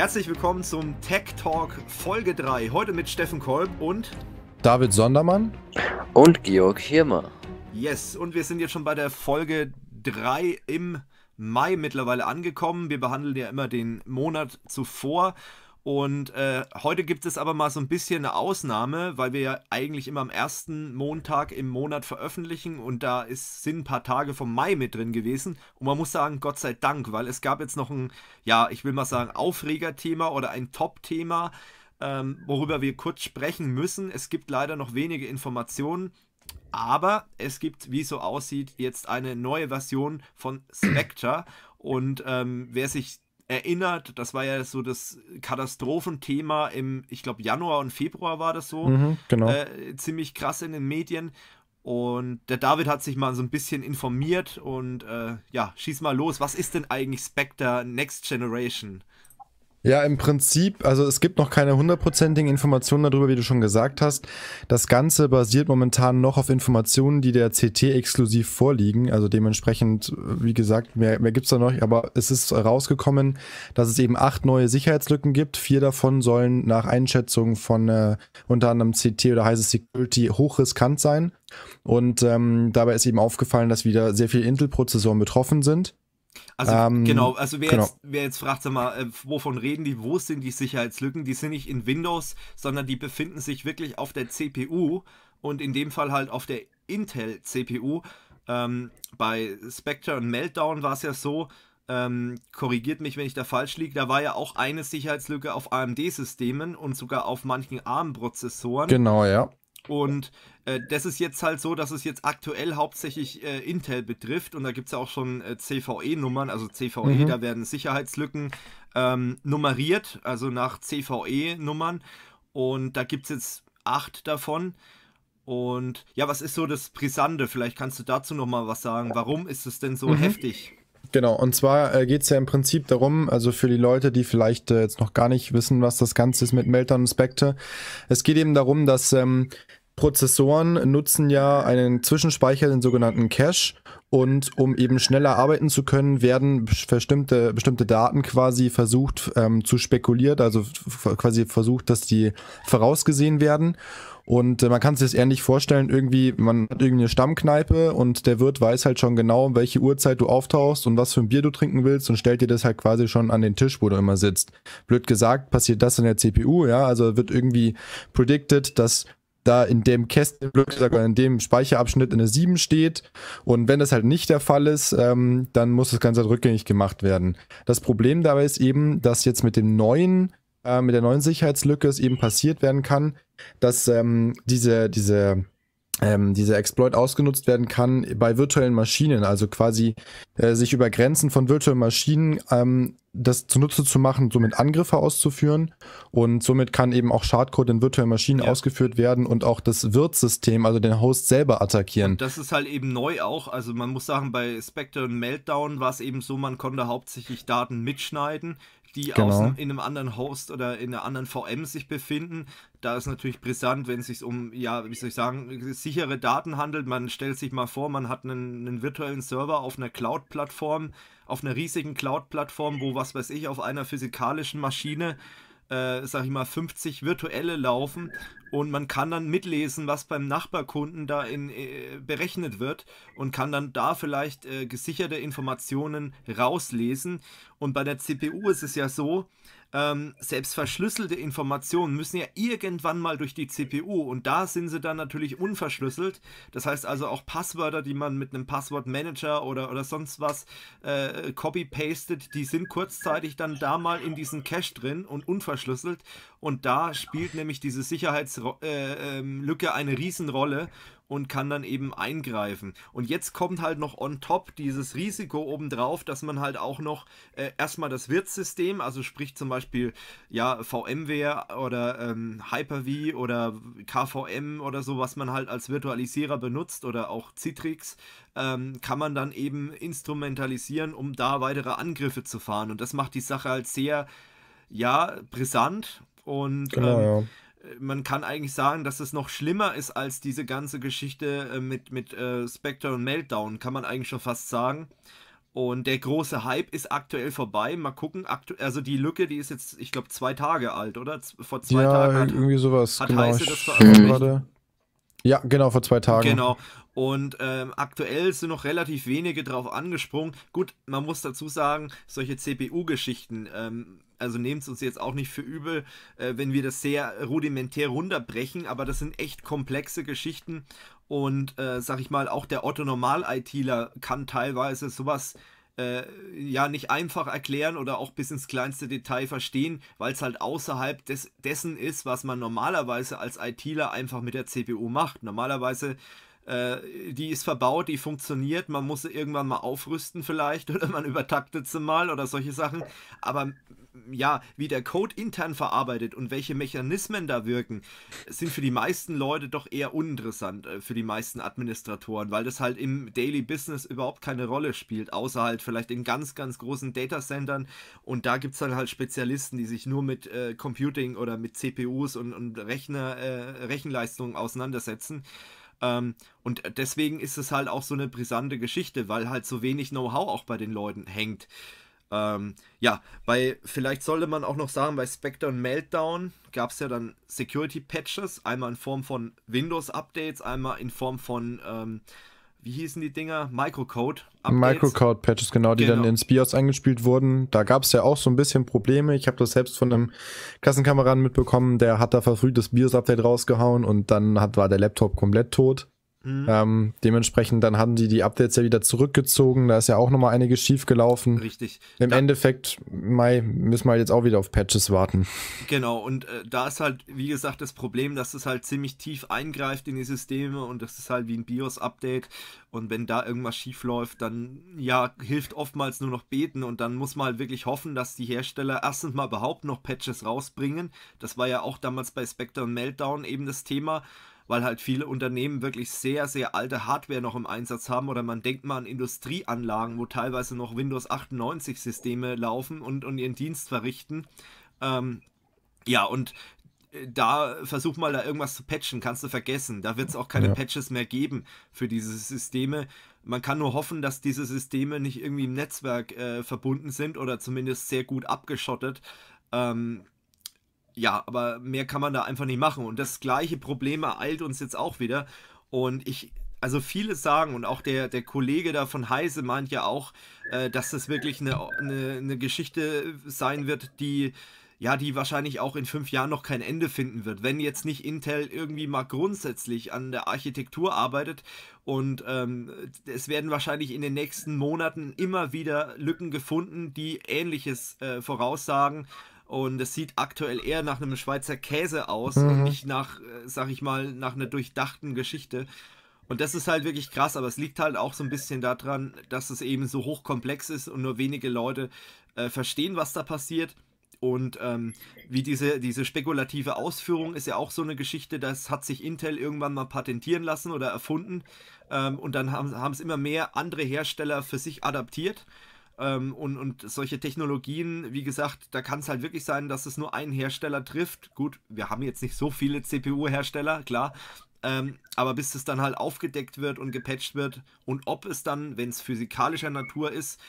Herzlich willkommen zum Tech Talk Folge 3. Heute mit Steffen Kolb und David Sondermann und Georg Hirmer. Yes, und wir sind jetzt schon bei der Folge 3 im Mai mittlerweile angekommen. Wir behandeln ja immer den Monat zuvor und äh, heute gibt es aber mal so ein bisschen eine Ausnahme, weil wir ja eigentlich immer am ersten Montag im Monat veröffentlichen und da ist, sind ein paar Tage vom Mai mit drin gewesen. Und man muss sagen, Gott sei Dank, weil es gab jetzt noch ein, ja, ich will mal sagen, Aufregerthema oder ein Top-Thema, ähm, worüber wir kurz sprechen müssen. Es gibt leider noch wenige Informationen. Aber es gibt, wie es so aussieht, jetzt eine neue Version von Spectre. Und ähm, wer sich erinnert. Das war ja so das Katastrophenthema im, ich glaube, Januar und Februar war das so. Mhm, genau. Äh, ziemlich krass in den Medien. Und der David hat sich mal so ein bisschen informiert und äh, ja, schieß mal los. Was ist denn eigentlich Spectre Next Generation? Ja, im Prinzip, also es gibt noch keine hundertprozentigen Informationen darüber, wie du schon gesagt hast. Das Ganze basiert momentan noch auf Informationen, die der CT exklusiv vorliegen. Also dementsprechend, wie gesagt, mehr, mehr gibt's da noch. Aber es ist rausgekommen, dass es eben acht neue Sicherheitslücken gibt. Vier davon sollen nach Einschätzung von äh, unter anderem CT oder Heise Security hochriskant sein. Und ähm, dabei ist eben aufgefallen, dass wieder sehr viele Intel-Prozessoren betroffen sind. Also ähm, genau, also wer, genau. Jetzt, wer jetzt fragt, sag mal, äh, wovon reden die, wo sind die Sicherheitslücken? Die sind nicht in Windows, sondern die befinden sich wirklich auf der CPU und in dem Fall halt auf der Intel CPU. Ähm, bei Spectre und Meltdown war es ja so, ähm, korrigiert mich, wenn ich da falsch liege, da war ja auch eine Sicherheitslücke auf AMD-Systemen und sogar auf manchen ARM-Prozessoren. Genau, ja. Und äh, das ist jetzt halt so, dass es jetzt aktuell hauptsächlich äh, Intel betrifft und da gibt es ja auch schon äh, CVE-Nummern, also CVE, mhm. da werden Sicherheitslücken ähm, nummeriert, also nach CVE-Nummern und da gibt es jetzt acht davon. Und ja, was ist so das Brisante? Vielleicht kannst du dazu nochmal was sagen. Warum ist es denn so mhm. heftig? Genau, und zwar äh, geht es ja im Prinzip darum, also für die Leute, die vielleicht äh, jetzt noch gar nicht wissen, was das Ganze ist mit Meltdown und Spectre, es geht eben darum, dass ähm, Prozessoren nutzen ja einen Zwischenspeicher, den sogenannten Cache. Und um eben schneller arbeiten zu können, werden bestimmte, bestimmte Daten quasi versucht ähm, zu spekuliert, also quasi versucht, dass die vorausgesehen werden. Und äh, man kann sich das ähnlich vorstellen, irgendwie, man hat irgendwie eine Stammkneipe und der Wirt weiß halt schon genau, welche Uhrzeit du auftauchst und was für ein Bier du trinken willst und stellt dir das halt quasi schon an den Tisch, wo du immer sitzt. Blöd gesagt, passiert das in der CPU, ja, also wird irgendwie predicted, dass da in dem Kästchen, in dem Speicherabschnitt eine 7 steht. Und wenn das halt nicht der Fall ist, ähm, dann muss das Ganze halt rückgängig gemacht werden. Das Problem dabei ist eben, dass jetzt mit dem neuen, äh, mit der neuen Sicherheitslücke es eben passiert werden kann, dass ähm, diese, diese ähm, dieser Exploit ausgenutzt werden kann bei virtuellen Maschinen, also quasi äh, sich über Grenzen von virtuellen Maschinen ähm, das zunutze zu machen, somit Angriffe auszuführen und somit kann eben auch Schadcode in virtuellen Maschinen ja. ausgeführt werden und auch das Wirtssystem, also den Host selber attackieren. Und das ist halt eben neu auch, also man muss sagen, bei Spectre und Meltdown war es eben so, man konnte hauptsächlich Daten mitschneiden, die genau. aus, in einem anderen Host oder in einer anderen VM sich befinden. Da ist natürlich brisant, wenn es sich um, ja, wie soll ich sagen, sichere Daten handelt. Man stellt sich mal vor, man hat einen, einen virtuellen Server auf einer Cloud-Plattform, auf einer riesigen Cloud-Plattform, wo, was weiß ich, auf einer physikalischen Maschine äh, sag ich mal, 50 virtuelle laufen und man kann dann mitlesen, was beim Nachbarkunden da in, äh, berechnet wird und kann dann da vielleicht äh, gesicherte Informationen rauslesen. Und bei der CPU ist es ja so, ähm, selbst verschlüsselte Informationen müssen ja irgendwann mal durch die CPU und da sind sie dann natürlich unverschlüsselt. Das heißt also auch Passwörter, die man mit einem Passwortmanager oder, oder sonst was äh, copy-pastet, die sind kurzzeitig dann da mal in diesen Cache drin und unverschlüsselt und da spielt nämlich diese Sicherheitslücke äh, ähm, eine Riesenrolle und kann dann eben eingreifen. Und jetzt kommt halt noch on top dieses Risiko obendrauf, dass man halt auch noch äh, erstmal das Wirtssystem, also sprich zum Beispiel ja VMware oder ähm, Hyper-V oder KVM oder so, was man halt als Virtualisierer benutzt oder auch Citrix, ähm, kann man dann eben instrumentalisieren, um da weitere Angriffe zu fahren. Und das macht die Sache halt sehr, ja, brisant und genau, ähm, ja man kann eigentlich sagen, dass es noch schlimmer ist als diese ganze Geschichte äh, mit, mit äh, Spectre und Meltdown, kann man eigentlich schon fast sagen. Und der große Hype ist aktuell vorbei. Mal gucken. Aktu also die Lücke, die ist jetzt, ich glaube, zwei Tage alt, oder? Vor zwei ja, Tagen. Hat, irgendwie sowas. Hat genau. Heise das veröffentlicht. Ja, genau, vor zwei Tagen. Genau. Und ähm, aktuell sind noch relativ wenige drauf angesprungen. Gut, man muss dazu sagen, solche CPU-Geschichten, ähm, also nehmt es uns jetzt auch nicht für übel, äh, wenn wir das sehr rudimentär runterbrechen, aber das sind echt komplexe Geschichten. Und äh, sag ich mal, auch der Otto-Normal-ITler kann teilweise sowas äh, ja nicht einfach erklären oder auch bis ins kleinste Detail verstehen, weil es halt außerhalb des, dessen ist, was man normalerweise als ITler einfach mit der CPU macht. Normalerweise äh, die ist verbaut, die funktioniert, man muss sie irgendwann mal aufrüsten vielleicht oder man übertaktet sie mal oder solche Sachen. Aber ja, wie der Code intern verarbeitet und welche Mechanismen da wirken, sind für die meisten Leute doch eher uninteressant, äh, für die meisten Administratoren, weil das halt im Daily Business überhaupt keine Rolle spielt, außer halt vielleicht in ganz, ganz großen Datacentern. Und da gibt es dann halt Spezialisten, die sich nur mit äh, Computing oder mit CPUs und, und Rechner, äh, Rechenleistungen auseinandersetzen. Ähm, und deswegen ist es halt auch so eine brisante Geschichte, weil halt so wenig Know-how auch bei den Leuten hängt. Ähm, ja, bei, vielleicht sollte man auch noch sagen, bei Spectre und Meltdown gab es ja dann Security Patches, einmal in Form von Windows Updates, einmal in Form von, ähm, wie hießen die Dinger? Microcode. Updates. Microcode Patches, genau, die genau. dann ins BIOS eingespielt wurden. Da gab es ja auch so ein bisschen Probleme. Ich habe das selbst von einem Klassenkameraden mitbekommen, der hat da verfrüht das BIOS-Update rausgehauen und dann hat, war der Laptop komplett tot. Mhm. Ähm, dementsprechend dann haben die die Updates ja wieder zurückgezogen. Da ist ja auch nochmal einiges schief gelaufen. Richtig. Im da Endeffekt, Mai, müssen wir jetzt auch wieder auf Patches warten. Genau, und äh, da ist halt, wie gesagt, das Problem, dass es halt ziemlich tief eingreift in die Systeme und das ist halt wie ein BIOS-Update. Und wenn da irgendwas schief läuft, dann ja, hilft oftmals nur noch beten und dann muss man halt wirklich hoffen, dass die Hersteller erstens mal überhaupt noch Patches rausbringen. Das war ja auch damals bei Spectre und Meltdown eben das Thema weil halt viele Unternehmen wirklich sehr, sehr alte Hardware noch im Einsatz haben oder man denkt mal an Industrieanlagen, wo teilweise noch Windows 98 Systeme laufen und, und ihren Dienst verrichten. Ähm, ja, und äh, da versuch mal da irgendwas zu patchen, kannst du vergessen. Da wird es auch keine ja. Patches mehr geben für diese Systeme. Man kann nur hoffen, dass diese Systeme nicht irgendwie im Netzwerk äh, verbunden sind oder zumindest sehr gut abgeschottet. Ähm, ja, aber mehr kann man da einfach nicht machen. Und das gleiche Problem ereilt uns jetzt auch wieder. Und ich, also viele sagen, und auch der, der Kollege da von Heise meint ja auch, äh, dass das wirklich eine, eine, eine Geschichte sein wird, die ja, die wahrscheinlich auch in fünf Jahren noch kein Ende finden wird, wenn jetzt nicht Intel irgendwie mal grundsätzlich an der Architektur arbeitet und ähm, es werden wahrscheinlich in den nächsten Monaten immer wieder Lücken gefunden, die ähnliches äh, voraussagen und es sieht aktuell eher nach einem Schweizer Käse aus mhm. und nicht nach, äh, sag ich mal, nach einer durchdachten Geschichte. Und das ist halt wirklich krass, aber es liegt halt auch so ein bisschen daran, dass es eben so hochkomplex ist und nur wenige Leute äh, verstehen, was da passiert. Und ähm, wie diese, diese spekulative Ausführung ist ja auch so eine Geschichte, das hat sich Intel irgendwann mal patentieren lassen oder erfunden. Ähm, und dann haben es immer mehr andere Hersteller für sich adaptiert. Ähm, und, und solche Technologien, wie gesagt, da kann es halt wirklich sein, dass es nur einen Hersteller trifft. Gut, wir haben jetzt nicht so viele CPU-Hersteller, klar. Ähm, aber bis es dann halt aufgedeckt wird und gepatcht wird und ob es dann, wenn es physikalischer Natur ist,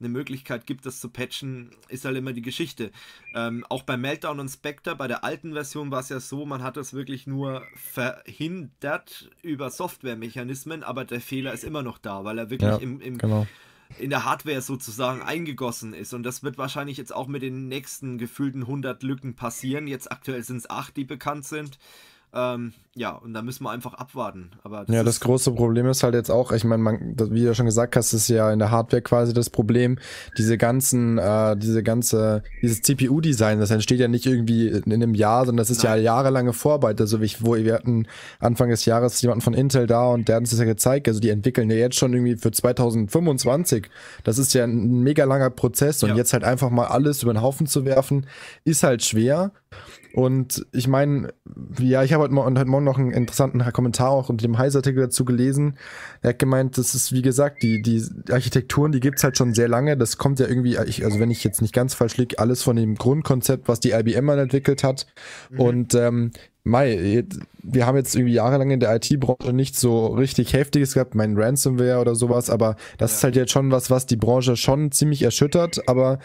eine Möglichkeit gibt, das zu patchen, ist halt immer die Geschichte. Ähm, auch bei Meltdown und Spectre, bei der alten Version war es ja so, man hat das wirklich nur verhindert über Softwaremechanismen, aber der Fehler ist immer noch da, weil er wirklich ja, im, im, genau in der Hardware sozusagen eingegossen ist. Und das wird wahrscheinlich jetzt auch mit den nächsten gefühlten 100 Lücken passieren. Jetzt aktuell sind es 8, die bekannt sind. Ähm, ja, und da müssen wir einfach abwarten. Aber das ja, das große Problem ist halt jetzt auch, ich meine, wie du schon gesagt hast, ist ja in der Hardware quasi das Problem. Diese ganzen, äh, diese ganze, dieses CPU-Design, das entsteht ja nicht irgendwie in einem Jahr, sondern das ist Nein. ja jahrelange Vorarbeit. Also ich, wo wir hatten Anfang des Jahres jemanden von Intel da und der hat uns das ja gezeigt. Also die entwickeln ja jetzt schon irgendwie für 2025. Das ist ja ein mega langer Prozess und ja. jetzt halt einfach mal alles über den Haufen zu werfen, ist halt schwer. Und ich meine, ja, ich habe heute, heute Morgen noch einen interessanten Kommentar auch unter dem Heise-Artikel dazu gelesen. Er hat gemeint, das ist, wie gesagt, die, die Architekturen, die gibt's halt schon sehr lange. Das kommt ja irgendwie, also wenn ich jetzt nicht ganz falsch liege, alles von dem Grundkonzept, was die IBM mal entwickelt hat. Mhm. Und ähm, Mai, wir haben jetzt irgendwie jahrelang in der IT-Branche nicht so richtig Heftiges gehabt, mein Ransomware oder sowas, aber das ja. ist halt jetzt schon was, was die Branche schon ziemlich erschüttert, aber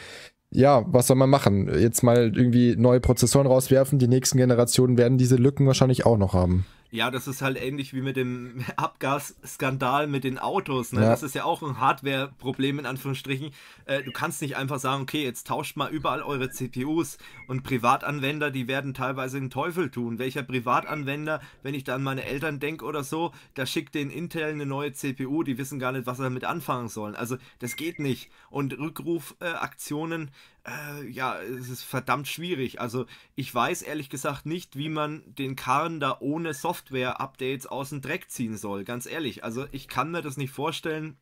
ja, was soll man machen? Jetzt mal irgendwie neue Prozessoren rauswerfen, die nächsten Generationen werden diese Lücken wahrscheinlich auch noch haben. Ja, das ist halt ähnlich wie mit dem Abgasskandal mit den Autos. Ne? Ja. Das ist ja auch ein Hardware-Problem in Anführungsstrichen. Äh, du kannst nicht einfach sagen, okay, jetzt tauscht mal überall eure CPUs und Privatanwender, die werden teilweise den Teufel tun. Welcher Privatanwender, wenn ich da an meine Eltern denke oder so, da schickt den Intel eine neue CPU, die wissen gar nicht, was sie damit anfangen sollen. Also das geht nicht. Und Rückrufaktionen, äh, äh, ja, es ist verdammt schwierig. Also ich weiß ehrlich gesagt nicht, wie man den Karren da ohne Software-Updates aus dem Dreck ziehen soll. Ganz ehrlich. Also ich kann mir das nicht vorstellen,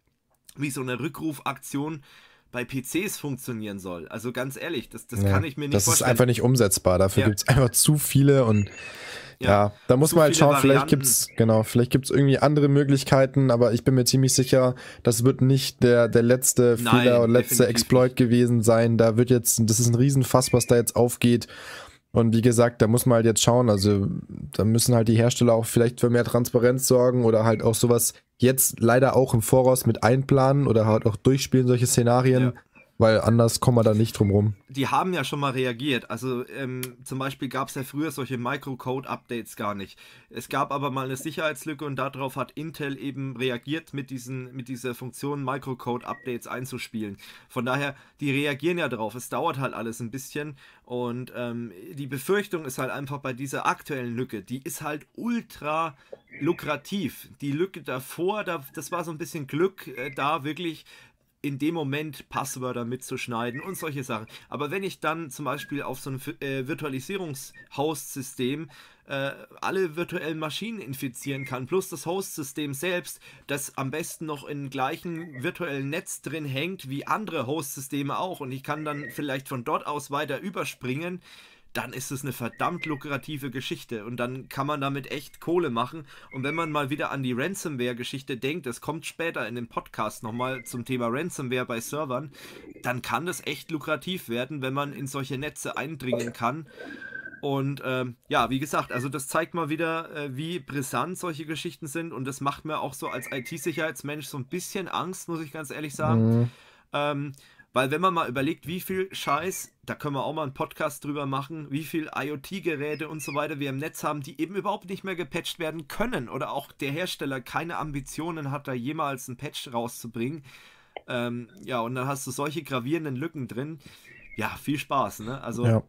wie so eine Rückrufaktion bei PCs funktionieren soll. Also ganz ehrlich, das, das ja, kann ich mir nicht das vorstellen. Das ist einfach nicht umsetzbar. Dafür ja. gibt es einfach zu viele und ja, ja da muss man halt schauen, Varianten. vielleicht gibt's genau, vielleicht gibt's irgendwie andere Möglichkeiten, aber ich bin mir ziemlich sicher, das wird nicht der der letzte Nein, Fehler und letzte Exploit nicht. gewesen sein. Da wird jetzt, das ist ein Riesenfass, was da jetzt aufgeht. Und wie gesagt, da muss man halt jetzt schauen. Also da müssen halt die Hersteller auch vielleicht für mehr Transparenz sorgen oder halt auch sowas jetzt leider auch im Voraus mit einplanen oder halt auch durchspielen, solche Szenarien. Ja weil anders kommen wir da nicht drum rum. Die haben ja schon mal reagiert. Also ähm, zum Beispiel gab es ja früher solche Microcode-Updates gar nicht. Es gab aber mal eine Sicherheitslücke und darauf hat Intel eben reagiert, mit, diesen, mit dieser Funktion Microcode-Updates einzuspielen. Von daher, die reagieren ja drauf. Es dauert halt alles ein bisschen und ähm, die Befürchtung ist halt einfach bei dieser aktuellen Lücke, die ist halt ultra lukrativ. Die Lücke davor, da, das war so ein bisschen Glück, äh, da wirklich in dem Moment Passwörter mitzuschneiden und solche Sachen. Aber wenn ich dann zum Beispiel auf so ein äh, Virtualisierungshost-System äh, alle virtuellen Maschinen infizieren kann, plus das Host-System selbst, das am besten noch im gleichen virtuellen Netz drin hängt wie andere Host-Systeme auch und ich kann dann vielleicht von dort aus weiter überspringen, dann ist es eine verdammt lukrative Geschichte und dann kann man damit echt Kohle machen. Und wenn man mal wieder an die Ransomware-Geschichte denkt, das kommt später in dem Podcast nochmal zum Thema Ransomware bei Servern, dann kann das echt lukrativ werden, wenn man in solche Netze eindringen kann. Und ähm, ja, wie gesagt, also das zeigt mal wieder, äh, wie brisant solche Geschichten sind und das macht mir auch so als IT-Sicherheitsmensch so ein bisschen Angst, muss ich ganz ehrlich sagen. Mhm. Ähm, weil wenn man mal überlegt, wie viel Scheiß, da können wir auch mal einen Podcast drüber machen, wie viel IoT-Geräte und so weiter wir im Netz haben, die eben überhaupt nicht mehr gepatcht werden können oder auch der Hersteller keine Ambitionen hat, da jemals einen Patch rauszubringen. Ähm, ja, und dann hast du solche gravierenden Lücken drin. Ja, viel Spaß, ne? Also. Ja.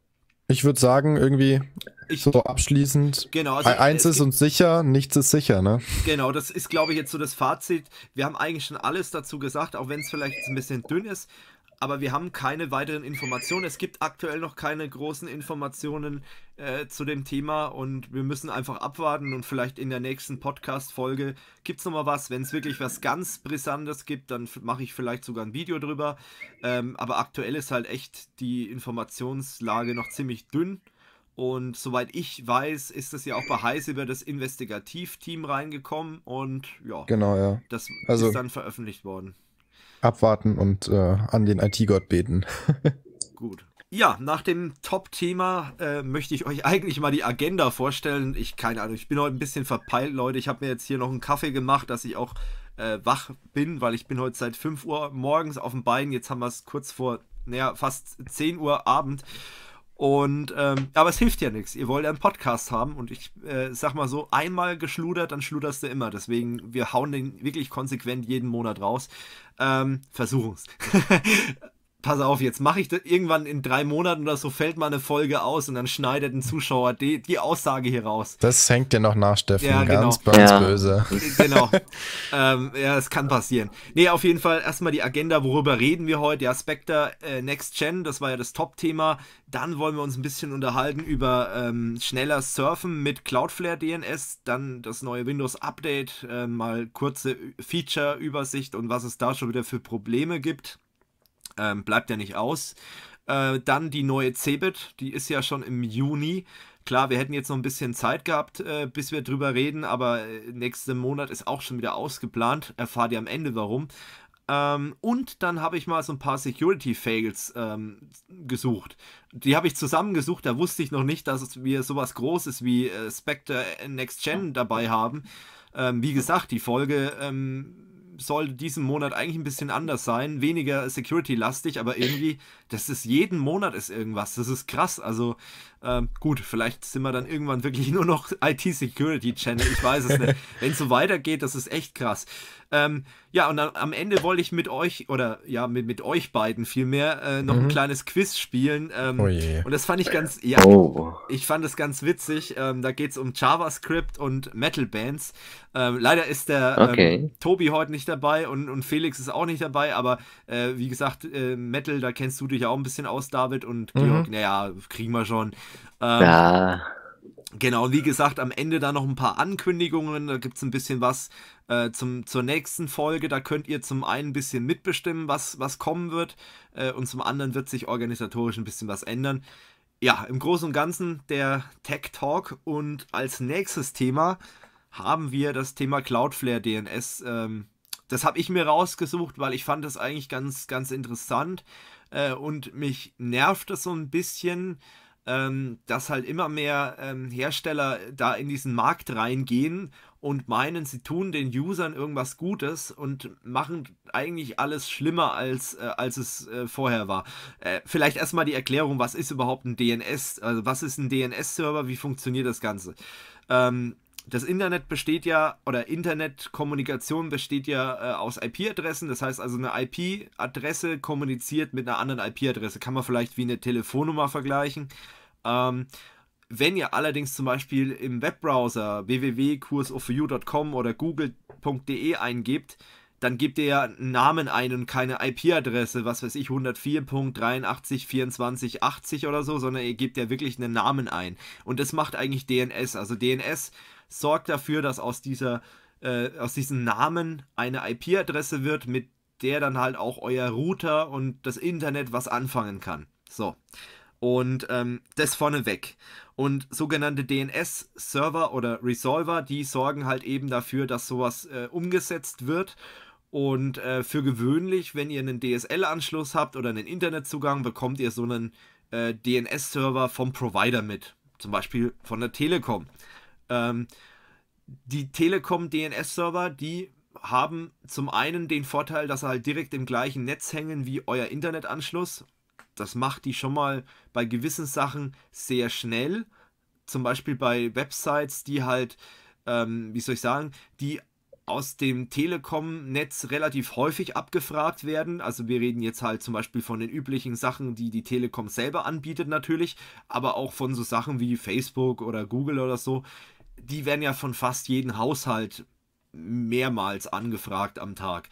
Ich würde sagen, irgendwie ich, so abschließend. Genau, also, eins ist uns sicher, nichts ist sicher, ne? Genau, das ist, glaube ich, jetzt so das Fazit. Wir haben eigentlich schon alles dazu gesagt, auch wenn es vielleicht ein bisschen dünn ist aber wir haben keine weiteren Informationen. Es gibt aktuell noch keine großen Informationen äh, zu dem Thema und wir müssen einfach abwarten und vielleicht in der nächsten Podcast-Folge gibt es nochmal was. Wenn es wirklich was ganz Brisantes gibt, dann mache ich vielleicht sogar ein Video drüber. Ähm, aber aktuell ist halt echt die Informationslage noch ziemlich dünn. Und soweit ich weiß, ist das ja auch bei Heiß über das Investigativteam reingekommen und ja, genau, ja. das also, ist dann veröffentlicht worden abwarten und äh, an den IT-Gott beten. Gut. Ja, nach dem Top-Thema äh, möchte ich euch eigentlich mal die Agenda vorstellen. Ich keine Ahnung, ich bin heute ein bisschen verpeilt, Leute. Ich habe mir jetzt hier noch einen Kaffee gemacht, dass ich auch äh, wach bin, weil ich bin heute seit 5 Uhr morgens auf dem Bein. Jetzt haben wir es kurz vor, naja, fast 10 Uhr Abend. Und ähm, aber es hilft ja nichts. Ihr wollt ja einen Podcast haben und ich äh, sag mal so, einmal geschludert, dann schluderst du immer. Deswegen, wir hauen den wirklich konsequent jeden Monat raus. Ähm, versuchen's. pass auf, jetzt mache ich das irgendwann in drei Monaten oder so, fällt mal eine Folge aus und dann schneidet ein Zuschauer die, die Aussage hier raus. Das hängt dir noch nach, Steffen. Ja, ganz, genau. ganz ja. böse. Genau. ähm, ja, es kann passieren. Nee, auf jeden Fall erstmal die Agenda, worüber reden wir heute? Ja, Spectre äh, Next Gen, das war ja das Top-Thema. Dann wollen wir uns ein bisschen unterhalten über ähm, schneller Surfen mit Cloudflare DNS, dann das neue Windows Update, äh, mal kurze Feature-Übersicht und was es da schon wieder für Probleme gibt. Ähm, bleibt ja nicht aus. Äh, dann die neue Cebit, die ist ja schon im Juni. Klar, wir hätten jetzt noch ein bisschen Zeit gehabt, äh, bis wir drüber reden, aber äh, nächsten Monat ist auch schon wieder ausgeplant. Erfahrt ihr am Ende warum. Ähm, und dann habe ich mal so ein paar Security-Fails ähm, gesucht. Die habe ich zusammengesucht, da wusste ich noch nicht, dass wir sowas Großes wie äh, Spectre Next Gen dabei haben. Ähm, wie gesagt, die Folge ähm, soll diesen Monat eigentlich ein bisschen anders sein, weniger Security-lastig, aber irgendwie, das ist jeden Monat ist irgendwas. Das ist krass. Also ähm, gut, vielleicht sind wir dann irgendwann wirklich nur noch IT-Security-Channel. Ich weiß es nicht. Wenn es so weitergeht, das ist echt krass. Ähm, ja, und dann, am Ende wollte ich mit euch, oder ja, mit, mit euch beiden vielmehr, äh, noch mhm. ein kleines Quiz spielen. Ähm, oh und das fand ich ganz, ja, oh. ich fand es ganz witzig. Ähm, da geht es um JavaScript und Metal-Bands. Ähm, leider ist der ähm, okay. Tobi heute nicht dabei und, und Felix ist auch nicht dabei, aber äh, wie gesagt, äh, Metal, da kennst du dich auch ein bisschen aus, David und Georg, mhm. naja, kriegen wir schon. Ähm, ja. Genau, wie gesagt, am Ende da noch ein paar Ankündigungen. Da gibt es ein bisschen was äh, zum, zur nächsten Folge. Da könnt ihr zum einen ein bisschen mitbestimmen, was, was kommen wird. Äh, und zum anderen wird sich organisatorisch ein bisschen was ändern. Ja, im Großen und Ganzen der Tech Talk. Und als nächstes Thema haben wir das Thema Cloudflare DNS. Ähm, das habe ich mir rausgesucht, weil ich fand das eigentlich ganz, ganz interessant. Äh, und mich nervt es so ein bisschen ähm, dass halt immer mehr ähm, Hersteller da in diesen Markt reingehen und meinen, sie tun den Usern irgendwas Gutes und machen eigentlich alles schlimmer, als, äh, als es äh, vorher war. Äh, vielleicht erstmal die Erklärung, was ist überhaupt ein DNS? Also was ist ein DNS-Server? Wie funktioniert das Ganze? Ähm, das Internet besteht ja, oder Internetkommunikation besteht ja äh, aus IP-Adressen. Das heißt also, eine IP-Adresse kommuniziert mit einer anderen IP-Adresse. Kann man vielleicht wie eine Telefonnummer vergleichen. Ähm, wenn ihr allerdings zum Beispiel im Webbrowser www.kursoforyou.com oder google.de eingebt, dann gebt ihr ja einen Namen ein und keine IP-Adresse, was weiß ich, 104.83.24.80 oder so, sondern ihr gebt ja wirklich einen Namen ein. Und das macht eigentlich DNS. Also DNS sorgt dafür, dass aus dieser äh, aus diesem Namen eine IP-Adresse wird, mit der dann halt auch euer Router und das Internet was anfangen kann. So. Und ähm, das vorneweg. Und sogenannte DNS-Server oder Resolver, die sorgen halt eben dafür, dass sowas äh, umgesetzt wird. Und äh, für gewöhnlich, wenn ihr einen DSL-Anschluss habt oder einen Internetzugang, bekommt ihr so einen äh, DNS-Server vom Provider mit. Zum Beispiel von der Telekom. Ähm, die Telekom DNS-Server, die haben zum einen den Vorteil, dass sie halt direkt im gleichen Netz hängen wie euer Internetanschluss. Das macht die schon mal bei gewissen Sachen sehr schnell. Zum Beispiel bei Websites, die halt, ähm, wie soll ich sagen, die aus dem Telekom-Netz relativ häufig abgefragt werden. Also wir reden jetzt halt zum Beispiel von den üblichen Sachen, die die Telekom selber anbietet natürlich, aber auch von so Sachen wie Facebook oder Google oder so, die werden ja von fast jedem Haushalt mehrmals angefragt am Tag.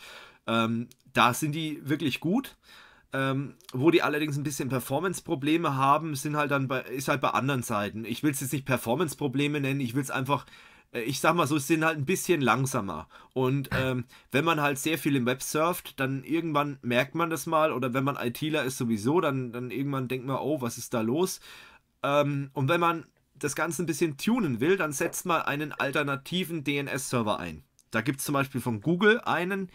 Ähm, da sind die wirklich gut. Ähm, wo die allerdings ein bisschen Performance-Probleme haben, sind halt dann bei, ist halt bei anderen Seiten. Ich will es jetzt nicht Performance-Probleme nennen, ich will es einfach, äh, ich sag mal so, es sind halt ein bisschen langsamer. Und ähm, wenn man halt sehr viel im Web surft, dann irgendwann merkt man das mal, oder wenn man ITler ist sowieso, dann, dann irgendwann denkt man, oh, was ist da los? Ähm, und wenn man das Ganze ein bisschen tunen will, dann setzt mal einen alternativen DNS-Server ein. Da gibt es zum Beispiel von Google einen,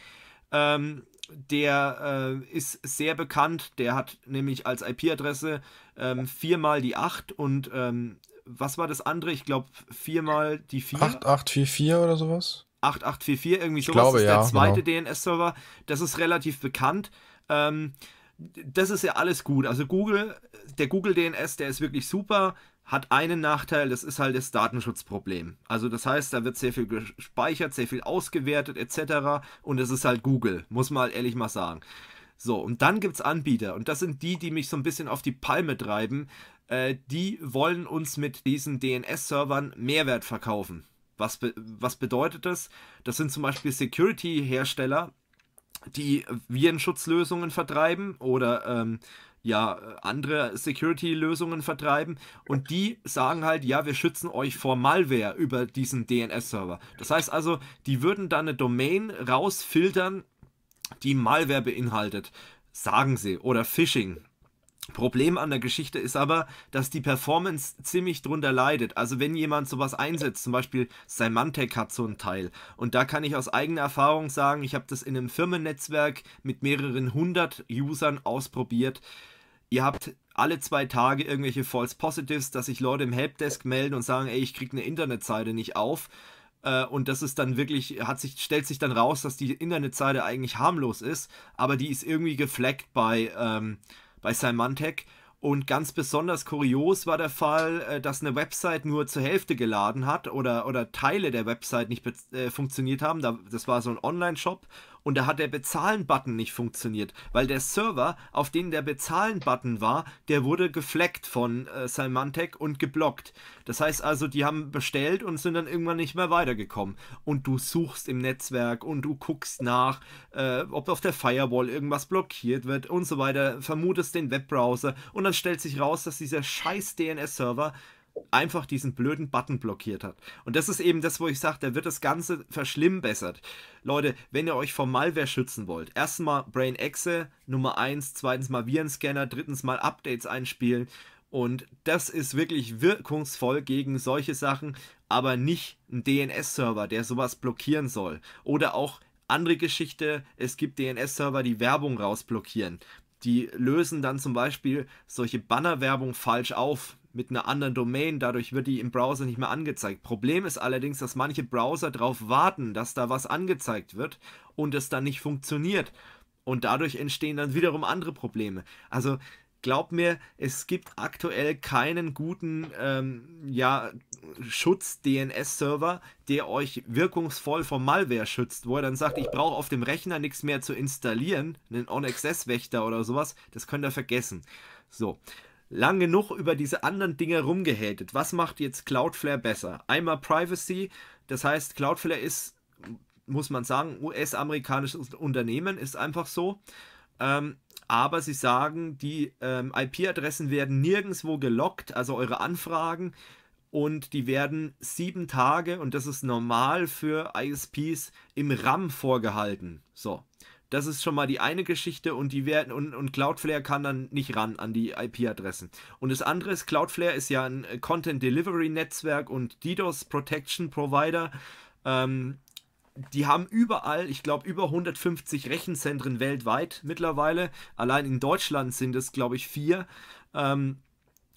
ähm, der äh, ist sehr bekannt. Der hat nämlich als IP-Adresse ähm, viermal die 8 und ähm, was war das andere? Ich glaube viermal die 4. 8844 oder sowas? 8844, irgendwie sowas. Ich glaube, ist der zweite genau. DNS-Server. Das ist relativ bekannt. Ähm, das ist ja alles gut. Also Google, der Google DNS, der ist wirklich super hat einen Nachteil, das ist halt das Datenschutzproblem. Also das heißt, da wird sehr viel gespeichert, sehr viel ausgewertet etc. Und es ist halt Google, muss man halt ehrlich mal sagen. So, und dann gibt es Anbieter und das sind die, die mich so ein bisschen auf die Palme treiben. Äh, die wollen uns mit diesen DNS-Servern Mehrwert verkaufen. Was, be was bedeutet das? Das sind zum Beispiel Security-Hersteller, die Virenschutzlösungen vertreiben oder ähm, ja andere Security-Lösungen vertreiben und die sagen halt, ja, wir schützen euch vor Malware über diesen DNS-Server. Das heißt also, die würden dann eine Domain rausfiltern, die Malware beinhaltet, sagen sie, oder Phishing. Problem an der Geschichte ist aber, dass die Performance ziemlich drunter leidet. Also wenn jemand sowas einsetzt, zum Beispiel Symantec hat so ein Teil. Und da kann ich aus eigener Erfahrung sagen, ich habe das in einem Firmennetzwerk mit mehreren hundert Usern ausprobiert. Ihr habt alle zwei Tage irgendwelche False Positives, dass sich Leute im Helpdesk melden und sagen, ey, ich kriege eine Internetseite nicht auf. Äh, und das ist dann wirklich, hat sich, stellt sich dann raus, dass die Internetseite eigentlich harmlos ist, aber die ist irgendwie gefleckt bei... Ähm, bei Symantec. Und ganz besonders kurios war der Fall, äh, dass eine Website nur zur Hälfte geladen hat oder, oder Teile der Website nicht äh, funktioniert haben. Das war so ein Online-Shop und da hat der Bezahlen-Button nicht funktioniert, weil der Server, auf dem der Bezahlen-Button war, der wurde gefleckt von äh, Symantec und geblockt. Das heißt also, die haben bestellt und sind dann irgendwann nicht mehr weitergekommen. Und du suchst im Netzwerk und du guckst nach, äh, ob auf der Firewall irgendwas blockiert wird und so weiter, vermutest den Webbrowser und dann stellt sich raus, dass dieser scheiß DNS-Server einfach diesen blöden Button blockiert hat. Und das ist eben das, wo ich sage, da wird das Ganze verschlimmbessert. Leute, wenn ihr euch vor Malware schützen wollt, erstmal Brain Exe, Nummer 1, zweitens mal Virenscanner, drittens mal Updates einspielen. Und das ist wirklich wirkungsvoll gegen solche Sachen, aber nicht ein DNS-Server, der sowas blockieren soll. Oder auch andere Geschichte, es gibt DNS-Server, die Werbung rausblockieren. Die lösen dann zum Beispiel solche Bannerwerbung falsch auf mit einer anderen Domain, dadurch wird die im Browser nicht mehr angezeigt. Problem ist allerdings, dass manche Browser darauf warten, dass da was angezeigt wird und es dann nicht funktioniert. Und dadurch entstehen dann wiederum andere Probleme. Also glaubt mir, es gibt aktuell keinen guten ähm, ja, Schutz-DNS-Server, der euch wirkungsvoll vor Malware schützt, wo er dann sagt, ich brauche auf dem Rechner nichts mehr zu installieren, einen On-Access-Wächter oder sowas, das könnt ihr vergessen. So, lang genug über diese anderen Dinge rumgehatet. Was macht jetzt Cloudflare besser? Einmal Privacy, das heißt, Cloudflare ist, muss man sagen, US-amerikanisches Unternehmen, ist einfach so. Ähm, aber sie sagen, die ähm, IP-Adressen werden nirgendwo gelockt, also eure Anfragen, und die werden sieben Tage, und das ist normal für ISPs, im RAM vorgehalten. So. Das ist schon mal die eine Geschichte und die werden und, und Cloudflare kann dann nicht ran an die IP-Adressen. Und das andere ist, Cloudflare ist ja ein Content Delivery Netzwerk und DDoS Protection Provider. Ähm, die haben überall, ich glaube, über 150 Rechenzentren weltweit mittlerweile. Allein in Deutschland sind es, glaube ich, vier. Ähm,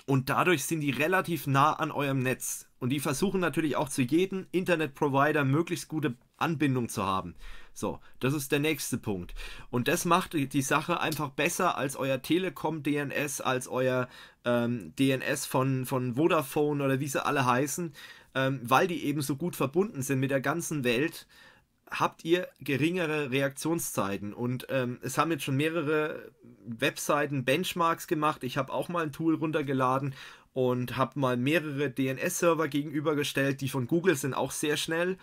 und dadurch sind die relativ nah an eurem Netz. Und die versuchen natürlich auch zu jedem Internetprovider möglichst gute Anbindung zu haben. So, das ist der nächste Punkt. Und das macht die Sache einfach besser als euer Telekom DNS, als euer ähm, DNS von, von Vodafone oder wie sie alle heißen, ähm, weil die eben so gut verbunden sind mit der ganzen Welt habt ihr geringere Reaktionszeiten. Und ähm, es haben jetzt schon mehrere Webseiten Benchmarks gemacht. Ich habe auch mal ein Tool runtergeladen und habe mal mehrere DNS-Server gegenübergestellt. Die von Google sind auch sehr schnell.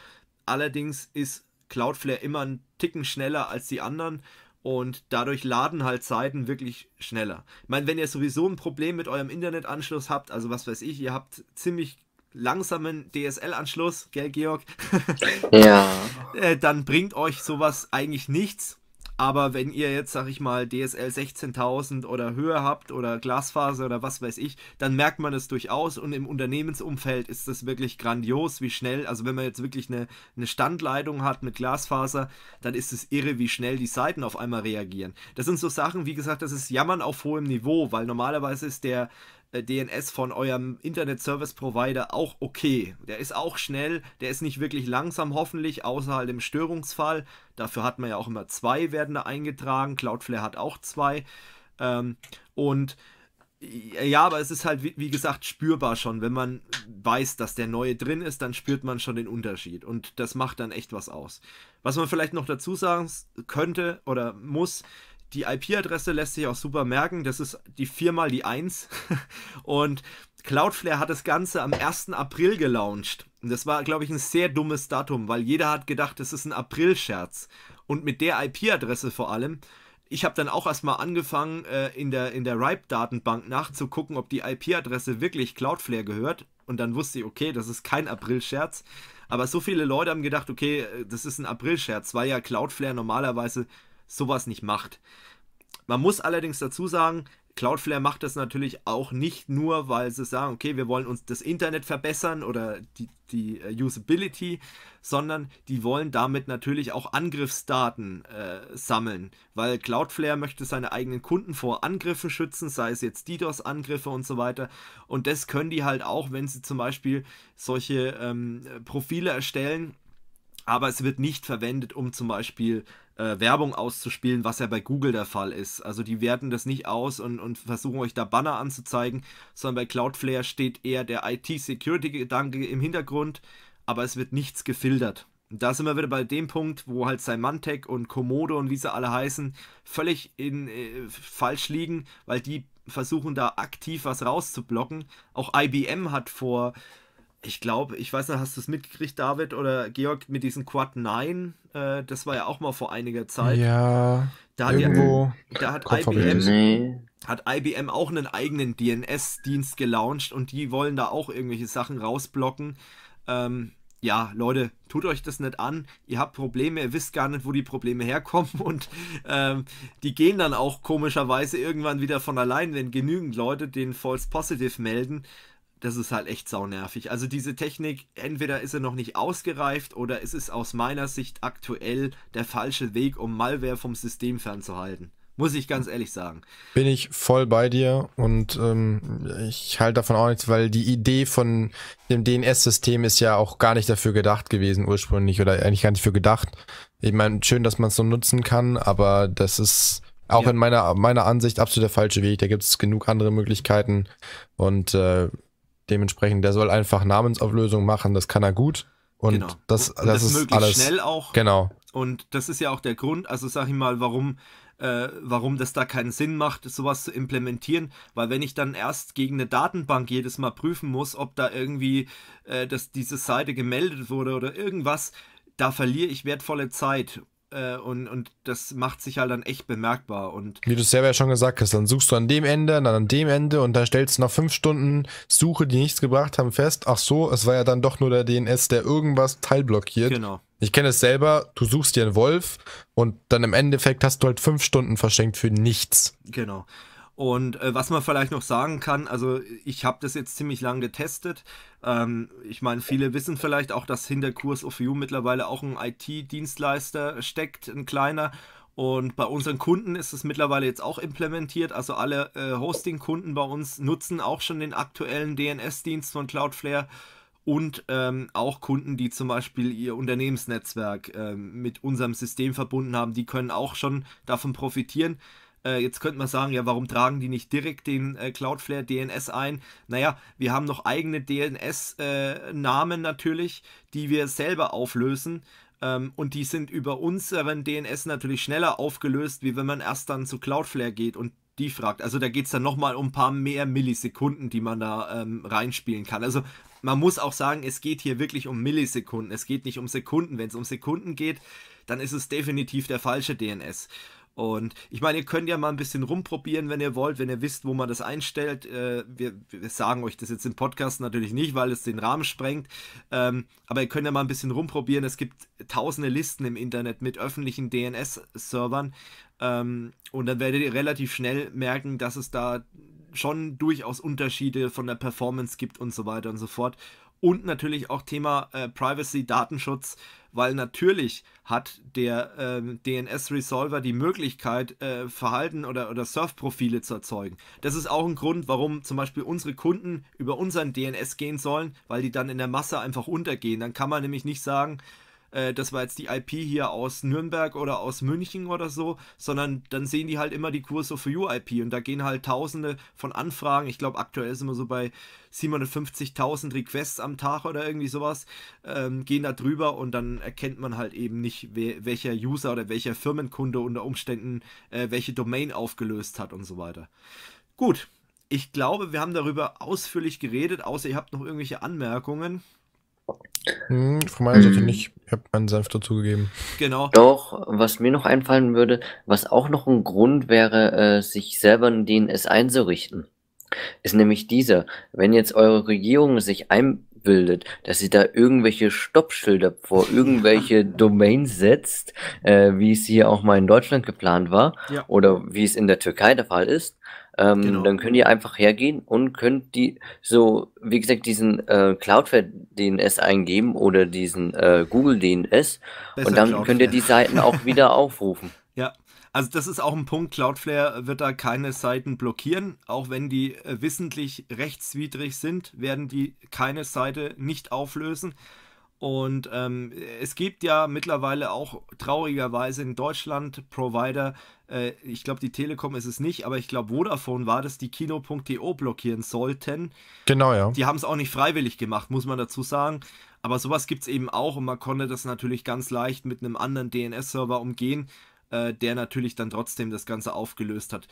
Allerdings ist Cloudflare immer einen Ticken schneller als die anderen und dadurch laden halt Seiten wirklich schneller. Ich meine, wenn ihr sowieso ein Problem mit eurem Internetanschluss habt, also was weiß ich, ihr habt ziemlich langsamen DSL-Anschluss, gell, Georg? Ja. Äh, dann bringt euch sowas eigentlich nichts. Aber wenn ihr jetzt, sag ich mal, DSL 16.000 oder höher habt oder Glasfaser oder was weiß ich, dann merkt man es durchaus und im Unternehmensumfeld ist das wirklich grandios, wie schnell, also wenn man jetzt wirklich eine, eine Standleitung hat mit Glasfaser, dann ist es irre, wie schnell die Seiten auf einmal reagieren. Das sind so Sachen, wie gesagt, das ist Jammern auf hohem Niveau, weil normalerweise ist der, DNS von eurem Internet Service Provider auch okay. Der ist auch schnell, der ist nicht wirklich langsam, hoffentlich, außer halt im Störungsfall. Dafür hat man ja auch immer zwei werden da eingetragen. Cloudflare hat auch zwei. Ähm, und ja, aber es ist halt, wie, wie, gesagt, spürbar schon. Wenn man weiß, dass der neue drin ist, dann spürt man schon den Unterschied. Und das macht dann echt was aus. Was man vielleicht noch dazu sagen könnte oder muss, die IP-Adresse lässt sich auch super merken. Das ist die viermal die 1. Und Cloudflare hat das Ganze am 1. April gelauncht. Und das war, glaube ich, ein sehr dummes Datum, weil jeder hat gedacht, das ist ein April-Scherz. Und mit der IP-Adresse vor allem. Ich habe dann auch erstmal angefangen, äh, in der, in der RIPE-Datenbank nachzugucken, ob die IP-Adresse wirklich Cloudflare gehört. Und dann wusste ich, okay, das ist kein April-Scherz. Aber so viele Leute haben gedacht, okay, äh, das ist ein April-Scherz, weil ja Cloudflare normalerweise sowas nicht macht. Man muss allerdings dazu sagen, Cloudflare macht das natürlich auch nicht nur, weil sie sagen, okay, wir wollen uns das Internet verbessern oder die, die uh, Usability, sondern die wollen damit natürlich auch Angriffsdaten äh, sammeln, weil Cloudflare möchte seine eigenen Kunden vor Angriffen schützen, sei es jetzt DDoS-Angriffe und so weiter. Und das können die halt auch, wenn sie zum Beispiel solche ähm, Profile erstellen, aber es wird nicht verwendet, um zum Beispiel äh, Werbung auszuspielen, was ja bei Google der Fall ist. Also die werten das nicht aus und, und versuchen euch da Banner anzuzeigen, sondern bei Cloudflare steht eher der IT-Security-Gedanke im Hintergrund, aber es wird nichts gefiltert. Und da sind wir wieder bei dem Punkt, wo halt Symantec und Komodo und wie sie alle heißen, völlig in, äh, falsch liegen, weil die versuchen da aktiv was rauszublocken. Auch IBM hat vor ich glaube, ich weiß nicht, hast du es mitgekriegt, David oder Georg, mit diesem Quad 9? Äh, das war ja auch mal vor einiger Zeit. Ja. Da hat, irgendwo ja, da hat IBM, hat IBM auch einen eigenen DNS-Dienst gelauncht und die wollen da auch irgendwelche Sachen rausblocken. Ähm, ja, Leute, tut euch das nicht an. Ihr habt Probleme, ihr wisst gar nicht, wo die Probleme herkommen und ähm, die gehen dann auch komischerweise irgendwann wieder von allein, wenn genügend Leute den False Positive melden das ist halt echt saunervig. Also diese Technik, entweder ist sie noch nicht ausgereift oder es ist aus meiner Sicht aktuell der falsche Weg, um Malware vom System fernzuhalten. Muss ich ganz ehrlich sagen. Bin ich voll bei dir und ähm, ich halte davon auch nichts, weil die Idee von dem DNS-System ist ja auch gar nicht dafür gedacht gewesen ursprünglich oder eigentlich gar nicht für gedacht. Ich meine, schön, dass man es so nutzen kann, aber das ist auch ja. in meiner, meiner Ansicht absolut der falsche Weg. Da gibt es genug andere Möglichkeiten und äh, Dementsprechend, der soll einfach Namensauflösung machen, das kann er gut. Und genau. das, und das, das ist alles schnell auch. Genau. Und das ist ja auch der Grund, also sag ich mal, warum, äh, warum das da keinen Sinn macht, sowas zu implementieren. Weil wenn ich dann erst gegen eine Datenbank jedes Mal prüfen muss, ob da irgendwie äh, dass diese Seite gemeldet wurde oder irgendwas, da verliere ich wertvolle Zeit äh, und, und das macht sich halt dann echt bemerkbar. Und Wie du es selber ja schon gesagt hast, dann suchst du an dem Ende, dann an dem Ende und dann stellst du nach fünf Stunden Suche, die nichts gebracht haben, fest, ach so, es war ja dann doch nur der DNS, der irgendwas teilblockiert. Genau. Ich kenne es selber, du suchst dir einen Wolf und dann im Endeffekt hast du halt fünf Stunden verschenkt für nichts. Genau. Und äh, was man vielleicht noch sagen kann, also ich habe das jetzt ziemlich lang getestet. Ähm, ich meine, viele wissen vielleicht auch, dass hinter Kurs of You mittlerweile auch ein IT-Dienstleister steckt, ein kleiner. Und bei unseren Kunden ist es mittlerweile jetzt auch implementiert. Also alle äh, Hosting-Kunden bei uns nutzen auch schon den aktuellen DNS-Dienst von Cloudflare und ähm, auch Kunden, die zum Beispiel ihr Unternehmensnetzwerk ähm, mit unserem System verbunden haben, die können auch schon davon profitieren. Äh, jetzt könnte man sagen, ja, warum tragen die nicht direkt den äh, Cloudflare DNS ein? Naja, wir haben noch eigene DNS-Namen äh, natürlich, die wir selber auflösen. Ähm, und die sind über unseren DNS natürlich schneller aufgelöst, wie wenn man erst dann zu Cloudflare geht und die fragt. Also da geht es dann nochmal um ein paar mehr Millisekunden, die man da ähm, reinspielen kann. Also man muss auch sagen, es geht hier wirklich um Millisekunden. Es geht nicht um Sekunden. Wenn es um Sekunden geht, dann ist es definitiv der falsche DNS. Und ich meine, ihr könnt ja mal ein bisschen rumprobieren, wenn ihr wollt, wenn ihr wisst, wo man das einstellt. Äh, wir, wir, sagen euch das jetzt im Podcast natürlich nicht, weil es den Rahmen sprengt. Ähm, aber ihr könnt ja mal ein bisschen rumprobieren. Es gibt tausende Listen im Internet mit öffentlichen DNS-Servern. Ähm, und dann werdet ihr relativ schnell merken, dass es da schon durchaus Unterschiede von der Performance gibt und so weiter und so fort. Und natürlich auch Thema äh, Privacy, Datenschutz weil natürlich hat der ähm, DNS-Resolver die Möglichkeit, äh, Verhalten oder, oder Surf-Profile zu erzeugen. Das ist auch ein Grund, warum zum Beispiel unsere Kunden über unseren DNS gehen sollen, weil die dann in der Masse einfach untergehen. Dann kann man nämlich nicht sagen, äh, das war jetzt die IP hier aus Nürnberg oder aus München oder so, sondern dann sehen die halt immer die Kurse for You IP und da gehen halt tausende von Anfragen. Ich glaube, aktuell sind wir so bei 750.000 Requests am Tag oder irgendwie sowas, ähm, gehen da drüber und dann erkennt man halt eben nicht, wer, welcher User oder welcher Firmenkunde unter Umständen äh, welche Domain aufgelöst hat und so weiter. Gut, ich glaube, wir haben darüber ausführlich geredet, außer ihr habt noch irgendwelche Anmerkungen. Hm, von meiner Seite hm. nicht. Ich habe meinen Senf dazugegeben. Genau. Doch, was mir noch einfallen würde, was auch noch ein Grund wäre, äh, sich selber einen DNS einzurichten, ist nämlich dieser. Wenn jetzt eure Regierung sich einbildet, dass sie da irgendwelche Stoppschilder vor irgendwelche Domains setzt, äh, wie es hier auch mal in Deutschland geplant war, ja. oder wie es in der Türkei der Fall ist, Ähm, genau. Dann könnt ihr einfach hergehen und könnt die, so, wie gesagt, diesen äh, Cloudflare DNS eingeben oder diesen äh, Google DNS Besser und dann Cloudflare. könnt ihr die Seiten auch wieder aufrufen. Ja, also das ist auch ein Punkt. Cloudflare wird da keine Seiten blockieren. Auch wenn die äh, wissentlich rechtswidrig sind, werden die keine Seite nicht auflösen. Und ähm, es gibt ja mittlerweile auch traurigerweise in Deutschland Provider, äh, ich glaube die Telekom ist es nicht, aber ich glaube Vodafone war das, die Kino.to blockieren sollten. Genau, ja. Die haben es auch nicht freiwillig gemacht, muss man dazu sagen. Aber sowas gibt es eben auch und man konnte das natürlich ganz leicht mit einem anderen DNS-Server umgehen äh, der natürlich dann trotzdem das Ganze aufgelöst hat.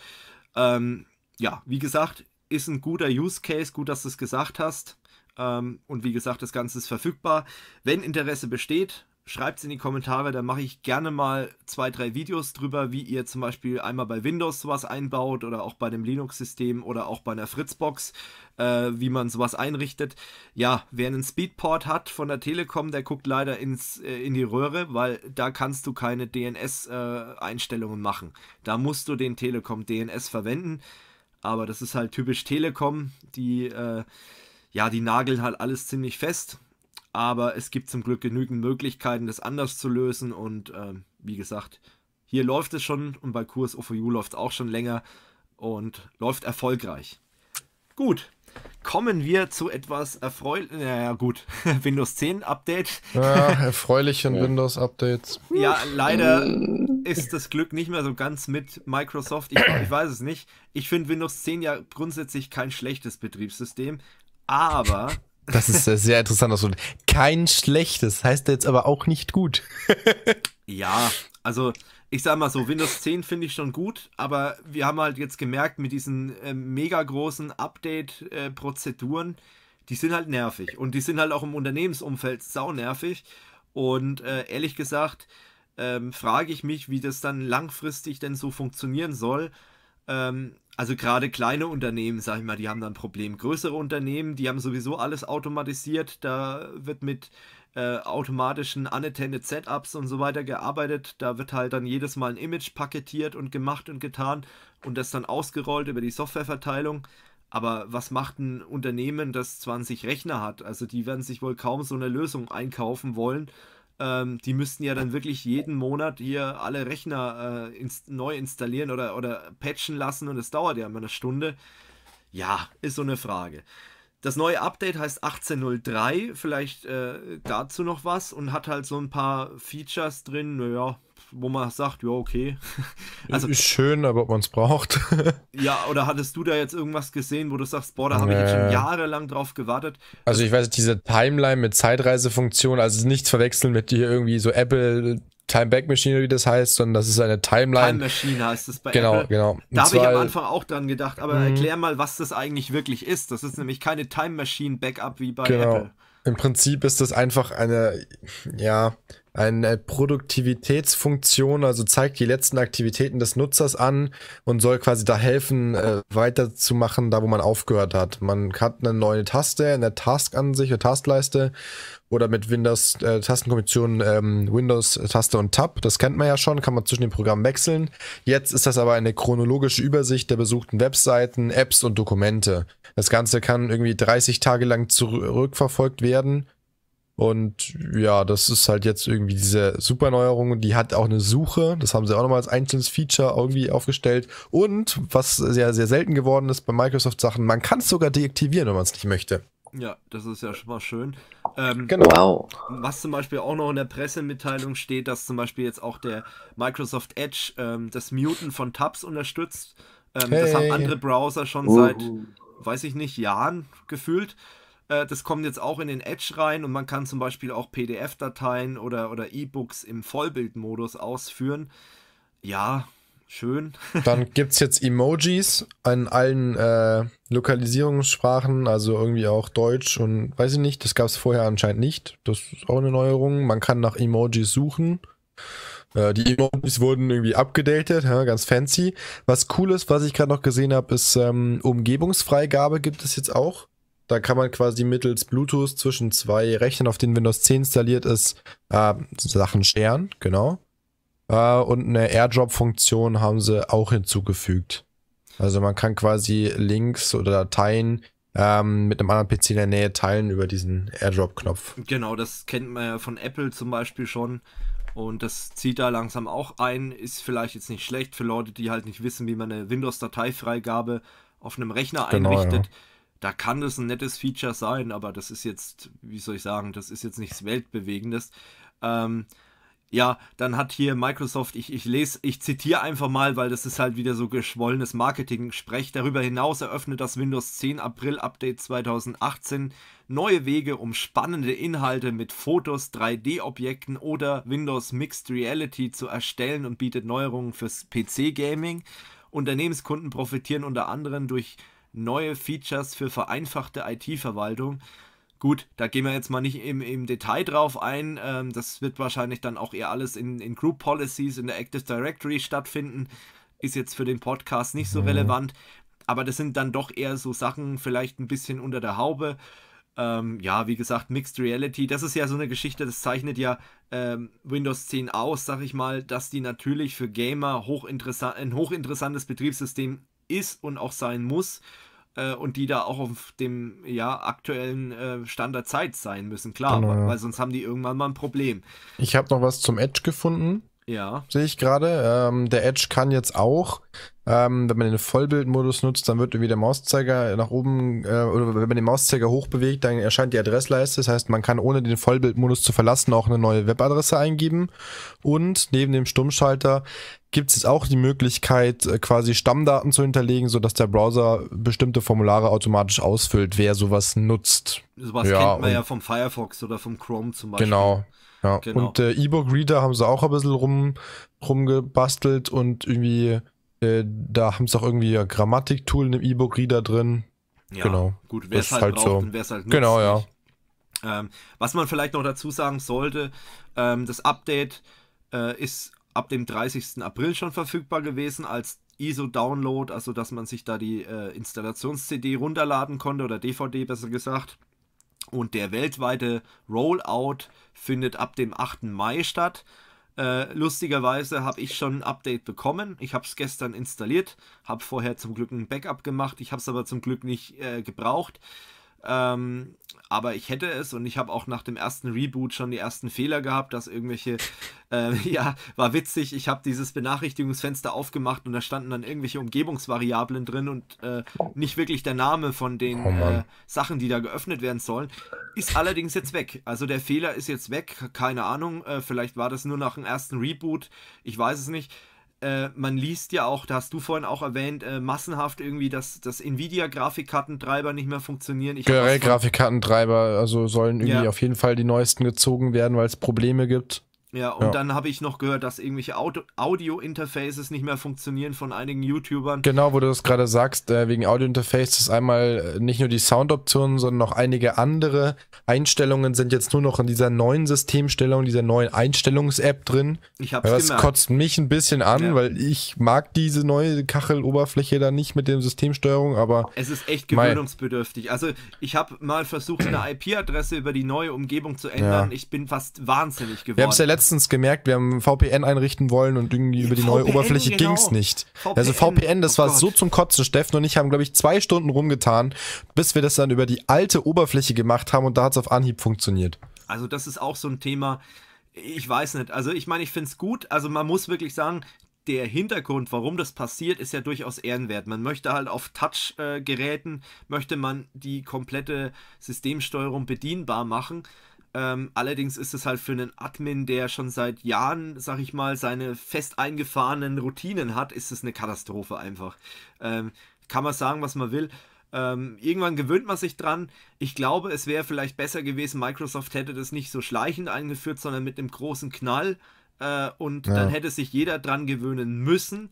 Ähm, ja, wie gesagt, ist ein guter Use Case, gut, dass du es gesagt hast. Ähm, und wie gesagt, das Ganze ist verfügbar. Wenn Interesse besteht, schreibt es in die Kommentare, da mache ich gerne mal zwei, drei Videos drüber, wie ihr zum Beispiel einmal bei Windows sowas einbaut oder auch bei dem Linux-System oder auch bei einer Fritzbox, äh, wie man sowas einrichtet. Ja, wer einen Speedport hat von der Telekom, der guckt leider ins, äh, in die Röhre, weil da kannst du keine DNS-Einstellungen äh, machen. Da musst du den Telekom DNS verwenden, aber das ist halt typisch Telekom, die, äh, ja, die nageln halt alles ziemlich fest aber es gibt zum Glück genügend Möglichkeiten, das anders zu lösen. Und äh, wie gesagt, hier läuft es schon und bei Kurs OVU läuft es auch schon länger und läuft erfolgreich. Gut, kommen wir zu etwas erfreulich. Naja, gut, Windows 10 Update. Ja, erfreulichen Windows Updates. Ja, leider ist das Glück nicht mehr so ganz mit Microsoft. Ich, ich weiß es nicht. Ich finde Windows 10 ja grundsätzlich kein schlechtes Betriebssystem, aber das ist sehr interessant. Kein schlechtes, heißt jetzt aber auch nicht gut. ja, also ich sag mal so, Windows 10 finde ich schon gut, aber wir haben halt jetzt gemerkt, mit diesen äh, mega großen Update-Prozeduren, äh, die sind halt nervig. Und die sind halt auch im Unternehmensumfeld sau nervig. Und äh, ehrlich gesagt, ähm, frage ich mich, wie das dann langfristig denn so funktionieren soll. Ähm, also gerade kleine Unternehmen, sag ich mal, die haben dann ein Problem. Größere Unternehmen, die haben sowieso alles automatisiert. Da wird mit äh, automatischen unattended Setups und so weiter gearbeitet. Da wird halt dann jedes Mal ein Image paketiert und gemacht und getan und das dann ausgerollt über die Softwareverteilung. Aber was macht ein Unternehmen, das 20 Rechner hat? Also die werden sich wohl kaum so eine Lösung einkaufen wollen ähm, die müssten ja dann wirklich jeden Monat hier alle Rechner äh, ins, neu installieren oder, oder patchen lassen und es dauert ja immer eine Stunde. Ja, ist so eine Frage. Das neue Update heißt 18.03, vielleicht äh, dazu noch was und hat halt so ein paar Features drin, naja, wo man sagt, ja, okay. also, ist schön, aber ob man es braucht. ja, oder hattest du da jetzt irgendwas gesehen, wo du sagst, boah, da habe ich jetzt schon jahrelang drauf gewartet? Also ich weiß, diese Timeline mit Zeitreisefunktion, also nichts verwechseln mit dir irgendwie so Apple Time Back Machine, wie das heißt, sondern das ist eine Timeline. Time Machine heißt es bei genau, Apple. Genau, genau. Da habe ich am Anfang auch dran gedacht, aber mhm. erklär mal, was das eigentlich wirklich ist. Das ist nämlich keine Time Machine Backup wie bei genau. Apple. Im Prinzip ist das einfach eine, ja, eine Produktivitätsfunktion, also zeigt die letzten Aktivitäten des Nutzers an und soll quasi da helfen, äh, weiterzumachen, da wo man aufgehört hat. Man hat eine neue Taste in der Task-Ansicht, Taskleiste oder mit Windows äh, Tastenkombinationen ähm, Windows Taste und Tab. Das kennt man ja schon, kann man zwischen den Programmen wechseln. Jetzt ist das aber eine chronologische Übersicht der besuchten Webseiten, Apps und Dokumente. Das Ganze kann irgendwie 30 Tage lang zurückverfolgt werden und ja, das ist halt jetzt irgendwie diese Superneuerung. Die hat auch eine Suche. Das haben sie auch nochmal als einzelnes Feature irgendwie aufgestellt. Und was sehr, sehr selten geworden ist bei Microsoft-Sachen, man kann es sogar deaktivieren, wenn man es nicht möchte. Ja, das ist ja schon mal schön. Ähm, genau. Was zum Beispiel auch noch in der Pressemitteilung steht, dass zum Beispiel jetzt auch der Microsoft Edge ähm, das Muten von Tabs unterstützt. Ähm, hey. Das haben andere Browser schon uh. seit, weiß ich nicht, Jahren gefühlt. Äh, das kommt jetzt auch in den Edge rein und man kann zum Beispiel auch PDF-Dateien oder, oder E-Books im Vollbildmodus ausführen. Ja, schön. Dann gibt es jetzt Emojis an allen äh, Lokalisierungssprachen, also irgendwie auch Deutsch und weiß ich nicht, das gab es vorher anscheinend nicht. Das ist auch eine Neuerung. Man kann nach Emojis suchen. Äh, die Emojis wurden irgendwie abgedatet, ganz fancy. Was cool ist, was ich gerade noch gesehen habe, ist ähm, Umgebungsfreigabe gibt es jetzt auch. Da kann man quasi mittels Bluetooth zwischen zwei Rechnern, auf denen Windows 10 installiert ist, äh, Sachen scheren, genau. Äh, und eine Airdrop-Funktion haben sie auch hinzugefügt. Also man kann quasi Links oder Dateien ähm, mit einem anderen PC in der Nähe teilen über diesen AirDrop-Knopf. Genau, das kennt man ja von Apple zum Beispiel schon. Und das zieht da langsam auch ein. Ist vielleicht jetzt nicht schlecht für Leute, die halt nicht wissen, wie man eine Windows-Dateifreigabe auf einem Rechner genau, einrichtet. Ja. Da kann das ein nettes Feature sein, aber das ist jetzt, wie soll ich sagen, das ist jetzt nichts Weltbewegendes. Ähm, ja, dann hat hier Microsoft, ich, ich lese, ich zitiere einfach mal, weil das ist halt wieder so geschwollenes Marketing-Sprech. Darüber hinaus eröffnet das Windows 10 April Update 2018 neue Wege, um spannende Inhalte mit Fotos, 3D-Objekten oder Windows Mixed Reality zu erstellen und bietet Neuerungen fürs PC-Gaming. Unternehmenskunden profitieren unter anderem durch neue Features für vereinfachte IT-Verwaltung. Gut, da gehen wir jetzt mal nicht im, im Detail drauf ein. Ähm, das wird wahrscheinlich dann auch eher alles in, in Group Policies in der Active Directory stattfinden. Ist jetzt für den Podcast nicht so mhm. relevant. Aber das sind dann doch eher so Sachen, vielleicht ein bisschen unter der Haube. Ähm, ja, wie gesagt, Mixed Reality, das ist ja so eine Geschichte, das zeichnet ja ähm, Windows 10 aus, sag ich mal, dass die natürlich für Gamer hochinteressant, ein hochinteressantes Betriebssystem ist und auch sein muss äh, und die da auch auf dem ja, aktuellen äh, Stand der Zeit sein müssen, klar, genau, weil, weil sonst haben die irgendwann mal ein Problem. Ich habe noch was zum Edge gefunden. Ja. Sehe ich gerade. Ähm, der Edge kann jetzt auch, ähm, wenn man den Vollbildmodus nutzt, dann wird irgendwie der Mauszeiger nach oben, äh, oder wenn man den Mauszeiger hochbewegt, dann erscheint die Adressleiste. Das heißt, man kann ohne den Vollbildmodus zu verlassen auch eine neue Webadresse eingeben. Und neben dem Stummschalter gibt es jetzt auch die Möglichkeit, äh, quasi Stammdaten zu hinterlegen, sodass der Browser bestimmte Formulare automatisch ausfüllt, wer sowas nutzt. Sowas ja, kennt man ja vom Firefox oder vom Chrome zum Beispiel. Genau. Ja, genau. und äh, E-Book-Reader haben sie auch ein bisschen rum, rumgebastelt und irgendwie, äh, da haben sie auch irgendwie ein Grammatik-Tool in dem E-Book-Reader drin. Ja, genau. Gut, wer es halt, halt braucht so. und wer es halt nutzt. Genau, ja. Ähm, was man vielleicht noch dazu sagen sollte, ähm, das Update äh, ist ab dem 30. April schon verfügbar gewesen als ISO-Download, also dass man sich da die äh, Installations-CD runterladen konnte oder DVD besser gesagt. Und der weltweite Rollout findet ab dem 8. Mai statt. Äh, lustigerweise habe ich schon ein Update bekommen. Ich habe es gestern installiert, habe vorher zum Glück ein Backup gemacht. Ich habe es aber zum Glück nicht äh, gebraucht. Ähm, aber ich hätte es und ich habe auch nach dem ersten Reboot schon die ersten Fehler gehabt, dass irgendwelche, äh, ja, war witzig, ich habe dieses Benachrichtigungsfenster aufgemacht und da standen dann irgendwelche Umgebungsvariablen drin und äh, nicht wirklich der Name von den oh äh, Sachen, die da geöffnet werden sollen. Ist allerdings jetzt weg. Also der Fehler ist jetzt weg, keine Ahnung, äh, vielleicht war das nur nach dem ersten Reboot, ich weiß es nicht äh, man liest ja auch, da hast du vorhin auch erwähnt, äh, massenhaft irgendwie, dass, dass Nvidia-Grafikkartentreiber nicht mehr funktionieren. Generell Grafikkartentreiber, also sollen irgendwie ja. auf jeden Fall die neuesten gezogen werden, weil es Probleme gibt. Ja, und ja. dann habe ich noch gehört, dass irgendwelche Audio-Interfaces nicht mehr funktionieren von einigen YouTubern. Genau, wo du das gerade sagst, äh, wegen Audio-Interfaces einmal äh, nicht nur die Soundoptionen, sondern noch einige andere Einstellungen sind jetzt nur noch in dieser neuen Systemstellung, dieser neuen Einstellungs-App drin. Ich hab's Das gemerkt. kotzt mich ein bisschen an, ja. weil ich mag diese neue Kacheloberfläche da nicht mit dem Systemsteuerung, aber. Es ist echt gewöhnungsbedürftig. Also, ich habe mal versucht, eine IP-Adresse über die neue Umgebung zu ändern. Ja. Ich bin fast wahnsinnig geworden. Wir haben es ja letztens gemerkt, wir haben VPN einrichten wollen und irgendwie über die VPN, neue Oberfläche genau. ging's nicht. VPN. Also VPN, das oh war Gott. so zum Kotzen. Steffen und ich haben, glaube ich, zwei Stunden rumgetan, bis wir das dann über die alte Oberfläche gemacht haben und da hat's auf Anhieb funktioniert. Also das ist auch so ein Thema, ich weiß nicht. Also ich meine, ich finde es gut. Also man muss wirklich sagen, der Hintergrund, warum das passiert, ist ja durchaus ehrenwert. Man möchte halt auf Touch-Geräten, äh, möchte man die komplette Systemsteuerung bedienbar machen. Ähm, allerdings ist es halt für einen Admin, der schon seit Jahren, sag ich mal, seine fest eingefahrenen Routinen hat, ist es eine Katastrophe einfach. Ähm, kann man sagen, was man will. Ähm, irgendwann gewöhnt man sich dran. Ich glaube, es wäre vielleicht besser gewesen, Microsoft hätte das nicht so schleichend eingeführt, sondern mit einem großen Knall. Äh, und ja. dann hätte sich jeder dran gewöhnen müssen.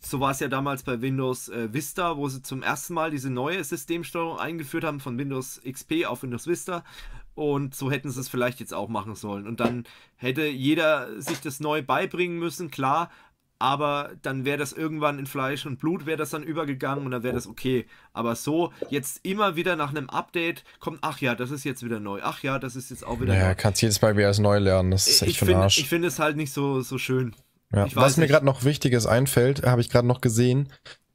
So war es ja damals bei Windows äh, Vista, wo sie zum ersten Mal diese neue Systemsteuerung eingeführt haben, von Windows XP auf Windows Vista. Und so hätten sie es vielleicht jetzt auch machen sollen. Und dann hätte jeder sich das neu beibringen müssen, klar. Aber dann wäre das irgendwann in Fleisch und Blut, wäre das dann übergegangen und dann wäre das okay. Aber so, jetzt immer wieder nach einem Update kommt, ach ja, das ist jetzt wieder neu. Ach ja, das ist jetzt auch wieder ja, neu. Ja, kannst jedes Mal wieder neu lernen. Das ist echt ich find, Arsch. Ich finde es halt nicht so, so schön. Ja. Was mir gerade noch Wichtiges einfällt, habe ich gerade noch gesehen.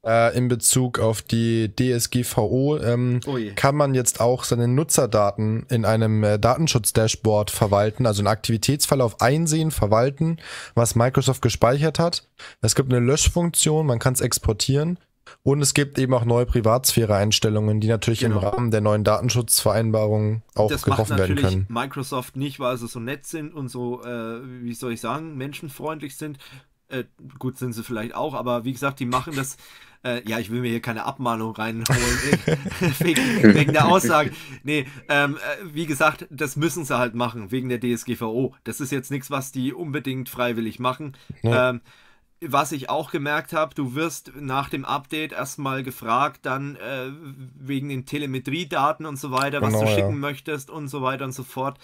Äh, in Bezug auf die DSGVO ähm, oh kann man jetzt auch seine Nutzerdaten in einem äh, Datenschutz-Dashboard verwalten, also einen Aktivitätsverlauf einsehen, verwalten, was Microsoft gespeichert hat. Es gibt eine Löschfunktion, man kann es exportieren. Und es gibt eben auch neue Privatsphäre-Einstellungen, die natürlich genau. im Rahmen der neuen Datenschutzvereinbarung auch das getroffen werden können. Microsoft nicht, weil sie so nett sind und so, äh, wie soll ich sagen, menschenfreundlich sind. Äh, gut sind sie vielleicht auch, aber wie gesagt, die machen das äh, ja, ich will mir hier keine Abmahnung reinholen wegen, wegen, der Aussage. Nee, ähm, äh, wie gesagt, das müssen sie halt machen, wegen der DSGVO. Das ist jetzt nichts, was die unbedingt freiwillig machen. Ja. Ähm, was ich auch gemerkt habe, du wirst nach dem Update erstmal gefragt, dann äh, wegen den Telemetriedaten und so weiter, was genau, du schicken ja. möchtest und so weiter und so fort.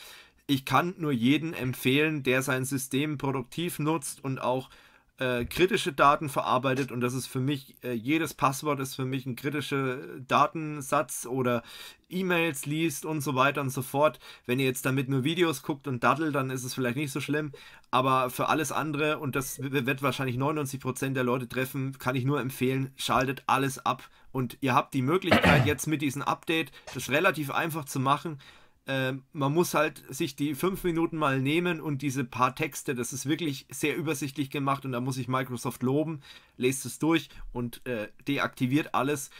Ich kann nur jeden empfehlen, der sein System produktiv nutzt und auch äh, kritische Daten verarbeitet und das ist für mich, äh, jedes Passwort ist für mich ein kritischer Datensatz oder E-Mails liest und so weiter und so fort. Wenn ihr jetzt damit nur Videos guckt und daddelt, dann ist es vielleicht nicht so schlimm, aber für alles andere, und das wird wahrscheinlich 99% der Leute treffen, kann ich nur empfehlen, schaltet alles ab. Und ihr habt die Möglichkeit jetzt mit diesem Update, das relativ einfach zu machen, äh, man muss halt sich die fünf Minuten mal nehmen und diese paar Texte, das ist wirklich sehr übersichtlich gemacht und da muss ich Microsoft loben, lest es durch und äh, deaktiviert alles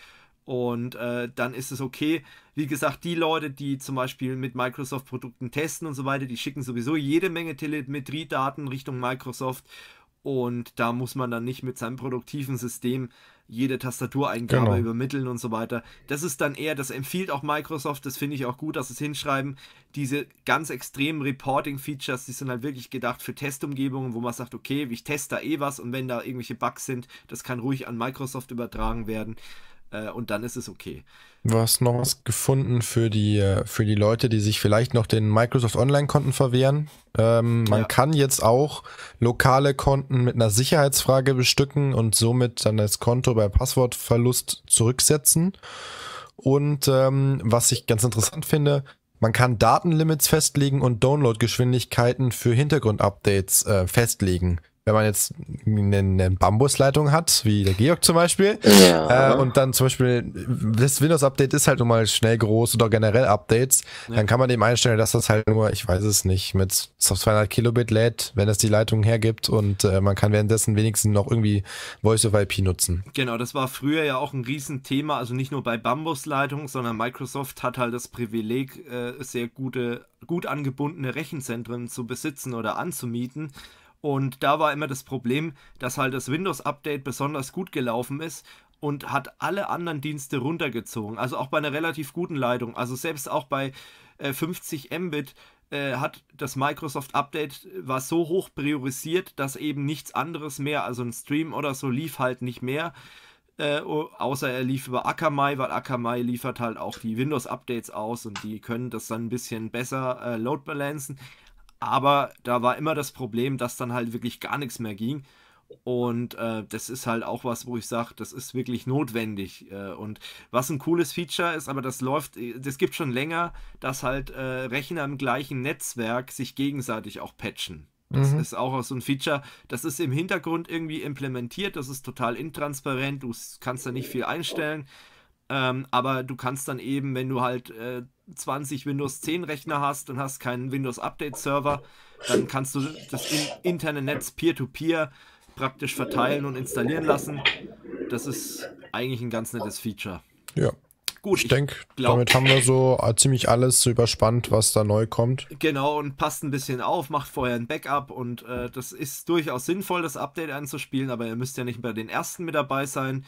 und äh, dann ist es okay. Wie gesagt, die Leute, die zum Beispiel mit Microsoft-Produkten testen und so weiter, die schicken sowieso jede Menge Telemetriedaten Richtung Microsoft und da muss man dann nicht mit seinem produktiven System jede Tastatureingabe genau. übermitteln und so weiter. Das ist dann eher, das empfiehlt auch Microsoft, das finde ich auch gut, dass sie es hinschreiben. Diese ganz extremen Reporting-Features, die sind halt wirklich gedacht für Testumgebungen, wo man sagt, okay, ich teste da eh was und wenn da irgendwelche Bugs sind, das kann ruhig an Microsoft übertragen werden äh, und dann ist es okay. Du hast noch was gefunden für die, äh, für die Leute, die sich vielleicht noch den Microsoft Online-Konten verwehren. Ähm, man ja. kann jetzt auch lokale Konten mit einer Sicherheitsfrage bestücken und somit dann das Konto bei Passwortverlust zurücksetzen. Und ähm, was ich ganz interessant finde, man kann Datenlimits festlegen und Downloadgeschwindigkeiten für Hintergrundupdates äh, festlegen wenn man jetzt eine, eine Bambusleitung hat, wie der Georg zum Beispiel, ja. äh, und dann zum Beispiel das Windows-Update ist halt nun mal schnell groß oder generell Updates, ja. dann kann man dem einstellen, dass das halt nur, ich weiß es nicht, mit 200 Kilobit lädt, wenn es die Leitung hergibt und äh, man kann währenddessen wenigstens noch irgendwie Voice over IP nutzen. Genau, das war früher ja auch ein Riesenthema, also nicht nur bei Bambusleitungen, sondern Microsoft hat halt das Privileg, äh, sehr gute, gut angebundene Rechenzentren zu besitzen oder anzumieten. Und da war immer das Problem, dass halt das Windows-Update besonders gut gelaufen ist und hat alle anderen Dienste runtergezogen. Also auch bei einer relativ guten Leitung. Also selbst auch bei äh, 50 Mbit äh, hat das Microsoft Update war so hoch priorisiert, dass eben nichts anderes mehr, also ein Stream oder so lief halt nicht mehr. Äh, außer er lief über Akamai, weil Akamai liefert halt auch die Windows-Updates aus und die können das dann ein bisschen besser äh, load balancen. Aber da war immer das Problem, dass dann halt wirklich gar nichts mehr ging. Und äh, das ist halt auch was, wo ich sage, das ist wirklich notwendig. Äh, und was ein cooles Feature ist, aber das läuft, das gibt schon länger, dass halt äh, Rechner im gleichen Netzwerk sich gegenseitig auch patchen. Das mhm. ist auch so ein Feature, das ist im Hintergrund irgendwie implementiert, das ist total intransparent, du kannst da nicht viel einstellen. Ähm, aber du kannst dann eben, wenn du halt äh, 20 Windows 10 Rechner hast und hast keinen Windows Update Server, dann kannst du das in, interne Netz peer-to-peer -peer praktisch verteilen und installieren lassen. Das ist eigentlich ein ganz nettes Feature. Ja. Gut, ich, ich denke, damit haben wir so äh, ziemlich alles so überspannt, was da neu kommt. Genau, und passt ein bisschen auf, macht vorher ein Backup und äh, das ist durchaus sinnvoll, das Update einzuspielen, aber ihr müsst ja nicht bei den ersten mit dabei sein.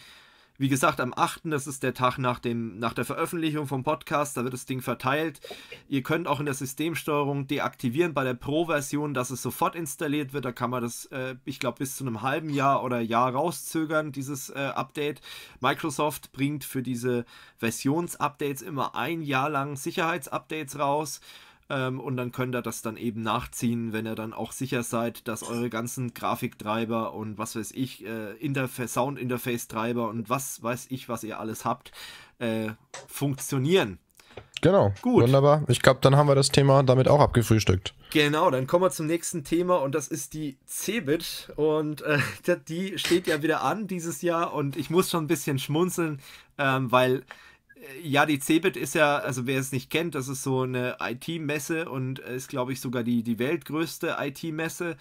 Wie gesagt, am 8., das ist der Tag nach, dem, nach der Veröffentlichung vom Podcast, da wird das Ding verteilt. Ihr könnt auch in der Systemsteuerung deaktivieren bei der Pro-Version, dass es sofort installiert wird. Da kann man das, äh, ich glaube, bis zu einem halben Jahr oder Jahr rauszögern, dieses äh, Update. Microsoft bringt für diese Versionsupdates immer ein Jahr lang Sicherheitsupdates raus. Ähm, und dann könnt ihr das dann eben nachziehen, wenn ihr dann auch sicher seid, dass eure ganzen Grafiktreiber und was weiß ich, äh, Interfa Sound-Interface-Treiber und was weiß ich, was ihr alles habt, äh, funktionieren. Genau. Gut. Wunderbar. Ich glaube, dann haben wir das Thema damit auch abgefrühstückt. Genau, dann kommen wir zum nächsten Thema und das ist die Cebit und äh, die steht ja wieder an dieses Jahr und ich muss schon ein bisschen schmunzeln, ähm, weil ja, die Cebit ist ja, also wer es nicht kennt, das ist so eine IT-Messe und ist, glaube ich, sogar die, die weltgrößte IT-Messe.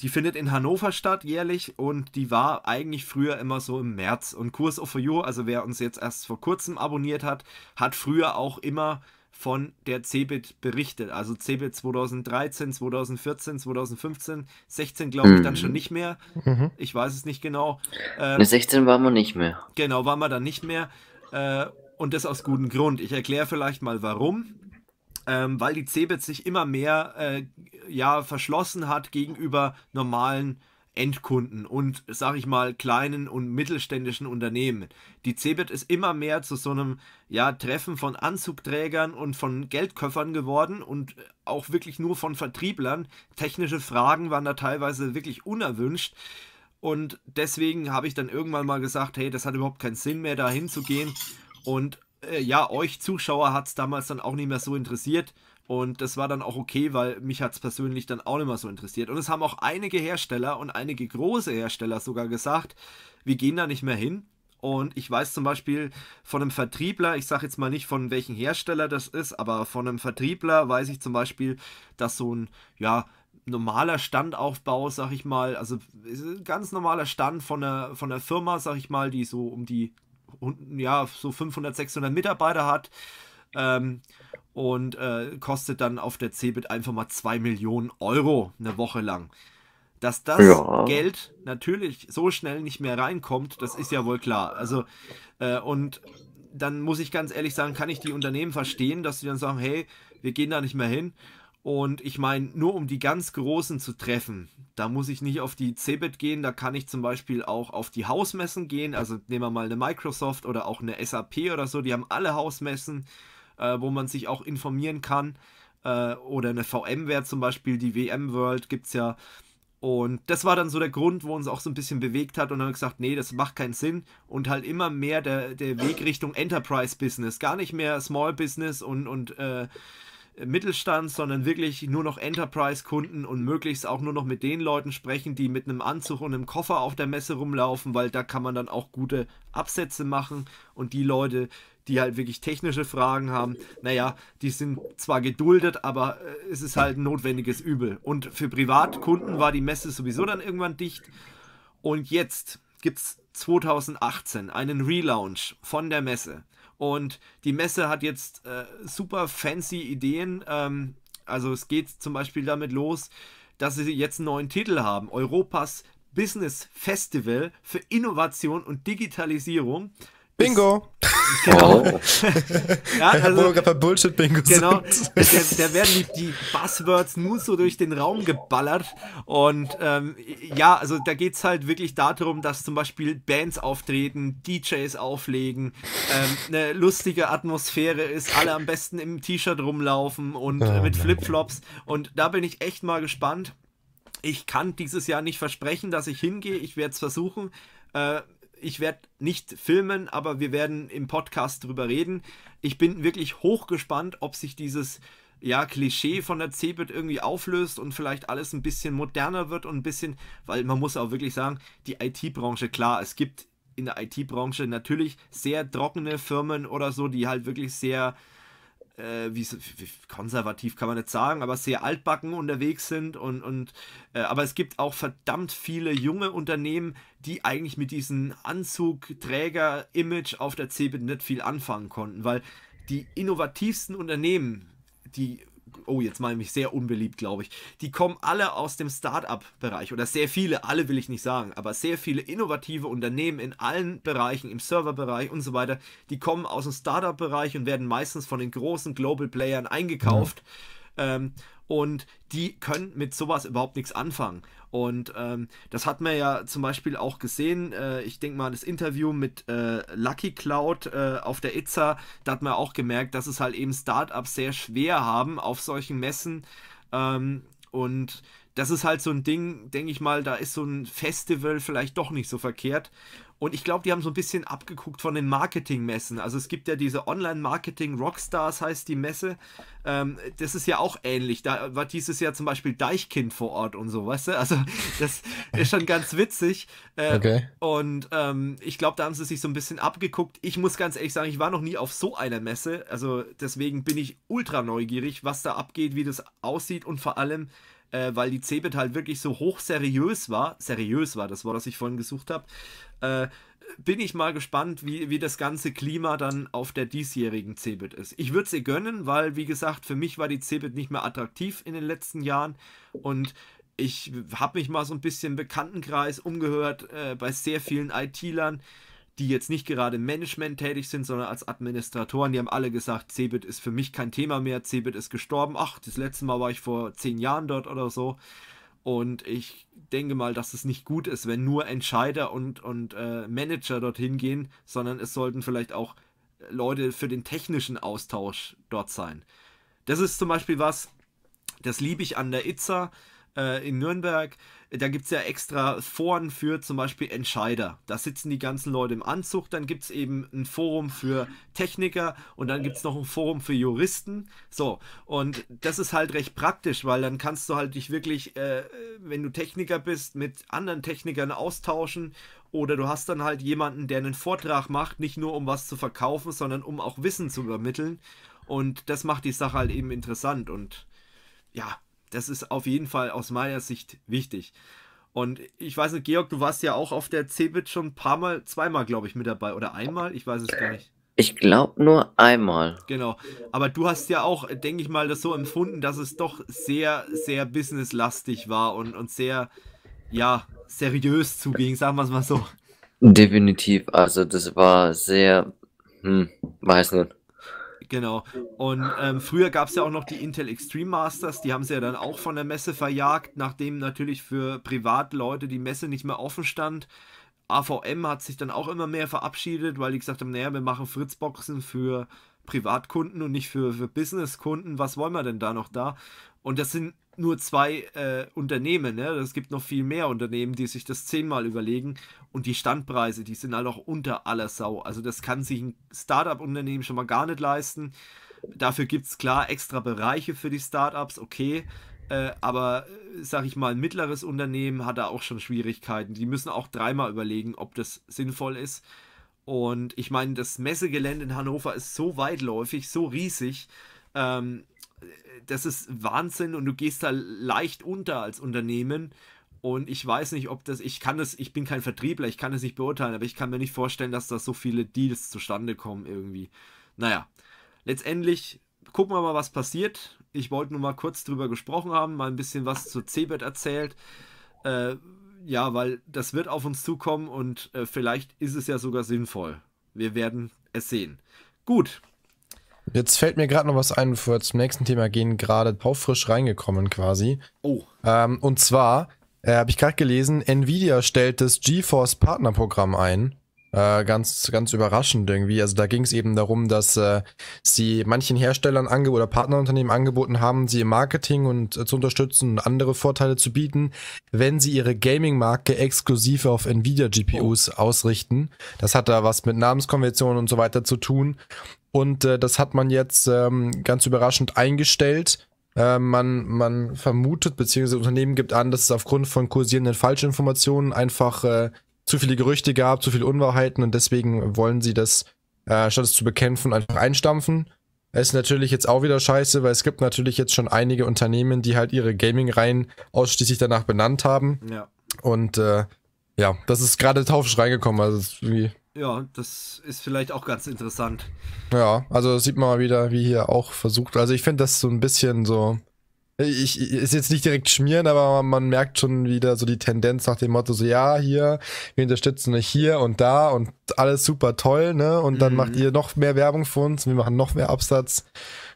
Die findet in Hannover statt jährlich und die war eigentlich früher immer so im März. Und Kurs of You, also wer uns jetzt erst vor kurzem abonniert hat, hat früher auch immer von der CeBIT berichtet. Also CeBIT 2013, 2014, 2015, 16 glaube ich mhm. dann schon nicht mehr. Mhm. Ich weiß es nicht genau. Ähm, 16 waren wir nicht mehr. Genau, waren wir dann nicht mehr. Äh, und das aus gutem Grund. Ich erkläre vielleicht mal warum. Ähm, weil die CeBIT sich immer mehr äh, ja, verschlossen hat gegenüber normalen Endkunden und, sag ich mal, kleinen und mittelständischen Unternehmen. Die CeBIT ist immer mehr zu so einem ja, Treffen von Anzugträgern und von Geldköffern geworden und auch wirklich nur von Vertrieblern. Technische Fragen waren da teilweise wirklich unerwünscht. Und deswegen habe ich dann irgendwann mal gesagt, hey, das hat überhaupt keinen Sinn mehr, da hinzugehen. Und äh, ja, euch Zuschauer hat es damals dann auch nicht mehr so interessiert. Und das war dann auch okay, weil mich hat es persönlich dann auch nicht mehr so interessiert. Und es haben auch einige Hersteller und einige große Hersteller sogar gesagt, wir gehen da nicht mehr hin. Und ich weiß zum Beispiel von einem Vertriebler, ich sage jetzt mal nicht von welchem Hersteller das ist, aber von einem Vertriebler weiß ich zum Beispiel, dass so ein, ja, normaler Standaufbau, sag ich mal, also ganz normaler Stand von der, von der Firma, sag ich mal, die so um die, ja, so 500, 600 Mitarbeiter hat, ähm, und äh, kostet dann auf der Cebit einfach mal 2 Millionen Euro eine Woche lang. Dass das ja. Geld natürlich so schnell nicht mehr reinkommt, das ist ja wohl klar. Also, äh, und dann muss ich ganz ehrlich sagen, kann ich die Unternehmen verstehen, dass sie dann sagen, hey, wir gehen da nicht mehr hin. Und ich meine, nur um die ganz Großen zu treffen, da muss ich nicht auf die Cebit gehen, da kann ich zum Beispiel auch auf die Hausmessen gehen. Also nehmen wir mal eine Microsoft oder auch eine SAP oder so, die haben alle Hausmessen äh, wo man sich auch informieren kann. Äh, oder eine VMware zum Beispiel, die VM World gibt es ja. Und das war dann so der Grund, wo uns auch so ein bisschen bewegt hat und dann haben wir gesagt, nee, das macht keinen Sinn und halt immer mehr der, der Weg Richtung Enterprise Business, gar nicht mehr Small Business und, und äh, Mittelstand, sondern wirklich nur noch Enterprise-Kunden und möglichst auch nur noch mit den Leuten sprechen, die mit einem Anzug und einem Koffer auf der Messe rumlaufen, weil da kann man dann auch gute Absätze machen und die Leute, die halt wirklich technische Fragen haben, naja, die sind zwar geduldet, aber äh, es ist halt ein notwendiges Übel. Und für Privatkunden war die Messe sowieso dann irgendwann dicht. Und jetzt gibt es 2018 einen Relaunch von der Messe. Und die Messe hat jetzt äh, super fancy Ideen. Ähm, also es geht zum Beispiel damit los, dass sie jetzt einen neuen Titel haben. Europas Business Festival für Innovation und Digitalisierung. Bingo! Genau. Oh. ja, also, Bullshit Bingo. Genau. Da werden die, die, Buzzwords nur so durch den Raum geballert. Und ähm, ja, also da geht es halt wirklich darum, dass zum Beispiel Bands auftreten, DJs auflegen, ähm, eine lustige Atmosphäre ist, alle am besten im T-Shirt rumlaufen und oh, mit Flipflops. Und da bin ich echt mal gespannt. Ich kann dieses Jahr nicht versprechen, dass ich hingehe. Ich werde es versuchen. Äh, ich werde nicht filmen, aber wir werden im Podcast drüber reden. Ich bin wirklich hochgespannt, ob sich dieses ja, Klischee von der Cebit irgendwie auflöst und vielleicht alles ein bisschen moderner wird und ein bisschen, weil man muss auch wirklich sagen, die IT-Branche, klar, es gibt in der IT-Branche natürlich sehr trockene Firmen oder so, die halt wirklich sehr äh, wie, wie, konservativ kann man nicht sagen, aber sehr altbacken unterwegs sind und, und äh, aber es gibt auch verdammt viele junge Unternehmen, die eigentlich mit diesem Anzugträger-Image auf der CeBIT nicht viel anfangen konnten, weil die innovativsten Unternehmen, die oh, jetzt meine ich sehr unbeliebt, glaube ich. Die kommen alle aus dem Start-up-Bereich oder sehr viele, alle will ich nicht sagen, aber sehr viele innovative Unternehmen in allen Bereichen, im Serverbereich und so weiter, die kommen aus dem Start-up-Bereich und werden meistens von den großen Global Playern eingekauft. Ja. Ähm, und die können mit sowas überhaupt nichts anfangen. Und ähm, das hat man ja zum Beispiel auch gesehen. Äh, ich denke mal, das Interview mit äh, Lucky Cloud äh, auf der ITSA, da hat man auch gemerkt, dass es halt eben Startups sehr schwer haben auf solchen Messen. Ähm, und das ist halt so ein Ding, denke ich mal, da ist so ein Festival vielleicht doch nicht so verkehrt. Und ich glaube, die haben so ein bisschen abgeguckt von den Marketingmessen. Also es gibt ja diese Online-Marketing Rockstars, heißt die Messe. Ähm, das ist ja auch ähnlich. Da war dieses Jahr zum Beispiel Deichkind vor Ort und so, weißt du? Also das ist schon ganz witzig. Äh, okay. Und ähm, ich glaube, da haben sie sich so ein bisschen abgeguckt. Ich muss ganz ehrlich sagen, ich war noch nie auf so einer Messe. Also deswegen bin ich ultra neugierig, was da abgeht, wie das aussieht und vor allem, äh, weil die Cebit halt wirklich so hoch seriös war, seriös war das Wort, das ich vorhin gesucht habe, äh, bin ich mal gespannt, wie, wie das ganze Klima dann auf der diesjährigen Cebit ist. Ich würde sie gönnen, weil, wie gesagt, für mich war die Cebit nicht mehr attraktiv in den letzten Jahren und ich habe mich mal so ein bisschen im Bekanntenkreis umgehört äh, bei sehr vielen IT-Lern, die jetzt nicht gerade im Management tätig sind, sondern als Administratoren. Die haben alle gesagt, Cebit ist für mich kein Thema mehr, Cebit ist gestorben. Ach, das letzte Mal war ich vor zehn Jahren dort oder so. Und ich denke mal, dass es nicht gut ist, wenn nur Entscheider und, und äh, Manager dorthin gehen, sondern es sollten vielleicht auch Leute für den technischen Austausch dort sein. Das ist zum Beispiel was, das liebe ich an der ITSA äh, in Nürnberg da gibt es ja extra Foren für zum Beispiel Entscheider. Da sitzen die ganzen Leute im Anzug. Dann gibt es eben ein Forum für Techniker und dann gibt es noch ein Forum für Juristen. So, und das ist halt recht praktisch, weil dann kannst du halt dich wirklich, äh, wenn du Techniker bist, mit anderen Technikern austauschen. Oder du hast dann halt jemanden, der einen Vortrag macht, nicht nur um was zu verkaufen, sondern um auch Wissen zu übermitteln. Und das macht die Sache halt eben interessant. Und ja, das ist auf jeden Fall aus meiner Sicht wichtig. Und ich weiß nicht, Georg, du warst ja auch auf der Cebit schon ein paar Mal, zweimal, glaube ich, mit dabei. Oder einmal? Ich weiß es gar nicht. Ich glaube nur einmal. Genau. Aber du hast ja auch, denke ich mal, das so empfunden, dass es doch sehr, sehr businesslastig war und, und sehr, ja, seriös zuging, sagen wir es mal so. Definitiv. Also das war sehr, hm, weiß nicht. Genau. Und ähm, früher gab es ja auch noch die Intel Extreme Masters, die haben sie ja dann auch von der Messe verjagt, nachdem natürlich für Privatleute die Messe nicht mehr offen stand. AVM hat sich dann auch immer mehr verabschiedet, weil die gesagt haben, naja, wir machen Fritzboxen für Privatkunden und nicht für, für Businesskunden. Was wollen wir denn da noch da? Und das sind nur zwei äh, Unternehmen. Ne? Es gibt noch viel mehr Unternehmen, die sich das zehnmal überlegen. Und die Standpreise, die sind halt auch unter aller Sau. Also das kann sich ein Startup-Unternehmen schon mal gar nicht leisten. Dafür gibt es klar extra Bereiche für die Startups, okay. Äh, aber, äh, sag ich mal, ein mittleres Unternehmen hat da auch schon Schwierigkeiten. Die müssen auch dreimal überlegen, ob das sinnvoll ist. Und ich meine, das Messegelände in Hannover ist so weitläufig, so riesig. Ähm, das ist Wahnsinn und du gehst da leicht unter als Unternehmen. Und ich weiß nicht, ob das, ich kann das, ich bin kein Vertriebler, ich kann das nicht beurteilen, aber ich kann mir nicht vorstellen, dass da so viele Deals zustande kommen irgendwie. Naja, letztendlich gucken wir mal, was passiert. Ich wollte nur mal kurz drüber gesprochen haben, mal ein bisschen was zu Cebet erzählt. Äh, ja, weil das wird auf uns zukommen und äh, vielleicht ist es ja sogar sinnvoll. Wir werden es sehen. Gut, Jetzt fällt mir gerade noch was ein, bevor wir zum nächsten Thema gehen, gerade taufrisch reingekommen quasi. Oh. Ähm, und zwar äh, habe ich gerade gelesen, Nvidia stellt das GeForce Partnerprogramm ein. Äh, ganz, ganz überraschend irgendwie. Also da ging es eben darum, dass äh, sie manchen Herstellern ange oder Partnerunternehmen angeboten haben, sie im Marketing und äh, zu unterstützen und andere Vorteile zu bieten, wenn sie ihre Gaming-Marke exklusiv auf Nvidia GPUs oh. ausrichten. Das hat da was mit Namenskonventionen und so weiter zu tun. Und äh, das hat man jetzt ähm, ganz überraschend eingestellt. Äh, man, man vermutet, beziehungsweise Unternehmen gibt an, dass es aufgrund von kursierenden Falschinformationen einfach äh, zu viele Gerüchte gab, zu viele Unwahrheiten und deswegen wollen sie das, äh, statt es zu bekämpfen, einfach einstampfen. Es ist natürlich jetzt auch wieder scheiße, weil es gibt natürlich jetzt schon einige Unternehmen, die halt ihre Gaming-Reihen ausschließlich danach benannt haben. Ja. Und äh, ja, das ist gerade taufisch reingekommen. Also irgendwie ja, das ist vielleicht auch ganz interessant. Ja, also sieht man mal wieder, wie hier auch versucht. Also ich finde das so ein bisschen so. Ich, ist jetzt nicht direkt schmieren, aber man merkt schon wieder so die Tendenz nach dem Motto so, ja, hier, wir unterstützen euch hier und da und alles super toll, ne? Und dann mhm. macht ihr noch mehr Werbung für uns, wir machen noch mehr Absatz.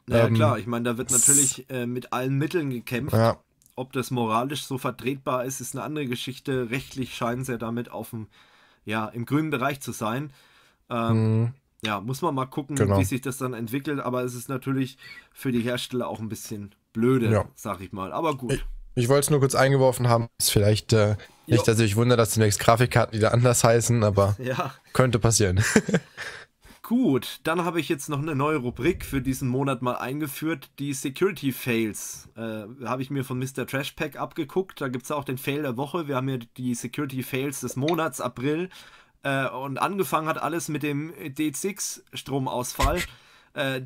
Ja, ähm, klar, ich meine, da wird natürlich äh, mit allen Mitteln gekämpft. Ja. Ob das moralisch so vertretbar ist, ist eine andere Geschichte. Rechtlich scheinen sie ja damit auf dem ja, im grünen Bereich zu sein. Ähm, mhm. Ja, muss man mal gucken, genau. wie sich das dann entwickelt, aber es ist natürlich für die Hersteller auch ein bisschen blöde, ja. sag ich mal. Aber gut. Ich, Ich wollte es nur kurz eingeworfen haben. Ist vielleicht äh, nicht, dass ich wundere, dass demnächst Grafikkarten wieder anders heißen, aber ja. könnte passieren. Gut, dann habe ich jetzt noch eine neue Rubrik für diesen Monat mal eingeführt, die Security Fails. Äh, habe ich mir von Mr. Trashpack abgeguckt. Da gibt es auch den Fail der Woche. Wir haben hier die Security Fails des Monats April. Äh, und angefangen hat alles mit dem D6-Stromausfall. Äh,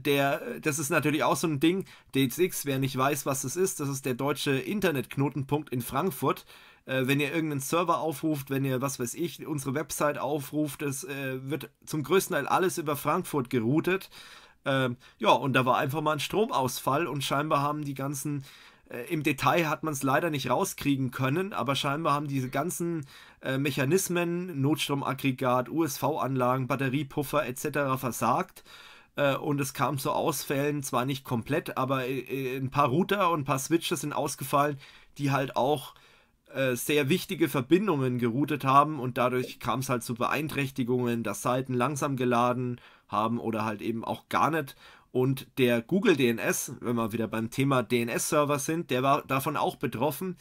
das ist natürlich auch so ein Ding. D6, wer nicht weiß, was das ist, das ist der deutsche Internetknotenpunkt in Frankfurt. Äh, wenn ihr irgendeinen Server aufruft, wenn ihr, was weiß ich, unsere Website aufruft, es äh, wird zum größten Teil alles über Frankfurt geroutet. Ähm, ja, und da war einfach mal ein Stromausfall und scheinbar haben die ganzen äh, im Detail hat man es leider nicht rauskriegen können, aber scheinbar haben diese ganzen äh, Mechanismen, Notstromaggregat, USV-Anlagen, Batteriepuffer etc. versagt. Äh, und es kam zu Ausfällen, zwar nicht komplett, aber äh, ein paar Router und ein paar Switches sind ausgefallen, die halt auch äh, sehr wichtige Verbindungen geroutet haben und dadurch kam es halt zu Beeinträchtigungen, dass Seiten langsam geladen haben oder halt eben auch gar nicht. Und der Google DNS, wenn wir wieder beim Thema DNS-Server sind, der war davon auch betroffen.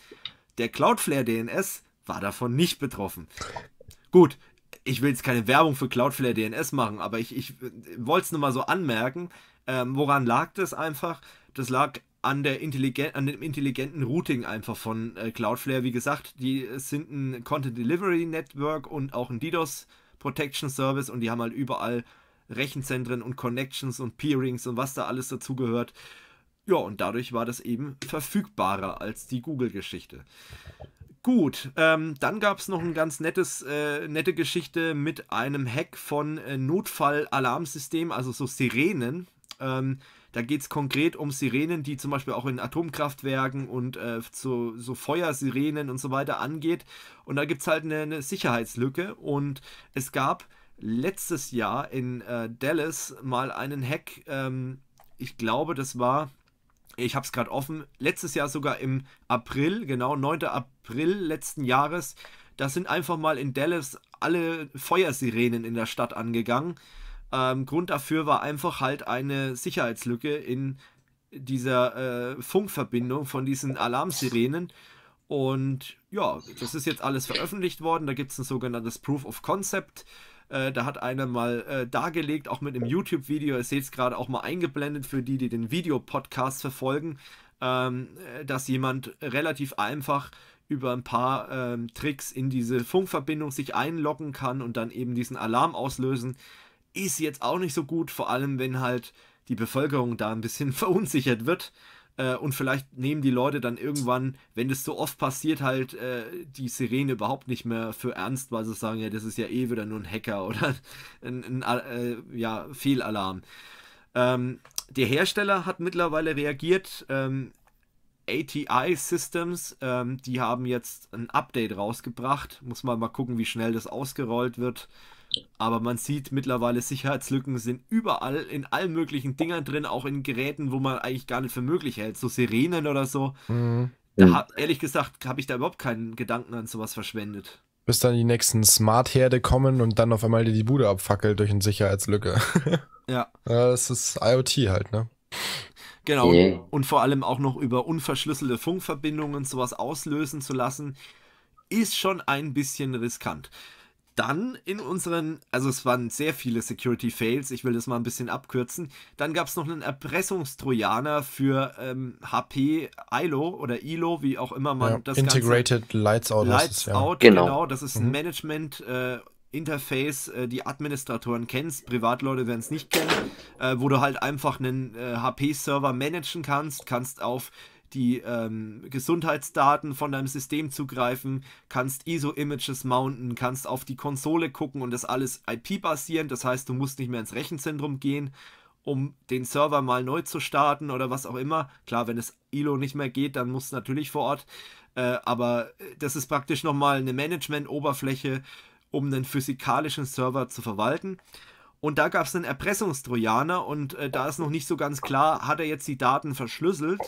Der Cloudflare DNS war davon nicht betroffen. Gut, ich will jetzt keine Werbung für Cloudflare DNS machen, aber ich, ich wollte es nur mal so anmerken. Ähm, woran lag das einfach? Das lag an, der intelligent, an dem intelligenten Routing einfach von äh, Cloudflare. Wie gesagt, die sind ein Content Delivery Network und auch ein DDoS Protection Service und die haben halt überall Rechenzentren und Connections und Peerings und was da alles dazugehört. Ja, und dadurch war das eben verfügbarer als die Google-Geschichte. Gut, ähm, dann gab es noch ein ganz nettes, äh, nette Geschichte mit einem Hack von äh, Notfall-Alarmsystem, also so Sirenen. Ähm, da geht es konkret um Sirenen, die zum Beispiel auch in Atomkraftwerken und äh, so, so Feuersirenen und so weiter angeht. Und da gibt es halt eine, eine, Sicherheitslücke. Und es gab letztes Jahr in äh, Dallas mal einen Hack. Ähm, ich glaube, das war ich habe es gerade offen, letztes Jahr sogar im April, genau 9. April letzten Jahres, da sind einfach mal in Dallas alle Feuersirenen in der Stadt angegangen. Ähm, Grund dafür war einfach halt eine Sicherheitslücke in dieser äh, Funkverbindung von diesen Alarmsirenen. Und ja, das ist jetzt alles veröffentlicht worden. Da gibt es ein sogenanntes Proof of Concept. Äh, da hat einer mal äh, dargelegt, auch mit einem YouTube-Video, ihr seht es gerade auch mal eingeblendet für die, die den Videopodcast verfolgen, ähm, äh, dass jemand relativ einfach über ein paar ähm, Tricks in diese Funkverbindung sich einloggen kann und dann eben diesen Alarm auslösen. Ist jetzt auch nicht so gut, vor allem wenn halt die Bevölkerung da ein bisschen verunsichert wird. Äh, und vielleicht nehmen die Leute dann irgendwann, wenn das so oft passiert, halt äh, die Sirene überhaupt nicht mehr für ernst, weil sie sagen, ja, das ist ja eh wieder nur ein Hacker oder ein, ein äh, ja, Fehlalarm. Ähm, der Hersteller hat mittlerweile reagiert. Ähm, ATI Systems, ähm, die haben jetzt ein Update rausgebracht. Muss man mal gucken, wie schnell das ausgerollt wird. Aber man sieht mittlerweile, Sicherheitslücken sind überall in allen möglichen Dingern drin, auch in Geräten, wo man eigentlich gar nicht für möglich hält, so Sirenen oder so. Mhm. Da hab, ehrlich gesagt, habe ich da überhaupt keinen Gedanken an sowas verschwendet. Bis dann die nächsten Smart-Herde kommen und dann auf einmal die Bude abfackelt durch eine Sicherheitslücke. ja. ja. Das ist IoT halt, ne? Genau. Yeah. Und vor allem auch noch über unverschlüsselte Funkverbindungen sowas auslösen zu lassen, ist schon ein bisschen riskant. Dann in unseren, also es waren sehr viele Security Fails, ich will das mal ein bisschen abkürzen. Dann gab es noch einen Erpressungstrojaner für ähm, HP ILO oder ILO, wie auch immer man ja, das Integrated Ganze, Lights Out. Lights ist, ja. Out, genau. genau. Das ist ein mhm. Management. Äh, Interface, äh, die Administratoren kennst, Privatleute werden es nicht kennen, äh, wo du halt einfach einen äh, HP-Server managen kannst, kannst auf die ähm, Gesundheitsdaten von deinem System zugreifen, kannst ISO-Images mounten, kannst auf die Konsole gucken und das alles IP-basierend. Das heißt, du musst nicht mehr ins Rechenzentrum gehen, um den Server mal neu zu starten oder was auch immer. Klar, wenn es ILO nicht mehr geht, dann musst du natürlich vor Ort. Äh, aber das ist praktisch nochmal eine Management-Oberfläche, um einen physikalischen Server zu verwalten. Und da gab es einen Erpressungstrojaner und äh, da ist noch nicht so ganz klar, hat er jetzt die Daten verschlüsselt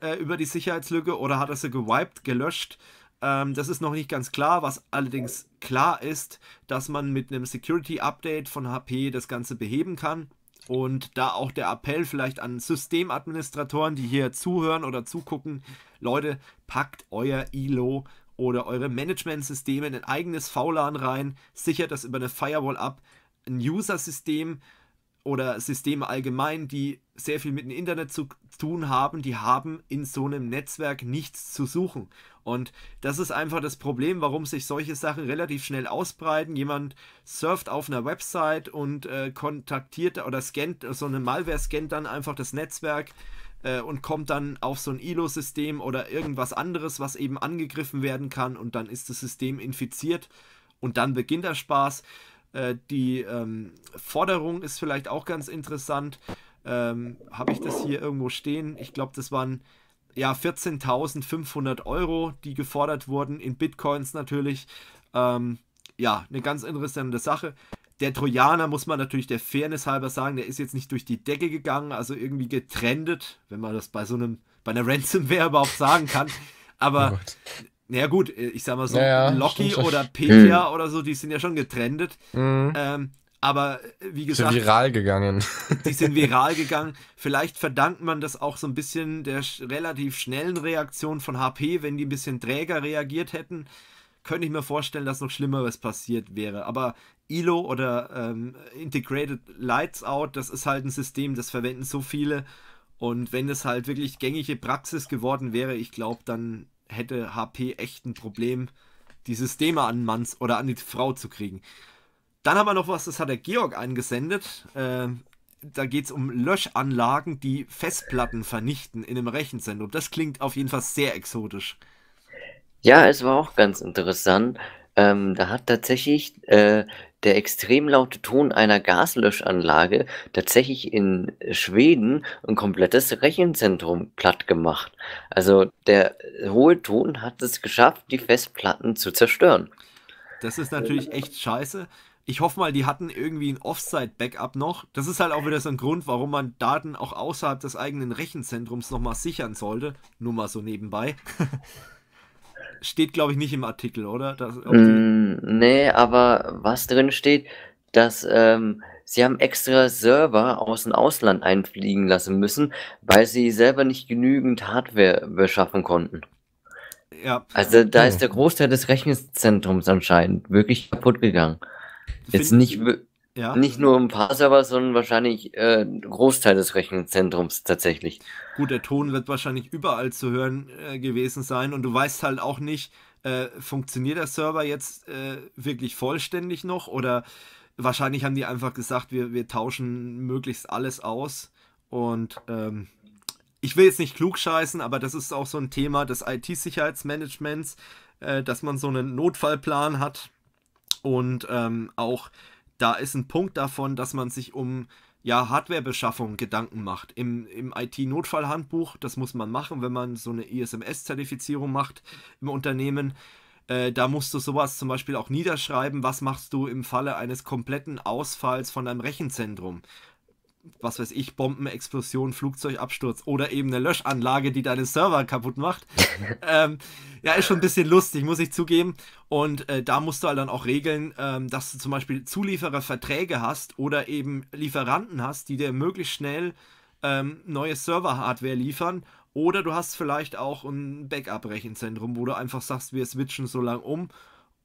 äh, über die Sicherheitslücke oder hat er sie gewiped, gelöscht. Ähm, das ist noch nicht ganz klar. Was allerdings klar ist, dass man mit einem Security Update von HP das Ganze beheben kann. Und da auch der Appell vielleicht an Systemadministratoren, die hier zuhören oder zugucken, Leute, packt euer ILO oder eure Managementsysteme in ein eigenes VLAN rein, sichert das über eine Firewall ab. Ein User-System oder Systeme allgemein, die sehr viel mit dem Internet zu tun haben, die haben in so einem Netzwerk nichts zu suchen. Und das ist einfach das Problem, warum sich solche Sachen relativ schnell ausbreiten. Jemand surft auf einer Website und äh, kontaktiert oder scannt, so eine Malware scannt dann einfach das Netzwerk äh, und kommt dann auf so ein ILO-System oder irgendwas anderes, was eben angegriffen werden kann und dann ist das System infiziert und dann beginnt der Spaß. Äh, die ähm, Forderung ist vielleicht auch ganz interessant. Ähm, Habe ich das hier irgendwo stehen? Ich glaube, das waren ja 14.500 Euro, die gefordert wurden, in Bitcoins natürlich. Ähm, ja, eine ganz interessante Sache. Der Trojaner, muss man natürlich der Fairness halber sagen, der ist jetzt nicht durch die Decke gegangen, also irgendwie getrendet, wenn man das bei so einem, bei einer Ransomware überhaupt sagen kann. Aber, oh naja gut, ich sag mal so, ja, ja, Loki oder Petya mhm. oder so, die sind ja schon getrendet. Mhm. Ähm, aber wie gesagt. Die sind viral gegangen. Die sind viral gegangen. Vielleicht verdankt man das auch so ein bisschen der relativ schnellen Reaktion von HP, wenn die ein bisschen träger reagiert hätten. Könnte ich mir vorstellen, dass noch Schlimmeres passiert wäre. Aber ILO oder ähm, Integrated Lights Out, das ist halt ein System, das verwenden so viele. Und wenn es halt wirklich gängige Praxis geworden wäre, ich glaube, dann hätte HP echt ein Problem, die Systeme an Manns oder an die Frau zu kriegen. Dann haben wir noch was, das hat der Georg eingesendet. Äh, da geht es um Löschanlagen, die Festplatten vernichten in einem Rechenzentrum. Das klingt auf jeden Fall sehr exotisch. Ja, es war auch ganz interessant. Ähm, da hat tatsächlich äh, der extrem laute Ton einer Gaslöschanlage tatsächlich in Schweden ein komplettes Rechenzentrum platt gemacht. Also der hohe Ton hat es geschafft, die Festplatten zu zerstören. Das ist natürlich echt scheiße. Ich hoffe mal, die hatten irgendwie ein Offsite-Backup noch. Das ist halt auch wieder so ein Grund, warum man Daten auch außerhalb des eigenen Rechenzentrums nochmal sichern sollte. Nur mal so nebenbei. steht, glaube ich, nicht im Artikel, oder? Das, mm, nee, aber was drin steht, dass ähm, sie haben extra Server aus dem Ausland einfliegen lassen müssen, weil sie selber nicht genügend Hardware beschaffen konnten. Ja. Also da ist der Großteil des Rechenzentrums anscheinend wirklich kaputt gegangen. Jetzt nicht, ja. nicht nur ein paar Server, sondern wahrscheinlich äh, ein Großteil des Rechenzentrums tatsächlich. Gut, der Ton wird wahrscheinlich überall zu hören äh, gewesen sein und du weißt halt auch nicht, äh, funktioniert der Server jetzt äh, wirklich vollständig noch oder wahrscheinlich haben die einfach gesagt, wir, wir tauschen möglichst alles aus und ähm, ich will jetzt nicht klug scheißen, aber das ist auch so ein Thema des IT-Sicherheitsmanagements, äh, dass man so einen Notfallplan hat und ähm, auch da ist ein Punkt davon, dass man sich um ja, Hardwarebeschaffung Gedanken macht. Im, im IT-Notfallhandbuch, das muss man machen, wenn man so eine ISMS-Zertifizierung macht im Unternehmen. Äh, da musst du sowas zum Beispiel auch niederschreiben, was machst du im Falle eines kompletten Ausfalls von einem Rechenzentrum was weiß ich, Bombenexplosion, Flugzeugabsturz oder eben eine Löschanlage, die deine Server kaputt macht. ähm, ja, ist schon ein bisschen lustig, muss ich zugeben. Und äh, da musst du halt dann auch regeln, ähm, dass du zum Beispiel Zuliefererverträge hast oder eben Lieferanten hast, die dir möglichst schnell ähm, neue Server-Hardware liefern. Oder du hast vielleicht auch ein Backup-Rechenzentrum, wo du einfach sagst, wir switchen so lang um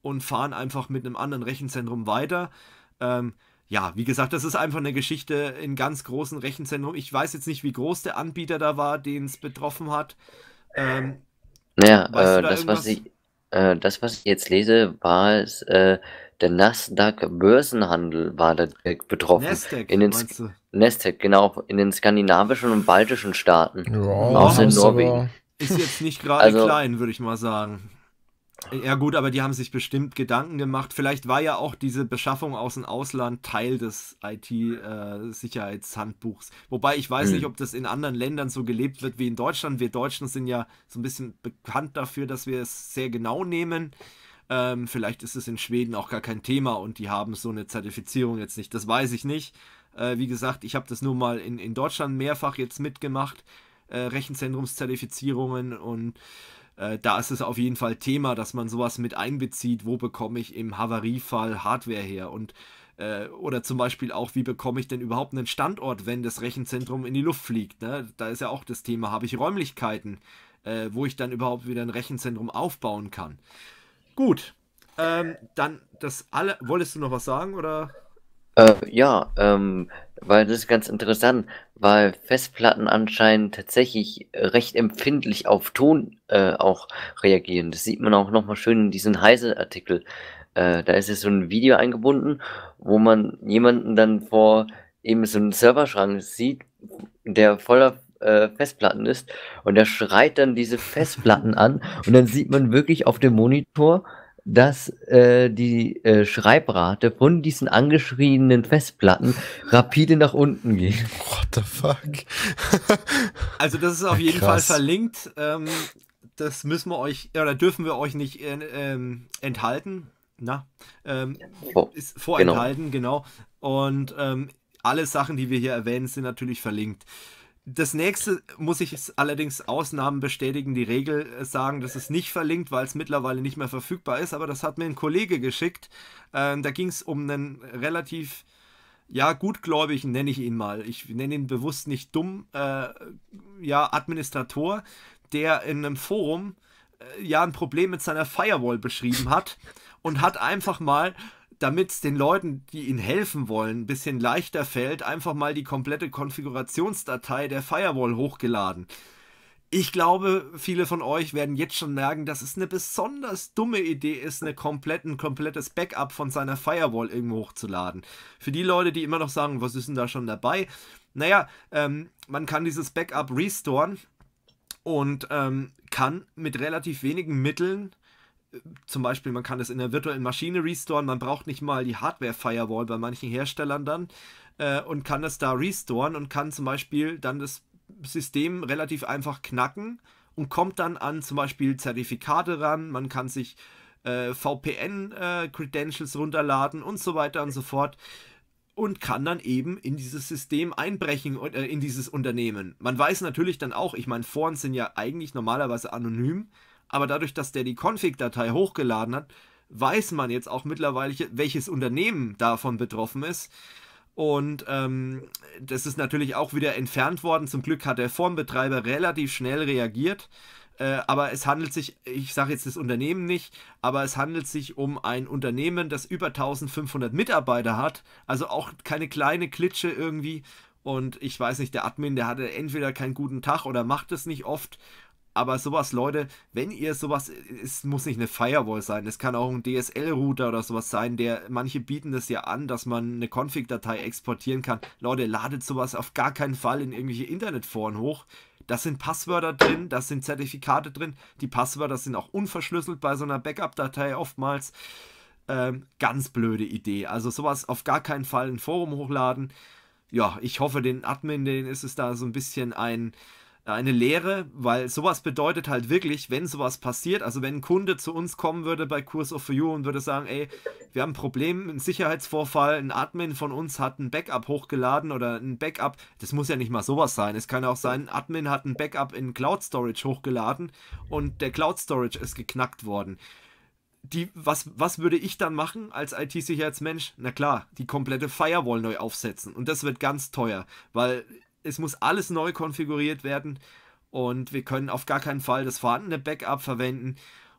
und fahren einfach mit einem anderen Rechenzentrum weiter. Ähm, ja, wie gesagt, das ist einfach eine Geschichte in ganz großen Rechenzentren. Ich weiß jetzt nicht, wie groß der Anbieter da war, den es betroffen hat. Ähm, naja, äh, da das, was ich, äh, das, was ich jetzt lese, war es, äh, der Nasdaq-Börsenhandel war da betroffen. Nasdaq, in den meinst du? Nasdaq, genau, in den skandinavischen und baltischen Staaten. Ja, auch in Norwegen. Ist jetzt nicht gerade also, klein, würde ich mal sagen. Ja gut, aber die haben sich bestimmt Gedanken gemacht. Vielleicht war ja auch diese Beschaffung aus dem Ausland Teil des IT-Sicherheitshandbuchs. Äh, Wobei ich weiß mhm. nicht, ob das in anderen Ländern so gelebt wird wie in Deutschland. Wir Deutschen sind ja so ein bisschen bekannt dafür, dass wir es sehr genau nehmen. Ähm, vielleicht ist es in Schweden auch gar kein Thema und die haben so eine Zertifizierung jetzt nicht. Das weiß ich nicht. Äh, wie gesagt, ich habe das nur mal in, in Deutschland mehrfach jetzt mitgemacht. Äh, Rechenzentrumszertifizierungen und äh, da ist es auf jeden Fall Thema, dass man sowas mit einbezieht, wo bekomme ich im Havariefall Hardware her. Und Äh, oder zum Beispiel auch, wie bekomme ich denn überhaupt einen Standort, wenn das Rechenzentrum in die Luft fliegt? Ne? Da ist ja auch das Thema, habe ich Räumlichkeiten, äh, wo ich dann überhaupt wieder ein Rechenzentrum aufbauen kann. Gut, ähm, dann das alle. Wolltest du noch was sagen oder? Äh, ja, ähm, weil das ist ganz interessant, weil Festplatten anscheinend tatsächlich recht empfindlich auf Ton äh, auch reagieren. Das sieht man auch nochmal schön in diesem Heise-Artikel. Äh, da ist es so ein Video eingebunden, wo man jemanden dann vor eben so einem Serverschrank sieht, der voller äh, Festplatten ist und der schreit dann diese Festplatten an und dann sieht man wirklich auf dem Monitor, dass äh, die äh, Schreibrate von diesen angeschriebenen Festplatten rapide nach unten geht. What the fuck? also das ist auf jeden Krass. Fall verlinkt. Ähm, das müssen wir euch oder dürfen wir euch nicht äh, ähm, enthalten. Na, ähm, oh, ist vorenthalten, genau. genau. Und ähm, alle Sachen, die wir hier erwähnen, sind natürlich verlinkt. Das nächste muss ich allerdings Ausnahmen bestätigen, die Regel äh, sagen, das ist nicht verlinkt, weil es mittlerweile nicht mehr verfügbar ist, aber das hat mir ein Kollege geschickt. Ähm, da ging es um einen relativ, ja, gutgläubigen, nenne ich ihn mal. Ich nenne ihn bewusst nicht dumm, äh, ja, Administrator, der in einem Forum äh, ja ein Problem mit seiner Firewall beschrieben hat und hat einfach mal damit es den Leuten, die ihnen helfen wollen, ein bisschen leichter fällt, einfach mal die komplette Konfigurationsdatei der Firewall hochgeladen. Ich glaube, viele von euch werden jetzt schon merken, dass es eine besonders dumme Idee ist, eine komplett, ein komplettes Backup von seiner Firewall irgendwo hochzuladen. Für die Leute, die immer noch sagen, was ist denn da schon dabei? Naja, ähm, man kann dieses Backup restoren und ähm, kann mit relativ wenigen Mitteln zum Beispiel, man kann es in der virtuellen Maschine restoren, man braucht nicht mal die Hardware-Firewall bei manchen Herstellern dann äh, und kann es da restoren und kann zum Beispiel dann das System relativ einfach knacken und kommt dann an zum Beispiel Zertifikate ran, man kann sich äh, VPN-Credentials äh, runterladen und so weiter und so fort und kann dann eben in dieses System einbrechen, äh, in dieses Unternehmen. Man weiß natürlich dann auch, ich meine, Foren sind ja eigentlich normalerweise anonym, aber dadurch, dass der die Config-Datei hochgeladen hat, weiß man jetzt auch mittlerweile, welches Unternehmen davon betroffen ist. Und ähm, das ist natürlich auch wieder entfernt worden. Zum Glück hat der Formbetreiber relativ schnell reagiert. Äh, aber es handelt sich, ich sage jetzt das Unternehmen nicht, aber es handelt sich um ein Unternehmen, das über 1500 Mitarbeiter hat. Also auch keine kleine Klitsche irgendwie. Und ich weiß nicht, der Admin, der hatte entweder keinen guten Tag oder macht es nicht oft aber sowas, Leute, wenn ihr sowas, es muss nicht eine Firewall sein, es kann auch ein DSL-Router oder sowas sein, der, manche bieten das ja an, dass man eine Config-Datei exportieren kann. Leute, ladet sowas auf gar keinen Fall in irgendwelche Internetforen hoch. Da sind Passwörter drin, da sind Zertifikate drin. Die Passwörter sind auch unverschlüsselt bei so einer Backup-Datei oftmals. Ähm, ganz blöde Idee. Also sowas auf gar keinen Fall in Forum hochladen. Ja, ich hoffe, den Admin, denen ist es da so ein bisschen ein, eine Lehre, weil sowas bedeutet halt wirklich, wenn sowas passiert, also wenn ein Kunde zu uns kommen würde bei Kurs of You und würde sagen, ey, wir haben ein Problem, ein Sicherheitsvorfall, ein Admin von uns hat ein Backup hochgeladen oder ein Backup, das muss ja nicht mal sowas sein, es kann auch sein, ein Admin hat ein Backup in Cloud Storage hochgeladen und der Cloud Storage ist geknackt worden. Die, was, was würde ich dann machen als IT-Sicherheitsmensch? Na klar, die komplette Firewall neu aufsetzen. Und das wird ganz teuer, weil es muss alles neu konfiguriert werden und wir können auf gar keinen Fall das vorhandene Backup verwenden.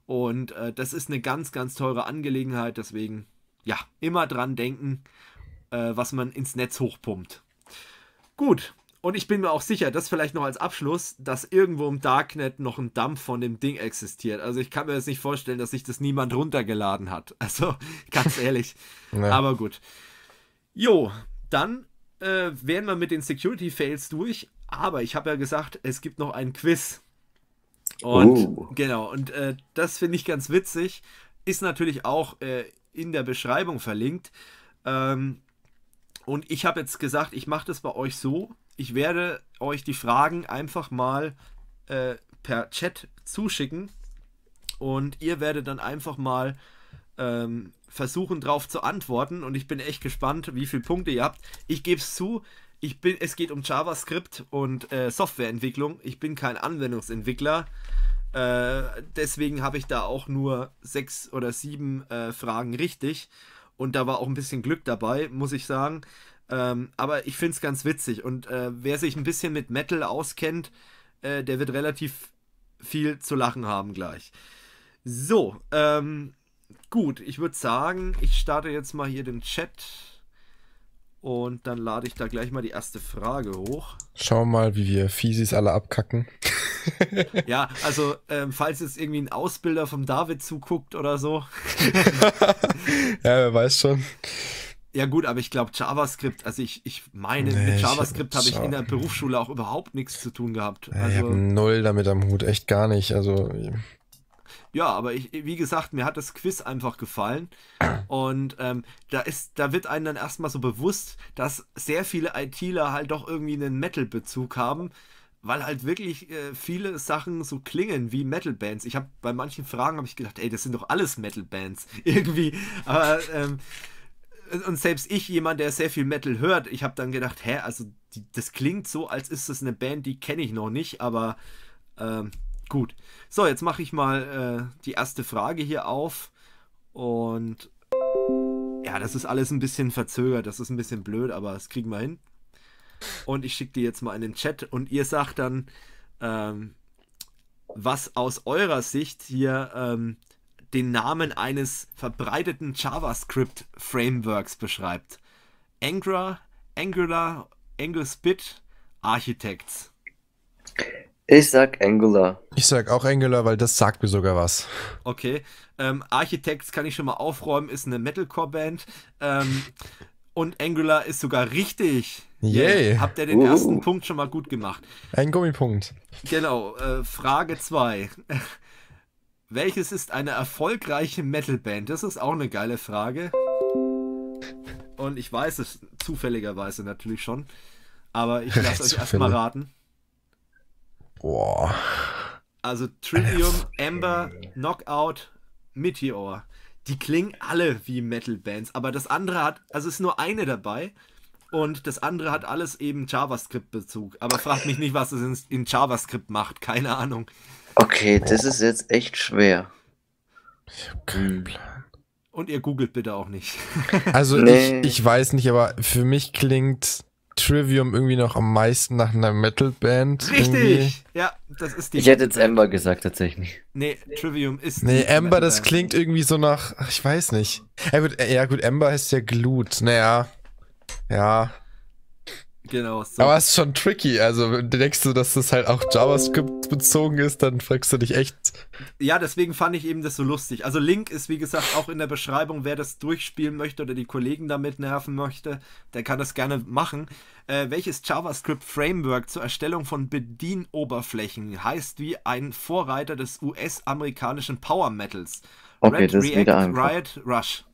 Und äh, das ist eine ganz, ganz teure Angelegenheit. Deswegen, ja, immer dran denken, äh, was man ins Netz hochpumpt. Gut. Und ich bin mir auch sicher, das vielleicht noch als Abschluss, dass irgendwo im Darknet noch ein Dump von dem Ding existiert. Also ich kann mir jetzt nicht vorstellen, dass sich das niemand runtergeladen hat. Also ganz ehrlich. Ja. Aber gut. Jo, dann äh, wären wir mit den Security Fails durch. Aber ich habe ja gesagt, es gibt noch ein Quiz. Und oh. genau, und äh, das finde ich ganz witzig. Ist natürlich auch äh, in der Beschreibung verlinkt. Ähm, und ich habe jetzt gesagt, ich mache das bei euch so. Ich werde euch die Fragen einfach mal äh, per Chat zuschicken. Und ihr werdet dann einfach mal ähm, versuchen darauf zu antworten und ich bin echt gespannt, wie viele Punkte ihr habt. Ich gebe es zu, ich bin, es geht um JavaScript und äh, Softwareentwicklung. Ich bin kein Anwendungsentwickler. Äh, deswegen habe ich da auch nur sechs oder sieben äh, Fragen richtig. und da war auch ein bisschen Glück dabei, muss ich sagen. Ähm, aber ich finde es ganz witzig. Und äh, wer sich ein bisschen mit Metal auskennt, äh, der wird relativ viel zu lachen haben gleich. So, ähm, gut, ich würde sagen, ich starte jetzt mal hier den Chat. Und dann lade ich da gleich mal die erste Frage hoch. Schauen wir mal, wie wir Fiesis alle abkacken. ja, also ähm, falls jetzt irgendwie ein Ausbilder vom David zuguckt oder so. ja, wer weiß schon. Ja gut, aber ich glaube JavaScript, also ich, ich meine, nee, mit JavaScript habe ich in der Berufsschule auch überhaupt nichts zu tun gehabt. Also, ich habe null damit am Hut, echt gar nicht. Also ja, aber ich, wie gesagt, mir hat das Quiz einfach gefallen. Und ähm, da ist, da wird einem dann erstmal so bewusst, dass sehr viele ITler halt doch irgendwie einen Metal-Bezug haben, weil halt wirklich äh, viele Sachen so klingen wie Metal-Bands. Ich habe bei manchen Fragen habe ich gedacht, ey, das sind doch alles Metal-Bands. Irgendwie. Aber ähm, und selbst ich, jemand, der sehr viel Metal hört, ich habe dann gedacht, hä, also die, das klingt so, als ist das eine Band, die kenne ich noch nicht, aber ähm, gut. So, jetzt mache ich mal äh, die erste Frage hier auf und ja, das ist alles ein bisschen verzögert, das ist ein bisschen blöd, aber das kriegen wir hin. Und ich schicke die jetzt mal in den Chat und ihr sagt dann, ähm, was aus eurer Sicht hier ähm, den Namen eines verbreiteten JavaScript-Frameworks beschreibt. Angular, Angular, AngularSpit, Architects. Ich sag Angular. Ich sag auch Angular, weil das sagt mir sogar was. Okay. Ähm, Architects kann ich schon mal aufräumen, ist eine Metalcore-Band. Ähm, und Angular ist sogar richtig. Yay. Yeah. Habt ihr den uh. ersten Punkt schon mal gut gemacht? Ein Gummipunkt. Genau. Äh, Frage 2. Welches ist eine erfolgreiche Metalband? Das ist auch eine geile Frage. Und ich weiß es zufälligerweise natürlich schon. Aber ich lasse euch erstmal raten. Boah. Also Trivium, Amber, Knockout, Meteor. Die klingen alle wie Metal-Bands, aber das andere hat, also ist nur eine dabei und das andere hat alles eben JavaScript-Bezug. Aber fragt mich nicht, was es in, in JavaScript macht, keine Ahnung. Okay, das ist jetzt echt schwer. Ich hab keinen hm. Plan. Und ihr googelt bitte auch nicht. Also nee. ich, ich weiß nicht, aber für mich klingt Trivium irgendwie noch am meisten nach einer Metal-Band. Richtig! Irgendwie. Ja, das ist die. Ich hätte jetzt Ember gesagt, tatsächlich. Nee, Trivium ist. Nee, Ember, das klingt irgendwie so nach. Ach, ich weiß nicht. Ja, gut, ja, gut Ember heißt ja Glut. Naja. Ja. Genau. So. Aber es ist schon tricky. Also, denkst du, dass das halt auch JavaScript bezogen ist, dann fragst du dich echt. Ja, deswegen fand ich eben das so lustig. Also, Link ist wie gesagt auch in der Beschreibung, wer das durchspielen möchte oder die Kollegen damit nerven möchte, der kann das gerne machen. Äh, welches JavaScript-Framework zur Erstellung von Bedienoberflächen heißt wie ein Vorreiter des US-amerikanischen Power Metals? Okay, Red, das React, ist wieder einfach. Riot, Rush.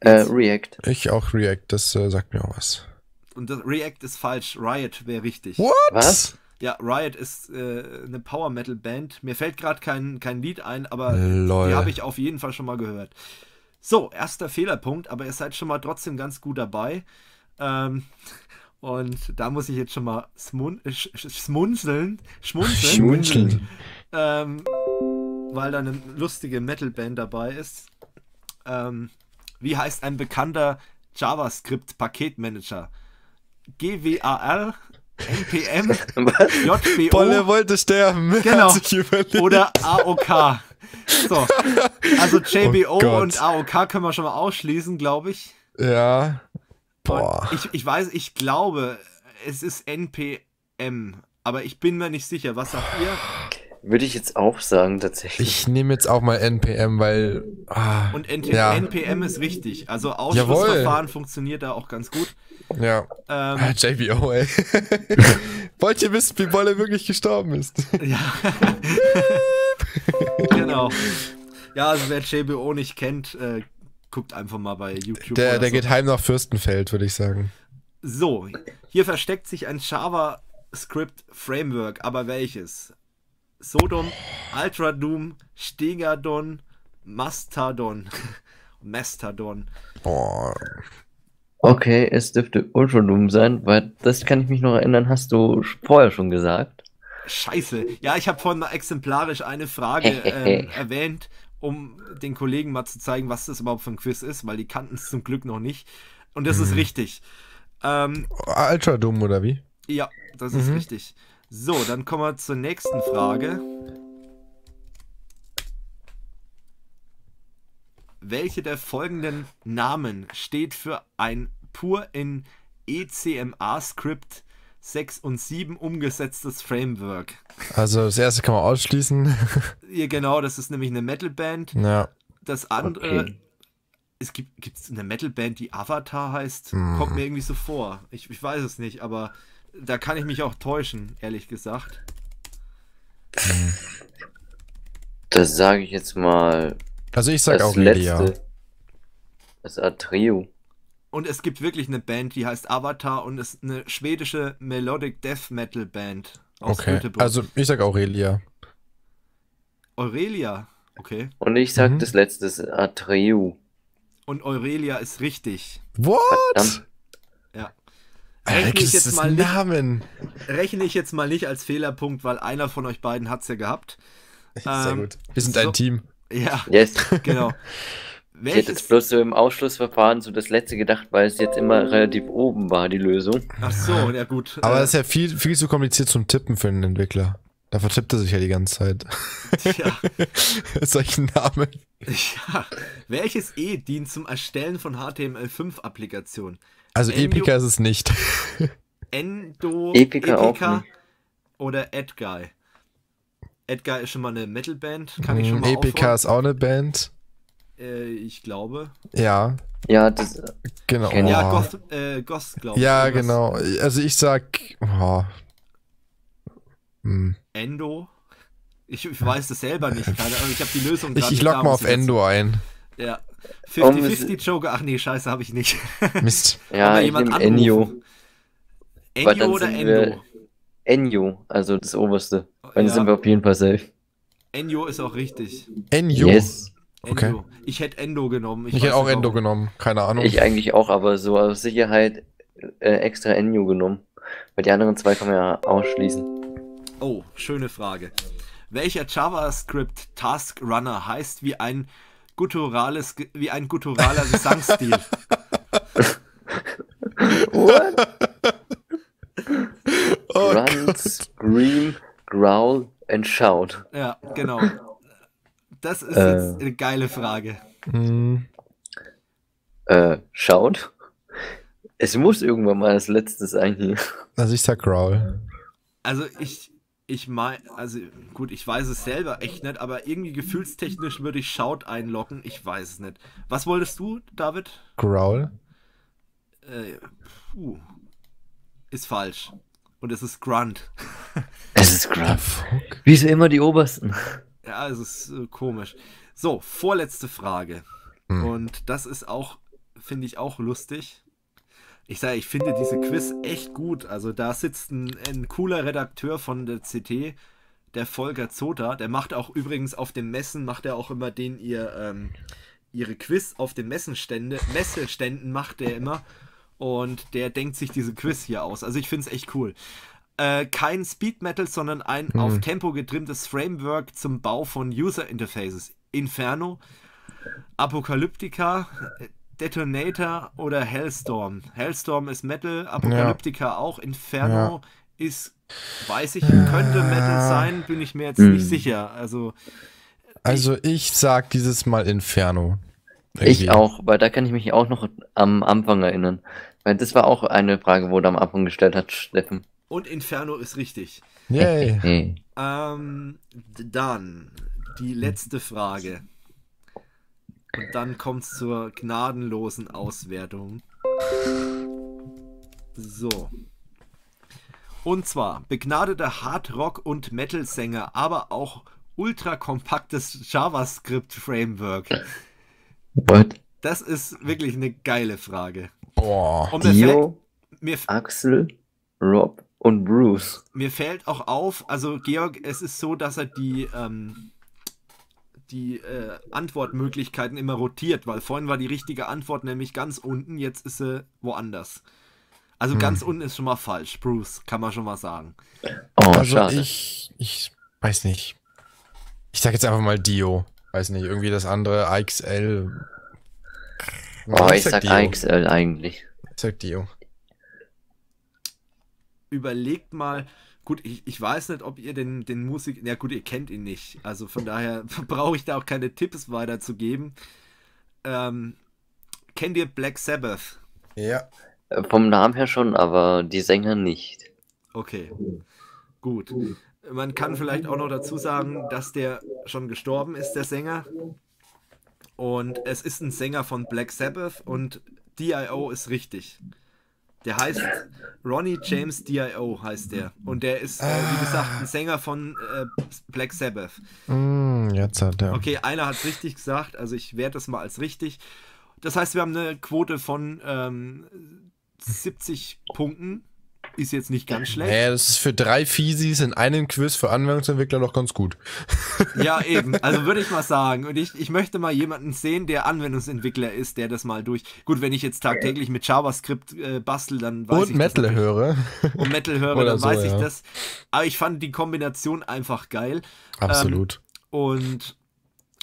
Äh, React. Ich auch React, das äh, sagt mir auch was. Und das React ist falsch. Riot wäre richtig. What? Was? Ja, Riot ist äh, eine Power Metal Band. Mir fällt gerade kein, kein Lied ein, aber Lol. die habe ich auf jeden Fall schon mal gehört. So, erster Fehlerpunkt, aber ihr seid schon mal trotzdem ganz gut dabei. Ähm, und da muss ich jetzt schon mal smun sch schmunzeln. Schmunzeln. Schmunzeln. Ähm, weil da eine lustige Metal-Band dabei ist. Ähm, wie heißt ein bekannter JavaScript-Paketmanager? GWAR, NPM, JBO. Bolle wollte sterben. Genau. Oder AOK. So. Also JBO oh und AOK können wir schon mal ausschließen, glaube ich. Ja. Boah. Ich, ich weiß, ich glaube, es ist NPM. Aber ich bin mir nicht sicher. Was sagt ihr? Würde ich jetzt auch sagen, tatsächlich. Ich nehme jetzt auch mal NPM, weil. Ah, und NT ja. NPM ist richtig. Also Ausschlussverfahren Jawohl. funktioniert da auch ganz gut. Ja. Ähm, ah, JBO, ey. Wollt ihr wissen, wie Bolle wirklich gestorben ist? ja. genau. Ja, also wer JBO nicht kennt, äh, guckt einfach mal bei YouTube. Der, der so. geht heim nach Fürstenfeld, würde ich sagen. So, hier versteckt sich ein JavaScript Framework, aber welches? Sodom, Ultra Doom, Stegadon, Mastodon. Mastodon. Boah. Okay, es dürfte Ultra Doom sein, weil das kann ich mich noch erinnern, hast du vorher schon gesagt. Scheiße. Ja, ich habe vorhin mal exemplarisch eine Frage ähm, erwähnt um den Kollegen mal zu zeigen, was das überhaupt für ein Quiz ist, weil die kannten es zum Glück noch nicht. Und das mhm. ist richtig. Ähm, Ultra Doom oder wie? Ja, das ist mhm. richtig. So, dann kommen wir zur nächsten Frage. Welche der folgenden Namen steht für ein pur in ECMA-Script 6 und 7 umgesetztes Framework? Also das erste kann man ausschließen. ja, genau, das ist nämlich eine Metalband. Ja. Das andere, okay. es gibt gibt's eine Metalband, die Avatar heißt, mm. kommt mir irgendwie so vor. Ich, ich weiß es nicht, aber da kann ich mich auch täuschen, ehrlich gesagt. Das sage ich jetzt mal also ich sag das Aurelia. Letzte, das Atrio. Und es gibt wirklich eine Band, die heißt Avatar und ist eine schwedische Melodic Death Metal Band aus okay. Göteborg. Also ich sag Aurelia. Aurelia, okay. Und ich sag mhm. das letzte ist Atrio. Und Aurelia ist richtig. What? Verdammt. Ja. Rechne ich, jetzt mal Namen. Nicht, rechne ich jetzt mal nicht als Fehlerpunkt, weil einer von euch beiden hat es ja gehabt. Sehr ähm, gut. Wir sind so, ein Team. Ja, yes. genau. Ich hätte jetzt bloß so im Ausschlussverfahren so das letzte gedacht, weil es jetzt immer relativ oben war, die Lösung. Ach so, ja gut. Aber das ist ja viel, viel zu kompliziert zum Tippen für einen Entwickler. Da vertippt er sich ja die ganze Zeit. Ja. Solchen Namen. Ja. Welches E dient zum Erstellen von HTML5-Applikationen? Also Endo, Epica ist es nicht. Endo, Epica, Epica oder Edguy? Edgar ist schon mal eine Metalband, kann ich schon mal Epica ist auch eine Band. Äh, ich glaube. Ja. Ja, das. Genau. Ja, Goth, äh, Goth glaube ich. Ja, genau. Also ich sag. Oh. Hm. Endo. Ich, ich, weiß das selber nicht gerade, aber ich habe die Lösung Ich, ich log mal auf Endo ein. Ja. 50-50 Joker. Ach nee, scheiße, habe ich nicht. Mist. ja, ich nehme Ennio. Ennio oder Endo? Ennio, also das oberste. Dann ja. sind wir auf jeden Fall safe. Ennio ist auch richtig. Ennio? Yes. Okay. Ich hätte Endo genommen. Ich, ich hätte auch Endo genommen, keine Ahnung. Ich eigentlich auch, aber so aus Sicherheit äh, extra Ennio genommen. Weil die anderen zwei kann man ja ausschließen. Oh, schöne Frage. Welcher JavaScript Task Runner heißt wie ein gutturales, wie ein gutturaler Gesangsstil? What? oh Run, Gott. scream, growl and shout. Ja, genau. Das ist äh, jetzt eine geile Frage. Hm. Äh, shout? Es muss irgendwann mal das letzte sein hier. Also ich sag growl. Also ich, ich meine, also gut, ich weiß es selber echt nicht, aber irgendwie gefühlstechnisch würde ich Shout einloggen. Ich weiß es nicht. Was wolltest du, David? Growl. Äh, puh. Ist falsch. Und es ist Grunt. Es ist Grunt. Wieso immer die obersten? Ja, es ist äh, komisch. So, vorletzte Frage. Hm. Und das ist auch, finde ich auch lustig. Ich sage, ich finde diese Quiz echt gut. Also da sitzt ein, ein cooler Redakteur von der CT, der Volker Zota. Der macht auch übrigens auf dem Messen, macht er auch immer den ihr, ähm, ihre Quiz auf den Messenstände, Messeständen macht er immer und der denkt sich diese Quiz hier aus. Also ich finde es echt cool. Äh, kein Speed Metal, sondern ein hm. auf Tempo getrimmtes Framework zum Bau von User Interfaces. Inferno, Apokalyptica, Detonator oder Hellstorm. Hellstorm ist Metal, Apokalyptica ja. auch. Inferno ja. ist, weiß ich, könnte Metal sein, bin ich mir jetzt hm. nicht sicher. Also, also ich sag dieses Mal Inferno. Irgendwie. Ich auch, weil da kann ich mich auch noch am Anfang erinnern. Weil das war auch eine Frage, wo du am Anfang gestellt hat, Steffen. Und Inferno ist richtig. Yay. ähm, dann die letzte Frage. Und dann kommt es zur gnadenlosen Auswertung. So. Und zwar begnadeter Hard-Rock- und Metal-Sänger, aber auch ultra kompaktes JavaScript-Framework. What? Das ist wirklich eine geile Frage. Boah. Und mir Dio, fällt, mir Axel, Rob und Bruce. Mir fällt auch auf, also Georg, es ist so, dass er die, ähm, die äh, Antwortmöglichkeiten immer rotiert, weil vorhin war die richtige Antwort nämlich ganz unten, jetzt ist sie woanders. Also hm. ganz unten ist schon mal falsch, Bruce, kann man schon mal sagen. Oh, also schade. ich, ich weiß nicht. Ich sag jetzt einfach mal Dio. weiß nicht, irgendwie das andere AXL. Oh, ich sag Dio. AXL eigentlich. Ich sag Dio. Überlegt mal, gut, ich, ich weiß nicht, ob ihr den, den Musik, ja gut, ihr kennt ihn nicht, also von daher brauche ich da auch keine Tipps weiterzugeben. Ähm, kennt ihr Black Sabbath? Ja. Äh, vom Namen her schon, aber die Sänger nicht. Okay, gut. Man kann vielleicht auch noch dazu sagen, dass der schon gestorben ist, der Sänger. Und es ist ein Sänger von Black Sabbath und DIO ist richtig. Der heißt Ronnie James DIO heißt der. Und der ist, äh, wie gesagt, ein Sänger von äh, Black Sabbath. Mm, jetzt hat er. Okay, einer hat es richtig gesagt, also ich werte das mal als richtig. Das heißt, wir haben eine Quote von ähm, 70 Punkten ist jetzt nicht ganz schlecht. Naja, das ist für drei Fiesis in einem Quiz für Anwendungsentwickler doch ganz gut. Ja, eben. Also würde ich mal sagen. Und ich, ich möchte mal jemanden sehen, der Anwendungsentwickler ist, der das mal durch. Gut, wenn ich jetzt tagtäglich mit JavaScript äh, bastel, dann weiß und ich Metal das. höre. Und Metal höre, dann so, weiß ich ja. das. Aber ich fand die Kombination einfach geil. Absolut. Ähm, und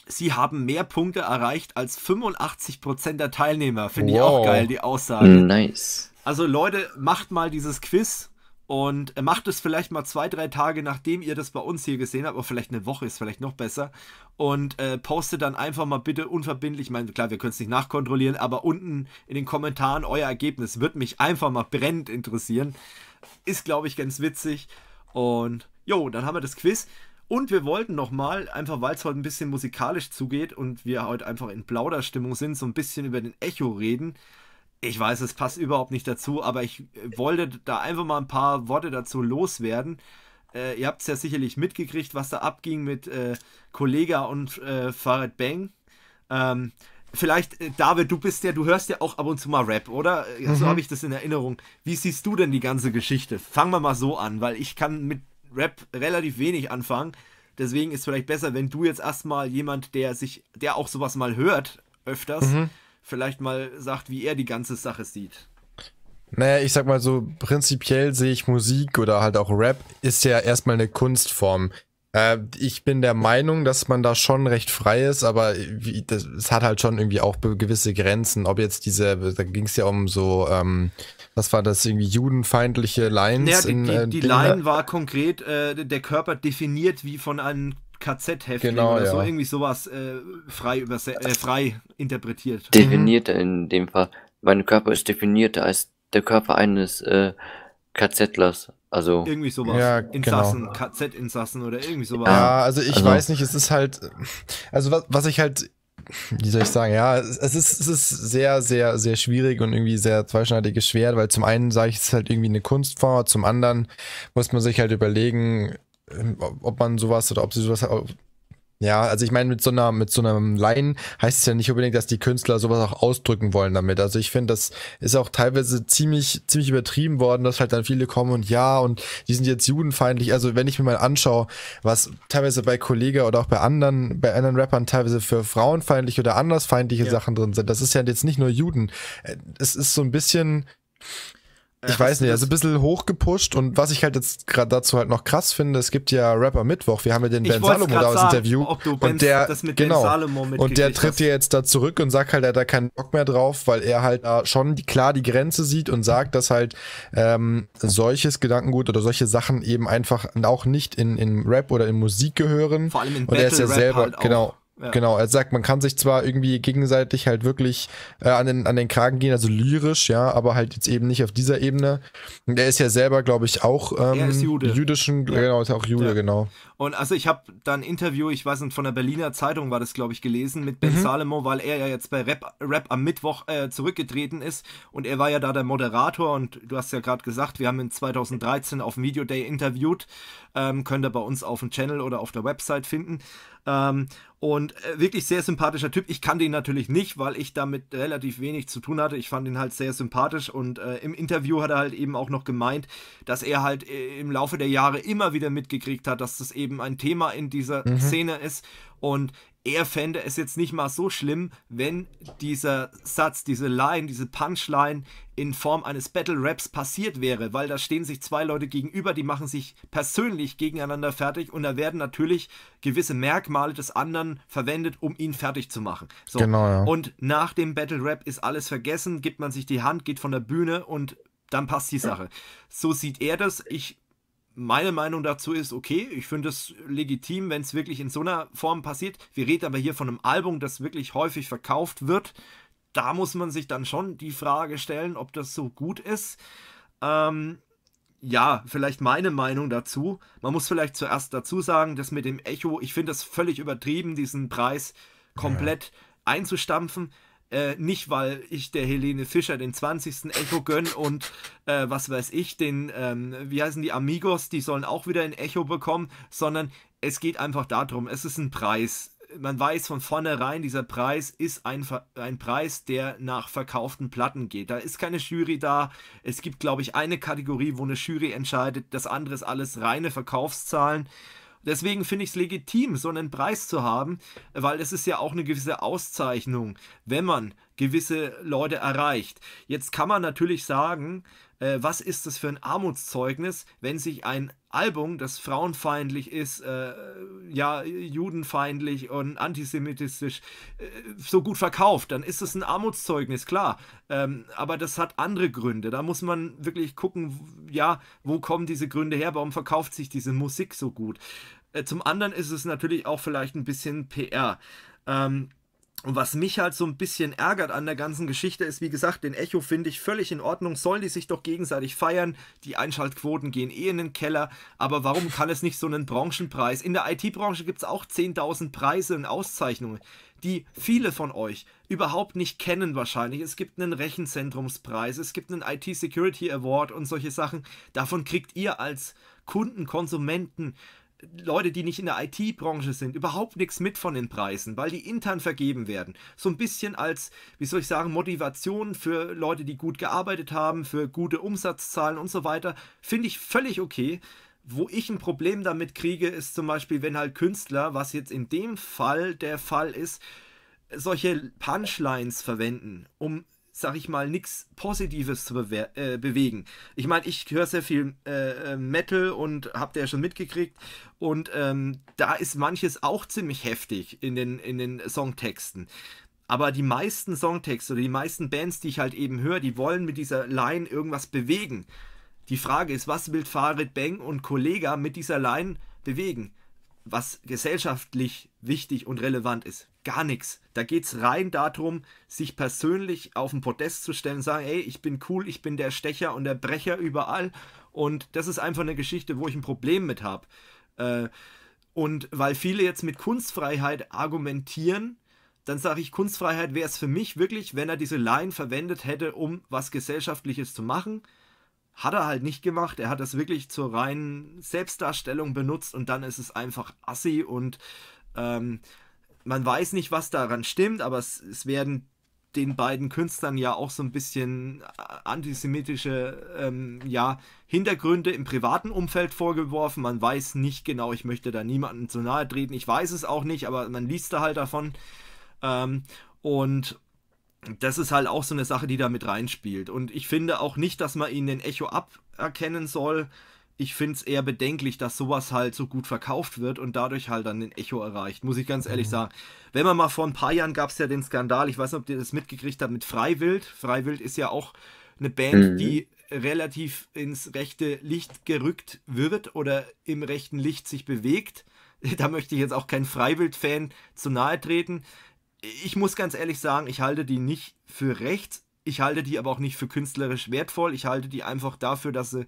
sie haben mehr Punkte erreicht als 85% der Teilnehmer. Finde wow. ich auch geil, die Aussage. Nice. Also Leute, macht mal dieses Quiz und macht es vielleicht mal zwei, drei Tage, nachdem ihr das bei uns hier gesehen habt, oder vielleicht eine Woche ist vielleicht noch besser. Und äh, postet dann einfach mal bitte unverbindlich, ich meine, klar, wir können es nicht nachkontrollieren, aber unten in den Kommentaren euer Ergebnis wird mich einfach mal brennend interessieren. Ist, glaube ich, ganz witzig. Und jo, dann haben wir das Quiz. Und wir wollten nochmal, einfach weil es heute ein bisschen musikalisch zugeht und wir heute einfach in Plauderstimmung sind, so ein bisschen über den Echo reden. Ich weiß, es passt überhaupt nicht dazu, aber ich wollte da einfach mal ein paar Worte dazu loswerden. Äh, ihr habt es ja sicherlich mitgekriegt, was da abging mit äh, Kollega und äh, Farid Bang. Ähm, vielleicht, äh, David, du bist ja, du hörst ja auch ab und zu mal Rap, oder? Äh, mhm. So habe ich das in Erinnerung. Wie siehst du denn die ganze Geschichte? Fangen wir mal so an, weil ich kann mit Rap relativ wenig anfangen. Deswegen ist es vielleicht besser, wenn du jetzt erstmal jemand, der sich, der auch sowas mal hört, öfters, mhm vielleicht mal sagt, wie er die ganze Sache sieht. Naja, ich sag mal so, prinzipiell sehe ich Musik oder halt auch Rap ist ja erstmal eine Kunstform. Äh, ich bin der Meinung, dass man da schon recht frei ist, aber es hat halt schon irgendwie auch gewisse Grenzen. Ob jetzt diese, da ging es ja um so, ähm, was war das, irgendwie judenfeindliche Lines? Ja, die, in, äh, die, die Line war konkret, äh, der Körper definiert wie von einem KZ-Häftling genau, oder ja. so, irgendwie sowas äh, frei, äh, frei interpretiert. Definiert in dem Fall. Mein Körper ist definierter als der Körper eines äh, KZlers. Also irgendwie sowas. Ja, Insassen, genau. KZ-Insassen oder irgendwie sowas. Ja, also ich also, weiß nicht, es ist halt, also was, was ich halt, wie soll ich sagen, ja, es ist, es ist sehr, sehr, sehr schwierig und irgendwie sehr zweischneidiges Schwert, weil zum einen sage ich, es ist halt irgendwie eine Kunstform, zum anderen muss man sich halt überlegen, ob man sowas oder ob sie sowas. Ja, also ich meine, mit so einer, mit so einem Line heißt es ja nicht unbedingt, dass die Künstler sowas auch ausdrücken wollen damit. Also ich finde, das ist auch teilweise ziemlich, ziemlich übertrieben worden, dass halt dann viele kommen und ja, und die sind jetzt judenfeindlich. Also wenn ich mir mal anschaue, was teilweise bei Kollege oder auch bei anderen, bei anderen Rappern teilweise für frauenfeindliche oder andersfeindliche ja. Sachen drin sind, das ist ja jetzt nicht nur Juden. Äh, es ist so ein bisschen, ich weiß nicht, also ein bisschen hochgepusht und was ich halt jetzt gerade dazu halt noch krass finde, es gibt ja Rapper Mittwoch, wir haben ja den Ben Salomo da aus Interview und der genau. Und der tritt ja jetzt da zurück und sagt halt, er hat da keinen Bock mehr drauf, weil er halt da schon klar die Grenze sieht und sagt, dass halt ähm, solches Gedankengut oder solche Sachen eben einfach auch nicht in, in Rap oder in Musik gehören. Vor allem in und er ist ja selber halt genau ja. Genau, er sagt, man kann sich zwar irgendwie gegenseitig halt wirklich äh, an, den, an den Kragen gehen, also lyrisch, ja, aber halt jetzt eben nicht auf dieser Ebene. Und er ist ja selber, glaube ich, auch ähm, ist Jude. jüdischen, ja. genau, ist auch Jude, ja. genau. Und also ich habe da ein Interview, ich weiß nicht, von der Berliner Zeitung war das, glaube ich, gelesen, mit Ben mhm. Salomo, weil er ja jetzt bei Rap, Rap am Mittwoch äh, zurückgetreten ist und er war ja da der Moderator und du hast ja gerade gesagt, wir haben ihn 2013 auf Video Day interviewt, ähm, könnt ihr bei uns auf dem Channel oder auf der Website finden. Ähm, und äh, wirklich sehr sympathischer Typ. Ich kannte ihn natürlich nicht, weil ich damit relativ wenig zu tun hatte. Ich fand ihn halt sehr sympathisch und äh, im Interview hat er halt eben auch noch gemeint, dass er halt äh, im Laufe der Jahre immer wieder mitgekriegt hat, dass das eben ein Thema in dieser mhm. Szene ist. Und er fände es jetzt nicht mal so schlimm, wenn dieser Satz, diese Line, diese Punchline in Form eines Battle Raps passiert wäre, weil da stehen sich zwei Leute gegenüber, die machen sich persönlich gegeneinander fertig und da werden natürlich gewisse Merkmale des anderen verwendet, um ihn fertig zu machen. So. Genau, ja. Und nach dem Battle Rap ist alles vergessen, gibt man sich die Hand, geht von der Bühne und dann passt die Sache. So sieht er das. Ich meine Meinung dazu ist, okay, ich finde es legitim, wenn es wirklich in so einer Form passiert. Wir reden aber hier von einem Album, das wirklich häufig verkauft wird. Da muss man sich dann schon die Frage stellen, ob das so gut ist. Ähm, ja, vielleicht meine Meinung dazu. Man muss vielleicht zuerst dazu sagen, dass mit dem Echo, ich finde es völlig übertrieben, diesen Preis komplett ja. einzustampfen. Äh, nicht, weil ich der Helene Fischer den 20. Echo gönn und äh, was weiß ich, den, ähm, wie heißen die Amigos, die sollen auch wieder ein Echo bekommen, sondern es geht einfach darum, es ist ein Preis. Man weiß von vornherein, dieser Preis ist ein, ein Preis, der nach verkauften Platten geht. Da ist keine Jury da. Es gibt, glaube ich, eine Kategorie, wo eine Jury entscheidet. Das andere ist alles reine Verkaufszahlen. Deswegen finde ich es legitim, so einen Preis zu haben, weil es ist ja auch eine gewisse Auszeichnung, wenn man gewisse Leute erreicht. Jetzt kann man natürlich sagen, äh, was ist das für ein Armutszeugnis, wenn sich ein Album, das frauenfeindlich ist, äh, ja, judenfeindlich und antisemitisch, äh, so gut verkauft, dann ist es ein Armutszeugnis, klar. Ähm, aber das hat andere Gründe. Da muss man wirklich gucken, ja, wo kommen diese Gründe her, warum verkauft sich diese Musik so gut. Äh, zum anderen ist es natürlich auch vielleicht ein bisschen PR. Ähm, und was mich halt so ein bisschen ärgert an der ganzen Geschichte ist, wie gesagt, den Echo finde ich völlig in Ordnung. Sollen die sich doch gegenseitig feiern? Die Einschaltquoten gehen eh in den Keller. Aber warum kann es nicht so einen Branchenpreis? In der IT-Branche gibt es auch 10.000 Preise und Auszeichnungen, die viele von euch überhaupt nicht kennen wahrscheinlich. Es gibt einen Rechenzentrumspreis, es gibt einen IT Security Award und solche Sachen. Davon kriegt ihr als Kunden, Konsumenten Leute, die nicht in der IT-Branche sind, überhaupt nichts mit von den Preisen, weil die intern vergeben werden. So ein bisschen als, wie soll ich sagen, Motivation für Leute, die gut gearbeitet haben, für gute Umsatzzahlen und so weiter, finde ich völlig okay. Wo ich ein Problem damit kriege, ist zum Beispiel, wenn halt Künstler, was jetzt in dem Fall der Fall ist, solche Punchlines verwenden, um sag ich mal, nichts Positives zu äh, bewegen. Ich meine, ich höre sehr viel äh, äh Metal und habt ihr ja schon mitgekriegt. Und ähm, da ist manches auch ziemlich heftig in den, in den Songtexten. Aber die meisten Songtexte oder die meisten Bands, die ich halt eben höre, die wollen mit dieser Line irgendwas bewegen. Die Frage ist, was will Farid Bang und Kollega mit dieser Line bewegen? Was gesellschaftlich wichtig und relevant ist gar nichts. Da geht es rein darum, sich persönlich auf den Podest zu stellen sagen, ey, ich bin cool, ich bin der Stecher und der Brecher überall. Und das ist einfach eine Geschichte, wo ich ein Problem mit habe. Äh, und weil viele jetzt mit Kunstfreiheit argumentieren, dann sage ich, Kunstfreiheit wäre es für mich wirklich, wenn er diese Line verwendet hätte, um was Gesellschaftliches zu machen. Hat er halt nicht gemacht. Er hat das wirklich zur reinen Selbstdarstellung benutzt und dann ist es einfach assi und ähm, man weiß nicht, was daran stimmt, aber es, es werden den beiden Künstlern ja auch so ein bisschen äh, antisemitische ähm, ja, Hintergründe im privaten Umfeld vorgeworfen. Man weiß nicht genau, ich möchte da niemandem zu nahe treten. Ich weiß es auch nicht, aber man liest da halt davon. Ähm, und das ist halt auch so eine Sache, die da mit reinspielt. Und ich finde auch nicht, dass man ihnen den Echo aberkennen soll ich finde es eher bedenklich, dass sowas halt so gut verkauft wird und dadurch halt dann den Echo erreicht, muss ich ganz ehrlich mhm. sagen. Wenn man mal vor ein paar Jahren gab es ja den Skandal, ich weiß nicht, ob ihr das mitgekriegt habt, mit Freiwild. Freiwild ist ja auch eine Band, mhm. die relativ ins rechte Licht gerückt wird oder im rechten Licht sich bewegt. Da möchte ich jetzt auch kein Freiwild-Fan zu nahe treten. Ich muss ganz ehrlich sagen, ich halte die nicht für rechts. Ich halte die aber auch nicht für künstlerisch wertvoll. Ich halte die einfach dafür, dass sie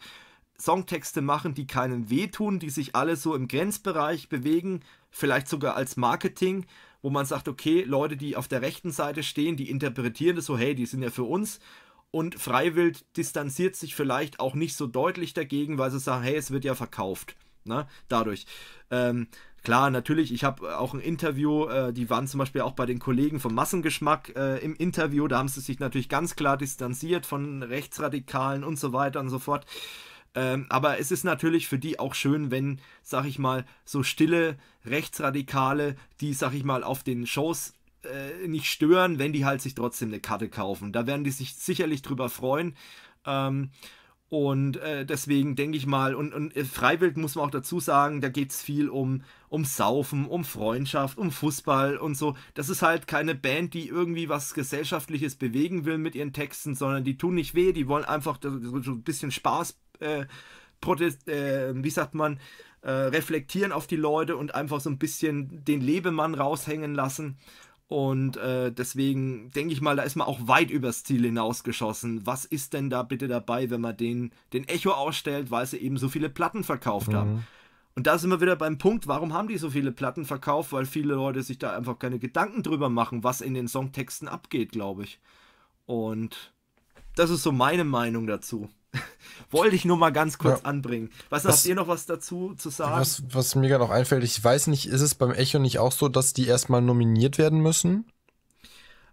Songtexte machen, die keinem wehtun, die sich alle so im Grenzbereich bewegen, vielleicht sogar als Marketing, wo man sagt, okay, Leute, die auf der rechten Seite stehen, die interpretieren das so, hey, die sind ja für uns. Und Freiwild distanziert sich vielleicht auch nicht so deutlich dagegen, weil sie sagen, hey, es wird ja verkauft. Ne? Dadurch. Ähm, klar, natürlich, ich habe auch ein Interview, äh, die waren zum Beispiel auch bei den Kollegen vom Massengeschmack äh, im Interview, da haben sie sich natürlich ganz klar distanziert von Rechtsradikalen und so weiter und so fort. Ähm, aber es ist natürlich für die auch schön, wenn, sag ich mal, so stille Rechtsradikale, die, sag ich mal, auf den Shows äh, nicht stören, wenn die halt sich trotzdem eine Karte kaufen. Da werden die sich sicherlich drüber freuen. Ähm, und äh, deswegen denke ich mal, und, und äh, Freiwild muss man auch dazu sagen, da geht es viel um, um Saufen, um Freundschaft, um Fußball und so. Das ist halt keine Band, die irgendwie was Gesellschaftliches bewegen will mit ihren Texten, sondern die tun nicht weh, die wollen einfach so ein bisschen Spaß, äh, protest, äh, wie sagt man, äh, reflektieren auf die Leute und einfach so ein bisschen den Lebemann raushängen lassen. Und äh, deswegen denke ich mal, da ist man auch weit übers Ziel hinausgeschossen. Was ist denn da bitte dabei, wenn man den, den Echo ausstellt, weil sie eben so viele Platten verkauft mhm. haben? Und da sind wir wieder beim Punkt, warum haben die so viele Platten verkauft? Weil viele Leute sich da einfach keine Gedanken drüber machen, was in den Songtexten abgeht, glaube ich. Und das ist so meine Meinung dazu. Wollte ich nur mal ganz kurz ja. anbringen. Was, was, habt ihr noch was dazu zu sagen? Was, was mir gerade noch einfällt, ich weiß nicht, ist es beim Echo nicht auch so, dass die erstmal nominiert werden müssen?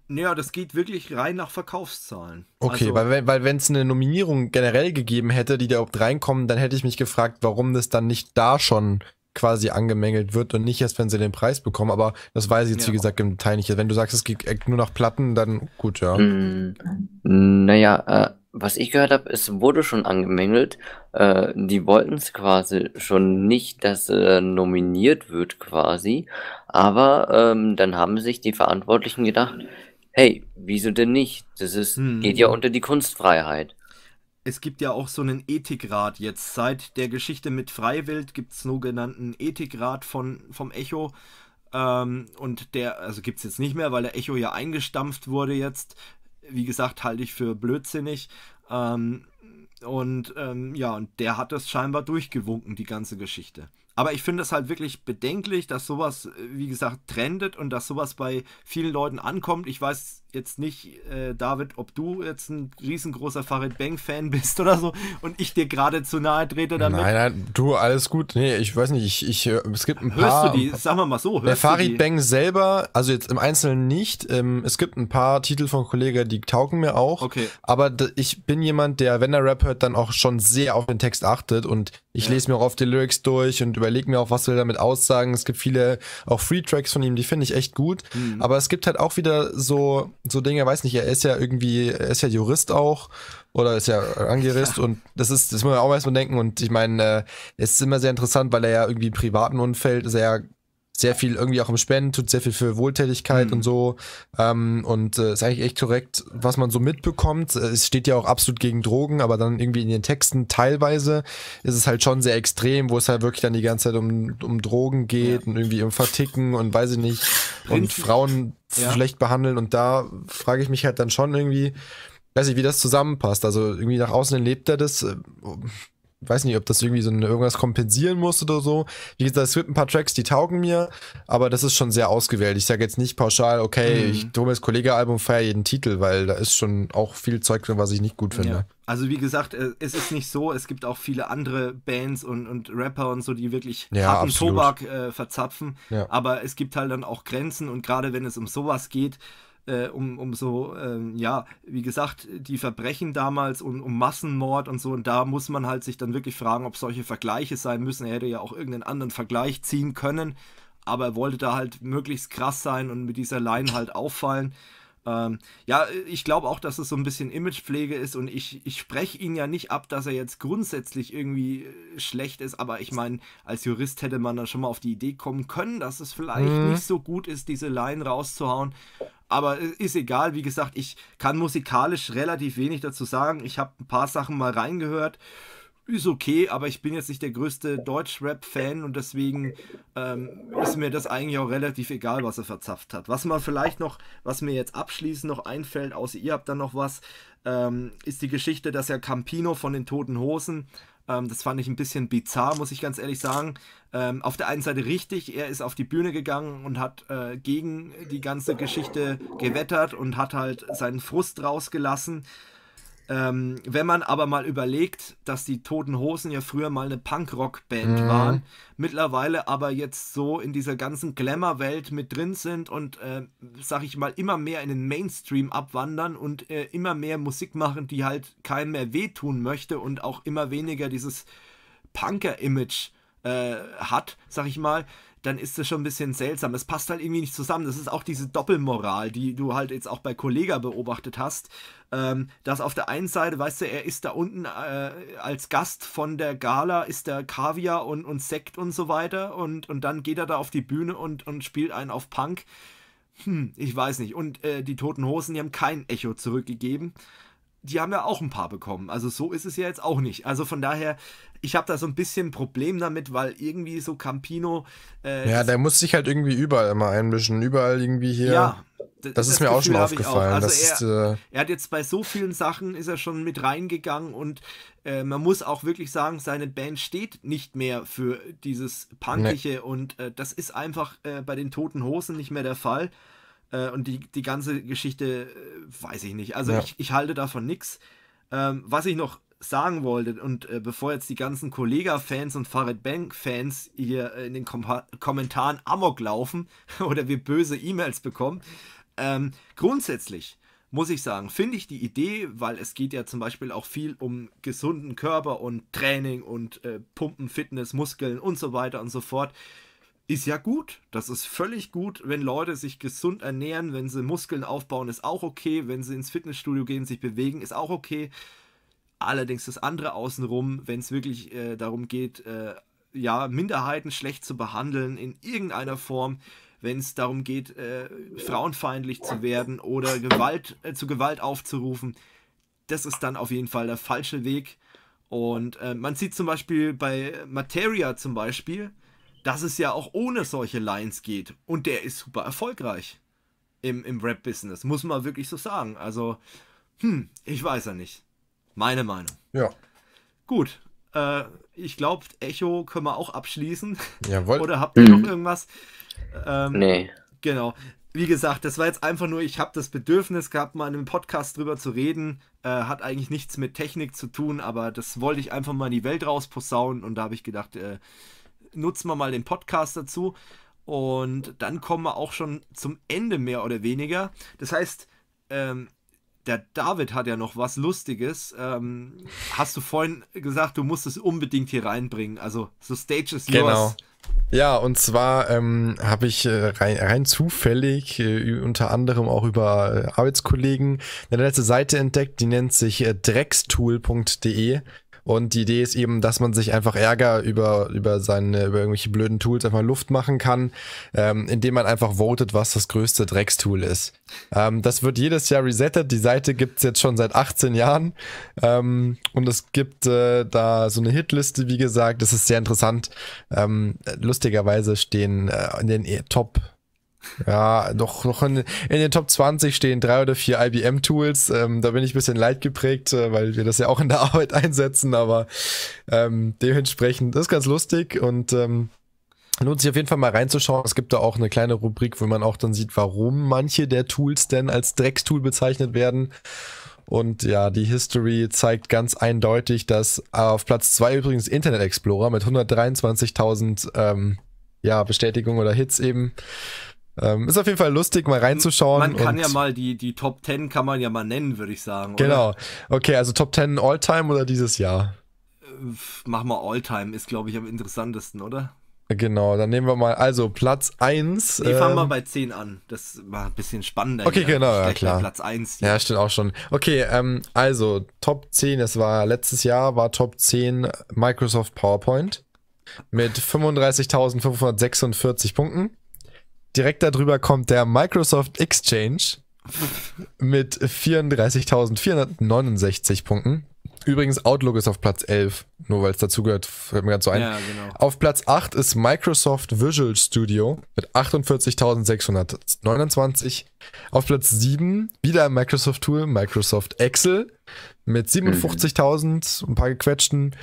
Naja, das geht wirklich rein nach Verkaufszahlen. Okay, also, weil, weil wenn es eine Nominierung generell gegeben hätte, die da überhaupt reinkommen, dann hätte ich mich gefragt, warum das dann nicht da schon quasi angemängelt wird und nicht erst, wenn sie den Preis bekommen. Aber das weiß ich jetzt, ja. wie gesagt, im Detail nicht. Wenn du sagst, es geht nur nach Platten, dann gut, ja. Mm, naja, äh, was ich gehört habe, es wurde schon angemängelt. Äh, die wollten es quasi schon nicht, dass äh, nominiert wird quasi. Aber ähm, dann haben sich die Verantwortlichen gedacht, hey, wieso denn nicht? Das ist, hm. geht ja unter die Kunstfreiheit. Es gibt ja auch so einen Ethikrat jetzt. Seit der Geschichte mit Freiwild gibt es sogenannten Ethikrat von, vom Echo. Ähm, und der, also gibt es jetzt nicht mehr, weil der Echo ja eingestampft wurde jetzt wie gesagt, halte ich für blödsinnig. Ähm, und ähm, ja, und der hat das scheinbar durchgewunken, die ganze Geschichte. Aber ich finde es halt wirklich bedenklich, dass sowas, äh, wie gesagt, trendet und dass sowas bei vielen Leuten ankommt. Ich weiß jetzt nicht, äh, David, ob du jetzt ein riesengroßer Farid Bang-Fan bist oder so und ich dir gerade zu nahe trete damit. Nein, nein, du, alles gut. Nee, ich weiß nicht, ich, ich es gibt ein hörst paar. Hörst du die, sagen wir mal so, hörst Der Farid Bang selber, also jetzt im Einzelnen nicht. Ähm, es gibt ein paar Titel von Kollegen, die taugen mir auch. Okay. Aber ich bin jemand, der, wenn er Rap hört, dann auch schon sehr auf den Text achtet und ich ja. lese mir auch oft die Lyrics durch und überlege mir auch, was will er damit aussagen. Es gibt viele auch Free Tracks von ihm, die finde ich echt gut. Mhm. Aber es gibt halt auch wieder so, so Dinge, weiß nicht, er ist ja irgendwie, er ist ja Jurist auch oder ist ja Angerist ja. und das ist, das muss man auch erstmal denken und ich meine, äh, es ist immer sehr interessant, weil er ja irgendwie im privaten Umfeld ist ja sehr viel irgendwie auch im Spenden, tut sehr viel für Wohltätigkeit mhm. und so. Ähm, und äh, ist eigentlich echt korrekt, was man so mitbekommt. Es steht ja auch absolut gegen Drogen, aber dann irgendwie in den Texten teilweise ist es halt schon sehr extrem, wo es halt wirklich dann die ganze Zeit um, um Drogen geht ja. und irgendwie um Verticken und weiß ich nicht. Und Frauen ja. schlecht behandeln. Und da frage ich mich halt dann schon irgendwie, weiß ich, wie das zusammenpasst. Also irgendwie nach außen lebt er das. Weiß nicht, ob das irgendwie so irgendwas kompensieren muss oder so. Wie gesagt, es gibt ein paar Tracks, die taugen mir, aber das ist schon sehr ausgewählt. Ich sage jetzt nicht pauschal, okay, mhm. ich mir das Kollege-Album, feiere jeden Titel, weil da ist schon auch viel Zeug drin, was ich nicht gut finde. Ja. Also wie gesagt, äh, es ist nicht so, es gibt auch viele andere Bands und, und Rapper und so, die wirklich ja, harten Tobak äh, verzapfen, ja. aber es gibt halt dann auch Grenzen und gerade wenn es um sowas geht, äh, um, um so, ähm, ja, wie gesagt, die Verbrechen damals und um Massenmord und so. Und da muss man halt sich dann wirklich fragen, ob solche Vergleiche sein müssen. Er hätte ja auch irgendeinen anderen Vergleich ziehen können, aber er wollte da halt möglichst krass sein und mit dieser Line halt auffallen. Ähm, ja, ich glaube auch, dass es so ein bisschen Imagepflege ist und ich, ich spreche ihn ja nicht ab, dass er jetzt grundsätzlich irgendwie äh, schlecht ist, aber ich meine, als Jurist hätte man dann schon mal auf die Idee kommen können, dass es vielleicht mhm. nicht so gut ist, diese Line rauszuhauen. Aber ist egal, wie gesagt, ich kann musikalisch relativ wenig dazu sagen. Ich habe ein paar Sachen mal reingehört. Ist okay, aber ich bin jetzt nicht der größte Deutsch-Rap-Fan und deswegen ähm, ist mir das eigentlich auch relativ egal, was er verzapft hat. Was man vielleicht noch, was mir jetzt abschließend noch einfällt, außer ihr habt dann noch was, ähm, ist die Geschichte, dass ja Campino von den Toten Hosen ähm, das fand ich ein bisschen bizarr, muss ich ganz ehrlich sagen. Ähm, auf der einen Seite richtig, er ist auf die Bühne gegangen und hat äh, gegen die ganze Geschichte gewettert und hat halt seinen Frust rausgelassen. Ähm, wenn man aber mal überlegt, dass die Toten Hosen ja früher mal eine Punk-Rock-Band mhm. waren, mittlerweile aber jetzt so in dieser ganzen Glamour-Welt mit drin sind und, äh, sag ich mal, immer mehr in den Mainstream abwandern und äh, immer mehr Musik machen, die halt keinem mehr wehtun möchte und auch immer weniger dieses Punker-Image äh, hat, sag ich mal, dann ist das schon ein bisschen seltsam. Es passt halt irgendwie nicht zusammen. Das ist auch diese Doppelmoral, die du halt jetzt auch bei Kollega beobachtet hast. Ähm, dass auf der einen Seite, weißt du, er ist da unten äh, als Gast von der Gala, ist der Kaviar und, und Sekt und so weiter. Und, und dann geht er da auf die Bühne und, und spielt einen auf Punk. Hm, ich weiß nicht. Und äh, die Toten Hosen, die haben kein Echo zurückgegeben die haben ja auch ein paar bekommen. Also so ist es ja jetzt auch nicht. Also von daher, ich habe da so ein bisschen ein Problem damit, weil irgendwie so Campino. Äh, ja, der muss sich halt irgendwie überall immer einmischen. Überall irgendwie hier. Ja. Das, das ist mir Gefühl auch schon aufgefallen. Also er, ist, äh er, hat jetzt bei so vielen Sachen ist er schon mit reingegangen und äh, man muss auch wirklich sagen, seine Band steht nicht mehr für dieses Punkige nee. und äh, das ist einfach äh, bei den Toten Hosen nicht mehr der Fall. Äh, und die, die ganze Geschichte äh, weiß ich nicht. Also ja. ich, ich halte davon nichts. Ähm, was ich noch sagen wollte, und äh, bevor jetzt die ganzen Kollega-Fans und Farid Bank-Fans hier in den Kom Kommentaren Amok laufen oder wir böse E-Mails bekommen, ähm, grundsätzlich muss ich sagen, finde ich die Idee, weil es geht ja zum Beispiel auch viel um gesunden Körper und Training und äh, Pumpen, Fitness, Muskeln und so weiter und so fort ist ja gut. Das ist völlig gut, wenn Leute sich gesund ernähren, wenn sie Muskeln aufbauen, ist auch okay. Wenn sie ins Fitnessstudio gehen, sich bewegen, ist auch okay. Allerdings das andere außenrum, wenn es wirklich äh, darum geht, äh, ja, Minderheiten schlecht zu behandeln in irgendeiner Form, wenn es darum geht, äh, frauenfeindlich zu werden oder Gewalt, äh, zu Gewalt aufzurufen, das ist dann auf jeden Fall der falsche Weg. Und äh, man sieht zum Beispiel bei Materia zum Beispiel, dass es ja auch ohne solche Lines geht. Und der ist super erfolgreich im, im Rap-Business, muss man wirklich so sagen. Also, hm, ich weiß ja nicht. Meine Meinung. Ja. Gut. Äh, ich glaube, Echo können wir auch abschließen. Jawohl. Oder habt ihr mhm. noch irgendwas? Ähm, nee. Genau. Wie gesagt, das war jetzt einfach nur, ich habe das Bedürfnis gehabt, mal in einem Podcast drüber zu reden. Äh, hat eigentlich nichts mit Technik zu tun, aber das wollte ich einfach mal in die Welt rausposaunen und da habe ich gedacht, äh, nutzen wir mal den Podcast dazu. Und dann kommen wir auch schon zum Ende mehr oder weniger. Das heißt, ähm, der David hat ja noch was Lustiges. Ähm, hast du vorhin gesagt, du musst es unbedingt hier reinbringen. Also, so Stage is genau. yours. Ja, und zwar ähm, habe ich äh, rein, rein zufällig, äh, unter anderem auch über äh, Arbeitskollegen, eine letzte Seite entdeckt, die nennt sich äh, dreckstool.de. Und die Idee ist eben, dass man sich einfach Ärger über, über seine, über irgendwelche blöden Tools einfach Luft machen kann, ähm, indem man einfach votet, was das größte Dreckstool ist. Ähm, das wird jedes Jahr resettet. Die Seite gibt's jetzt schon seit 18 Jahren. Ähm, und es gibt äh, da so eine Hitliste, wie gesagt. Das ist sehr interessant. Ähm, lustigerweise stehen äh, in den Top ja, doch noch in, in, den Top 20 stehen drei oder vier IBM-Tools. Ähm, da bin ich ein bisschen leid geprägt, äh, weil wir das ja auch in der Arbeit einsetzen, aber ähm, dementsprechend das ist ganz lustig und ähm, lohnt sich auf jeden Fall mal reinzuschauen. Es gibt da auch eine kleine Rubrik, wo man auch dann sieht, warum manche der Tools denn als Dreckstool bezeichnet werden. Und ja, die History zeigt ganz eindeutig, dass auf Platz zwei übrigens Internet Explorer mit 123.000 ähm, ja, Bestätigungen oder Hits eben ähm, ist auf jeden Fall lustig, mal reinzuschauen. Man kann ja mal die, die Top 10 kann man ja mal nennen, würde ich sagen. Genau. Oder? Okay, also Top 10 All-Time oder dieses Jahr? Äh, mach mal All-Time, ist glaube ich am interessantesten, oder? Genau, dann nehmen wir mal, also Platz 1. Nee, fangen wir ähm, bei 10 an. Das war ein bisschen spannender. Okay, hier. genau, ja, klar. Platz 1. Hier. Ja, stimmt auch schon. Okay, ähm, also Top 10, das war letztes Jahr, war Top 10 Microsoft PowerPoint mit 35.546 Punkten. Direkt darüber kommt der Microsoft Exchange mit 34.469 Punkten. Übrigens, Outlook ist auf Platz 11, nur weil es dazugehört, fällt mir gerade so ein. Ja, genau. Auf Platz 8 ist Microsoft Visual Studio mit 48.629. Auf Platz 7 wieder ein Microsoft Tool, Microsoft Excel mit 57.000, ein paar gequetschten.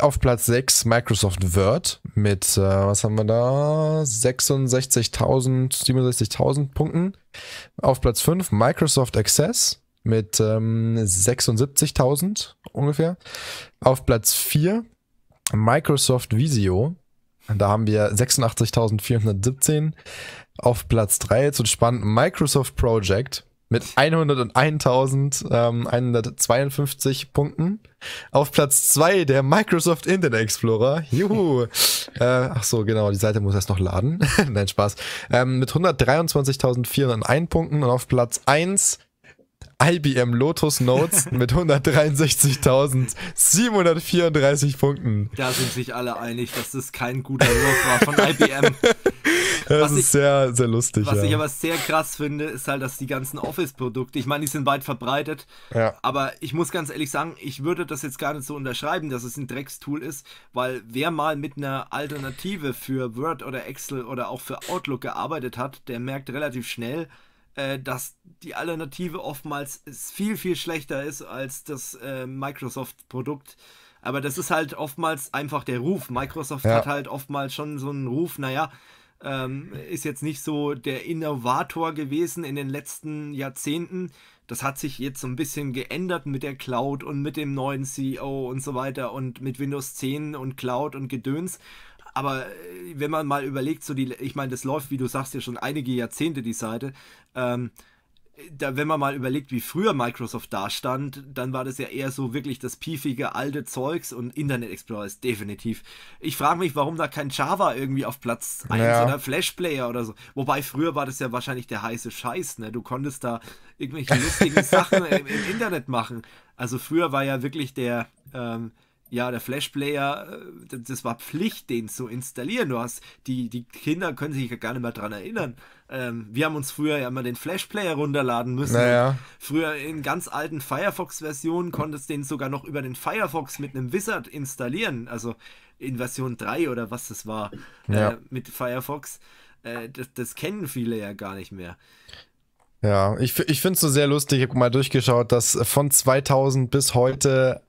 Auf Platz 6 Microsoft Word mit, äh, was haben wir da? 66.000, 67.000 Punkten. Auf Platz 5 Microsoft Access mit ähm, 76.000 ungefähr. Auf Platz 4 Microsoft Visio. Da haben wir 86.417. Auf Platz 3 jetzt und spannend Microsoft Project mit 101.152 ähm, Punkten. Auf Platz 2 der Microsoft Internet Explorer. Juhu. äh, ach so, genau, die Seite muss erst noch laden. Nein, Spaß. Ähm, mit 123.401 Punkten und auf Platz 1 IBM Lotus Notes mit 163.734 Punkten. Da sind sich alle einig, dass das kein guter Wurf war von IBM. Das ist ich, sehr, sehr lustig. Was ja. ich aber sehr krass finde, ist halt, dass die ganzen Office-Produkte, ich meine, die sind weit verbreitet, ja. aber ich muss ganz ehrlich sagen, ich würde das jetzt gar nicht so unterschreiben, dass es ein Dreckstool ist, weil wer mal mit einer Alternative für Word oder Excel oder auch für Outlook gearbeitet hat, der merkt relativ schnell, äh, dass die Alternative oftmals viel, viel schlechter ist als das äh, Microsoft-Produkt. Aber das ist halt oftmals einfach der Ruf. Microsoft ja. hat halt oftmals schon so einen Ruf, naja, ähm, ist jetzt nicht so der Innovator gewesen in den letzten Jahrzehnten. Das hat sich jetzt so ein bisschen geändert mit der Cloud und mit dem neuen CEO und so weiter und mit Windows 10 und Cloud und Gedöns. Aber äh, wenn man mal überlegt, so die, ich meine, das läuft, wie du sagst, ja schon einige Jahrzehnte die Seite. Ähm, da, wenn man mal überlegt, wie früher Microsoft dastand, dann war das ja eher so wirklich das piefige alte Zeugs und Internet Explorer ist definitiv. Ich frage mich, warum da kein Java irgendwie auf Platz 1 ja. oder Flash Player oder so. Wobei früher war das ja wahrscheinlich der heiße Scheiß, ne? Du konntest da irgendwelche lustigen Sachen im, im, Internet machen. Also früher war ja wirklich der ähm, ja, der Flash-Player, äh, das war Pflicht, den zu installieren. Du hast, die, die Kinder können sich ja gar nicht mehr dran erinnern. Ähm, wir haben uns früher ja immer den Flash-Player runterladen müssen. Naja. Früher in ganz alten Firefox-Versionen konntest du den sogar noch über den Firefox mit einem Wizard installieren. Also in Version 3 oder was das war ja. äh, mit Firefox. Äh, das, das kennen viele ja gar nicht mehr. Ja, ich, ich finde es so sehr lustig. Ich habe mal durchgeschaut, dass von 2000 bis heute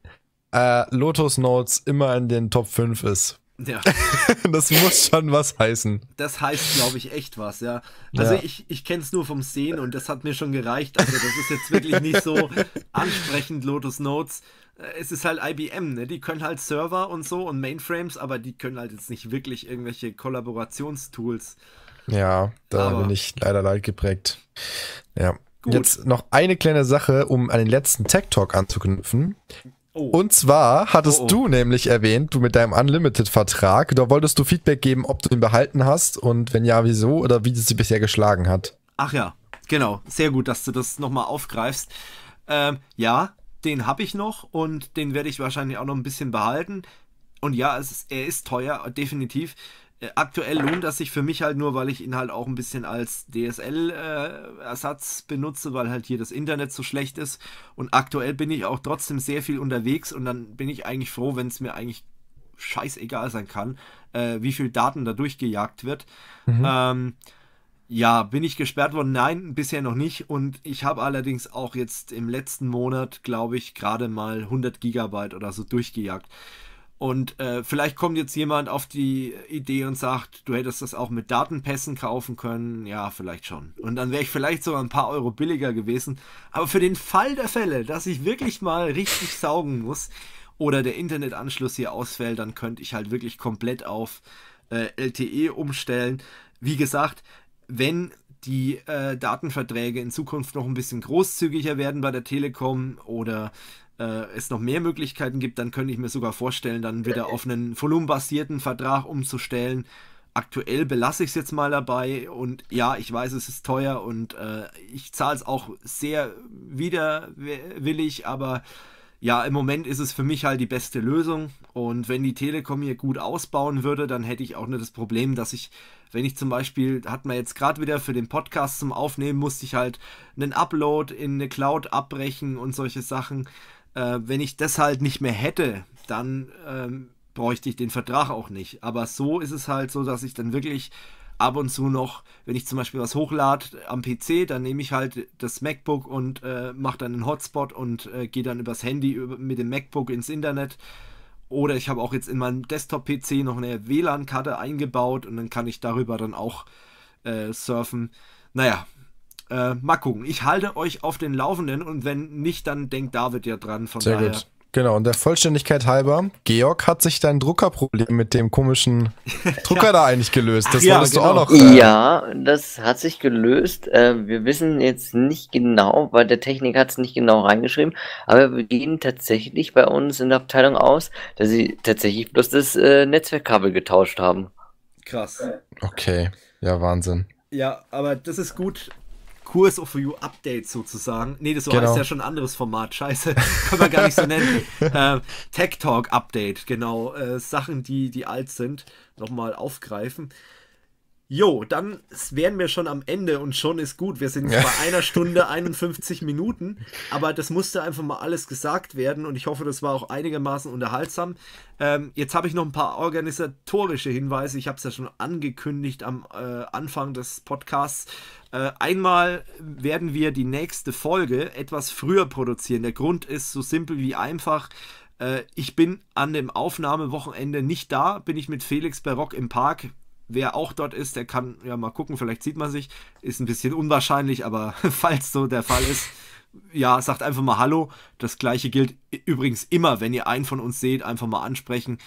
äh, Lotus Notes immer in den Top 5 ist. Ja. das muss schon was heißen. Das heißt, glaube ich, echt was, ja. Also ja. ich, ich kenne es nur vom Sehen und das hat mir schon gereicht. Also das ist jetzt wirklich nicht so ansprechend, Lotus Notes. Äh, es ist halt IBM, ne? Die können halt Server und so und Mainframes, aber die können halt jetzt nicht wirklich irgendwelche Kollaborationstools. Ja, da aber bin ich leider leid geprägt. Ja. Gut. Jetzt noch eine kleine Sache, um an den letzten Tech Talk anzuknüpfen. Oh. Und zwar hattest oh, oh. du nämlich erwähnt, du mit deinem Unlimited-Vertrag, da wolltest du Feedback geben, ob du ihn behalten hast und wenn ja, wieso oder wie es sie bisher geschlagen hat. Ach ja, genau. Sehr gut, dass du das nochmal aufgreifst. Ähm, ja, den habe ich noch und den werde ich wahrscheinlich auch noch ein bisschen behalten. Und ja, ist, er ist teuer, definitiv. Äh, aktuell lohnt das sich für mich halt nur, weil ich ihn halt auch ein bisschen als DSL-Ersatz äh, benutze, weil halt hier das Internet so schlecht ist. Und aktuell bin ich auch trotzdem sehr viel unterwegs und dann bin ich eigentlich froh, wenn es mir eigentlich scheißegal sein kann, äh, wie viel Daten da durchgejagt wird. Mhm. Ähm, ja, bin ich gesperrt worden? Nein, bisher noch nicht. Und ich habe allerdings auch jetzt im letzten Monat, glaube ich, gerade mal 100 Gigabyte oder so durchgejagt. Und äh, vielleicht kommt jetzt jemand auf die Idee und sagt, du hättest das auch mit Datenpässen kaufen können. Ja, vielleicht schon. Und dann wäre ich vielleicht sogar ein paar Euro billiger gewesen. Aber für den Fall der Fälle, dass ich wirklich mal richtig saugen muss oder der Internetanschluss hier ausfällt, dann könnte ich halt wirklich komplett auf äh, LTE umstellen. Wie gesagt, wenn die äh, Datenverträge in Zukunft noch ein bisschen großzügiger werden bei der Telekom oder äh, es noch mehr Möglichkeiten gibt, dann könnte ich mir sogar vorstellen, dann wieder auf einen volumenbasierten Vertrag umzustellen. Aktuell belasse ich es jetzt mal dabei und ja, ich weiß, es ist teuer und äh, ich zahle es auch sehr widerwillig, aber ja, im Moment ist es für mich halt die beste Lösung. Und wenn die Telekom hier gut ausbauen würde, dann hätte ich auch nicht das Problem, dass ich, wenn ich zum Beispiel, hat man jetzt gerade wieder für den Podcast zum Aufnehmen, musste ich halt einen Upload in eine Cloud abbrechen und solche Sachen. Äh, wenn ich das halt nicht mehr hätte, dann ähm, bräuchte ich den Vertrag auch nicht. Aber so ist es halt so, dass ich dann wirklich ab und zu noch, wenn ich zum Beispiel was hochlade am PC, dann nehme ich halt das MacBook und äh, mache dann einen Hotspot und äh, gehe dann übers Handy über, mit dem MacBook ins Internet. Oder ich habe auch jetzt in meinem Desktop-PC noch eine WLAN-Karte eingebaut und dann kann ich darüber dann auch äh, surfen. Naja, äh, mal gucken. Ich halte euch auf den Laufenden und wenn nicht, dann denkt David ja dran. Von Sehr daher. gut. Genau, und der Vollständigkeit halber, Georg hat sich dein Druckerproblem mit dem komischen Drucker ja. da eigentlich gelöst. Das ja, wolltest genau. du auch noch. Äh, ja, das hat sich gelöst. Äh, wir wissen jetzt nicht genau, weil der Techniker hat es nicht genau reingeschrieben, aber wir gehen tatsächlich bei uns in der Abteilung aus, dass sie tatsächlich bloß das äh, Netzwerkkabel getauscht haben. Krass. Okay, ja, Wahnsinn. Ja, aber das ist gut. Kurs of You Update sozusagen. Nee, das so genau. heißt ja schon ein anderes Format. Scheiße, kann man gar nicht so nennen. äh, Tech Talk Update, genau. Äh, Sachen, die, die alt sind, nochmal aufgreifen. Jo, dann wären wir schon am Ende und schon ist gut. Wir sind ja. bei einer Stunde 51 Minuten, aber das musste einfach mal alles gesagt werden und ich hoffe, das war auch einigermaßen unterhaltsam. Ähm, jetzt habe ich noch ein paar organisatorische Hinweise. Ich habe es ja schon angekündigt am äh, Anfang des Podcasts. Äh, einmal werden wir die nächste Folge etwas früher produzieren. Der Grund ist so simpel wie einfach. Äh, ich bin an dem Aufnahmewochenende nicht da, bin ich mit Felix bei Rock im Park Wer auch dort ist, der kann ja mal gucken, vielleicht sieht man sich. Ist ein bisschen unwahrscheinlich, aber falls so der Fall ist, ja, sagt einfach mal Hallo. Das gleiche gilt übrigens immer, wenn ihr einen von uns seht, einfach mal ansprechen.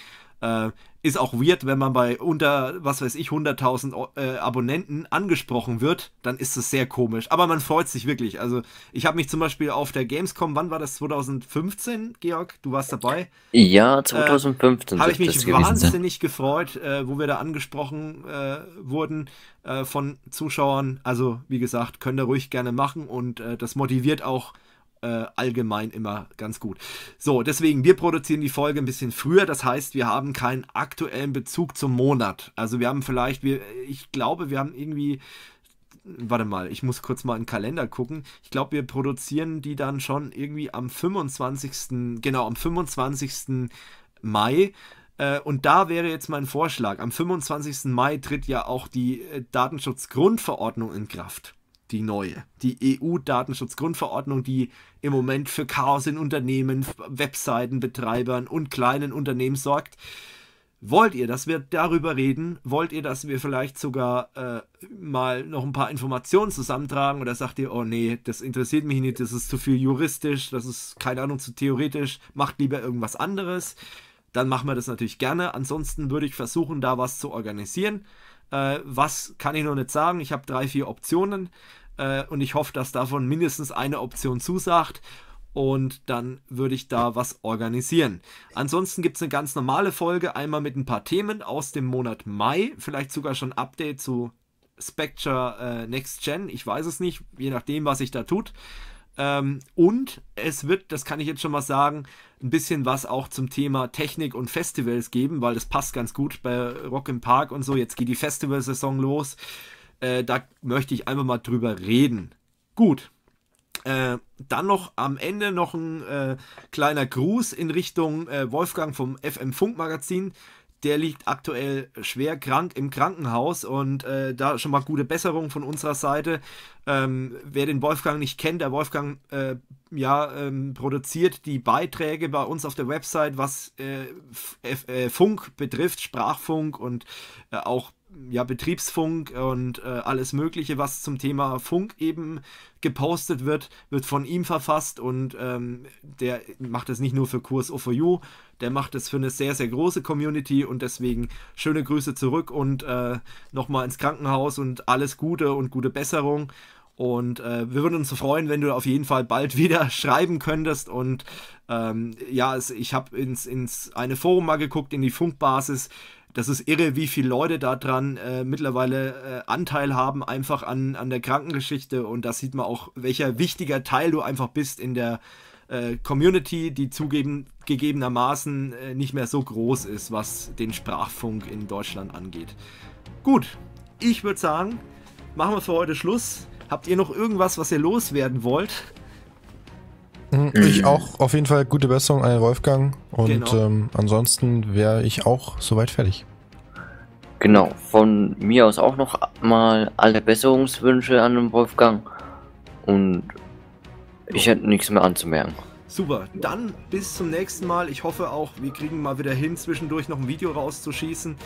Äh, ist auch weird, wenn man bei unter, was weiß ich, 100.000 äh, Abonnenten angesprochen wird, dann ist das sehr komisch. Aber man freut sich wirklich. Also ich habe mich zum Beispiel auf der Gamescom, wann war das, 2015, Georg? Du warst dabei? Ja, 2015. Äh, habe ich mich wahnsinnig gefreut, äh, wo wir da angesprochen äh, wurden äh, von Zuschauern. Also wie gesagt, könnt ihr ruhig gerne machen und äh, das motiviert auch äh, allgemein immer ganz gut. So, deswegen, wir produzieren die Folge ein bisschen früher. Das heißt, wir haben keinen aktuellen Bezug zum Monat. Also wir haben vielleicht, wir, ich glaube, wir haben irgendwie warte mal, ich muss kurz mal in den Kalender gucken. Ich glaube, wir produzieren die dann schon irgendwie am 25. Genau, am 25. Mai. Äh, und da wäre jetzt mein Vorschlag. Am 25. Mai tritt ja auch die äh, Datenschutzgrundverordnung in Kraft die neue. Die EU-Datenschutzgrundverordnung, die im Moment für Chaos in Unternehmen, Webseitenbetreibern und kleinen Unternehmen sorgt. Wollt ihr, dass wir darüber reden? Wollt ihr, dass wir vielleicht sogar äh, mal noch ein paar Informationen zusammentragen? Oder sagt ihr, oh nee, das interessiert mich nicht, das ist zu viel juristisch, das ist keine Ahnung zu theoretisch, macht lieber irgendwas anderes? Dann machen wir das natürlich gerne. Ansonsten würde ich versuchen, da was zu organisieren. Äh, was kann ich noch nicht sagen? Ich habe drei, vier Optionen äh, und ich hoffe, dass davon mindestens eine Option zusagt und dann würde ich da was organisieren. Ansonsten gibt es eine ganz normale Folge, einmal mit ein paar Themen aus dem Monat Mai, vielleicht sogar schon Update zu Spectre äh, Next Gen, ich weiß es nicht, je nachdem, was sich da tut. Ähm, und es wird, das kann ich jetzt schon mal sagen, ein bisschen was auch zum Thema Technik und Festivals geben, weil das passt ganz gut bei Rock im Park und so. Jetzt geht die Festivalsaison los. Äh, da möchte ich einfach mal drüber reden. Gut. Äh, dann noch am Ende noch ein äh, kleiner Gruß in Richtung äh, Wolfgang vom FM Funk Magazin der liegt aktuell schwer krank im Krankenhaus und äh, da schon mal gute Besserung von unserer Seite. Ähm, wer den Wolfgang nicht kennt, der Wolfgang äh, ja, ähm, produziert die Beiträge bei uns auf der Website, was äh, äh Funk betrifft, Sprachfunk und äh, auch ja, Betriebsfunk und äh, alles Mögliche, was zum Thema Funk eben gepostet wird, wird von ihm verfasst und ähm, der macht es nicht nur für Kurs O4U, der macht es für eine sehr, sehr große Community und deswegen schöne Grüße zurück und äh, nochmal ins Krankenhaus und alles Gute und gute Besserung. Und äh, wir würden uns freuen, wenn du auf jeden Fall bald wieder schreiben könntest. Und ähm, ja, es, ich habe ins, ins eine Forum mal geguckt, in die Funkbasis das ist irre, wie viele Leute daran äh, mittlerweile äh, Anteil haben, einfach an, an der Krankengeschichte. Und da sieht man auch, welcher wichtiger Teil du einfach bist in der äh, Community, die zugeben, gegebenermaßen äh, nicht mehr so groß ist, was den Sprachfunk in Deutschland angeht. Gut, ich würde sagen, machen wir für heute Schluss. Habt ihr noch irgendwas, was ihr loswerden wollt? Mhm. Ich auch auf jeden Fall gute Besserung an Wolfgang und genau. ähm, ansonsten wäre ich auch soweit fertig. Genau, von mir aus auch noch mal alle Besserungswünsche an den Wolfgang und ich hätte nichts mehr anzumerken. Super, dann bis zum nächsten Mal. Ich hoffe auch, wir kriegen mal wieder hin, zwischendurch noch ein Video rauszuschießen.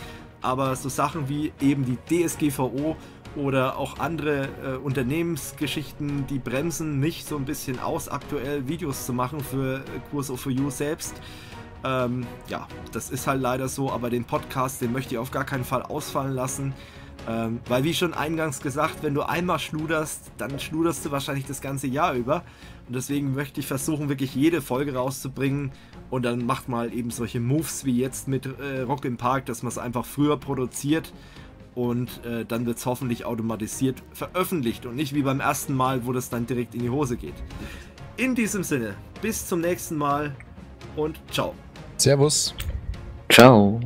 Aber so Sachen wie eben die DSGVO oder auch andere äh, Unternehmensgeschichten, die bremsen mich so ein bisschen aus, aktuell Videos zu machen für Kurso for You selbst. Ähm, ja, das ist halt leider so, aber den Podcast, den möchte ich auf gar keinen Fall ausfallen lassen. Ähm, weil wie schon eingangs gesagt, wenn du einmal schluderst, dann schluderst du wahrscheinlich das ganze Jahr über. Und deswegen möchte ich versuchen, wirklich jede Folge rauszubringen. Und dann macht mal eben solche Moves wie jetzt mit äh, Rock im Park, dass man es einfach früher produziert und äh, dann wird es hoffentlich automatisiert veröffentlicht und nicht wie beim ersten Mal, wo das dann direkt in die Hose geht. In diesem Sinne, bis zum nächsten Mal und ciao. Servus. Ciao.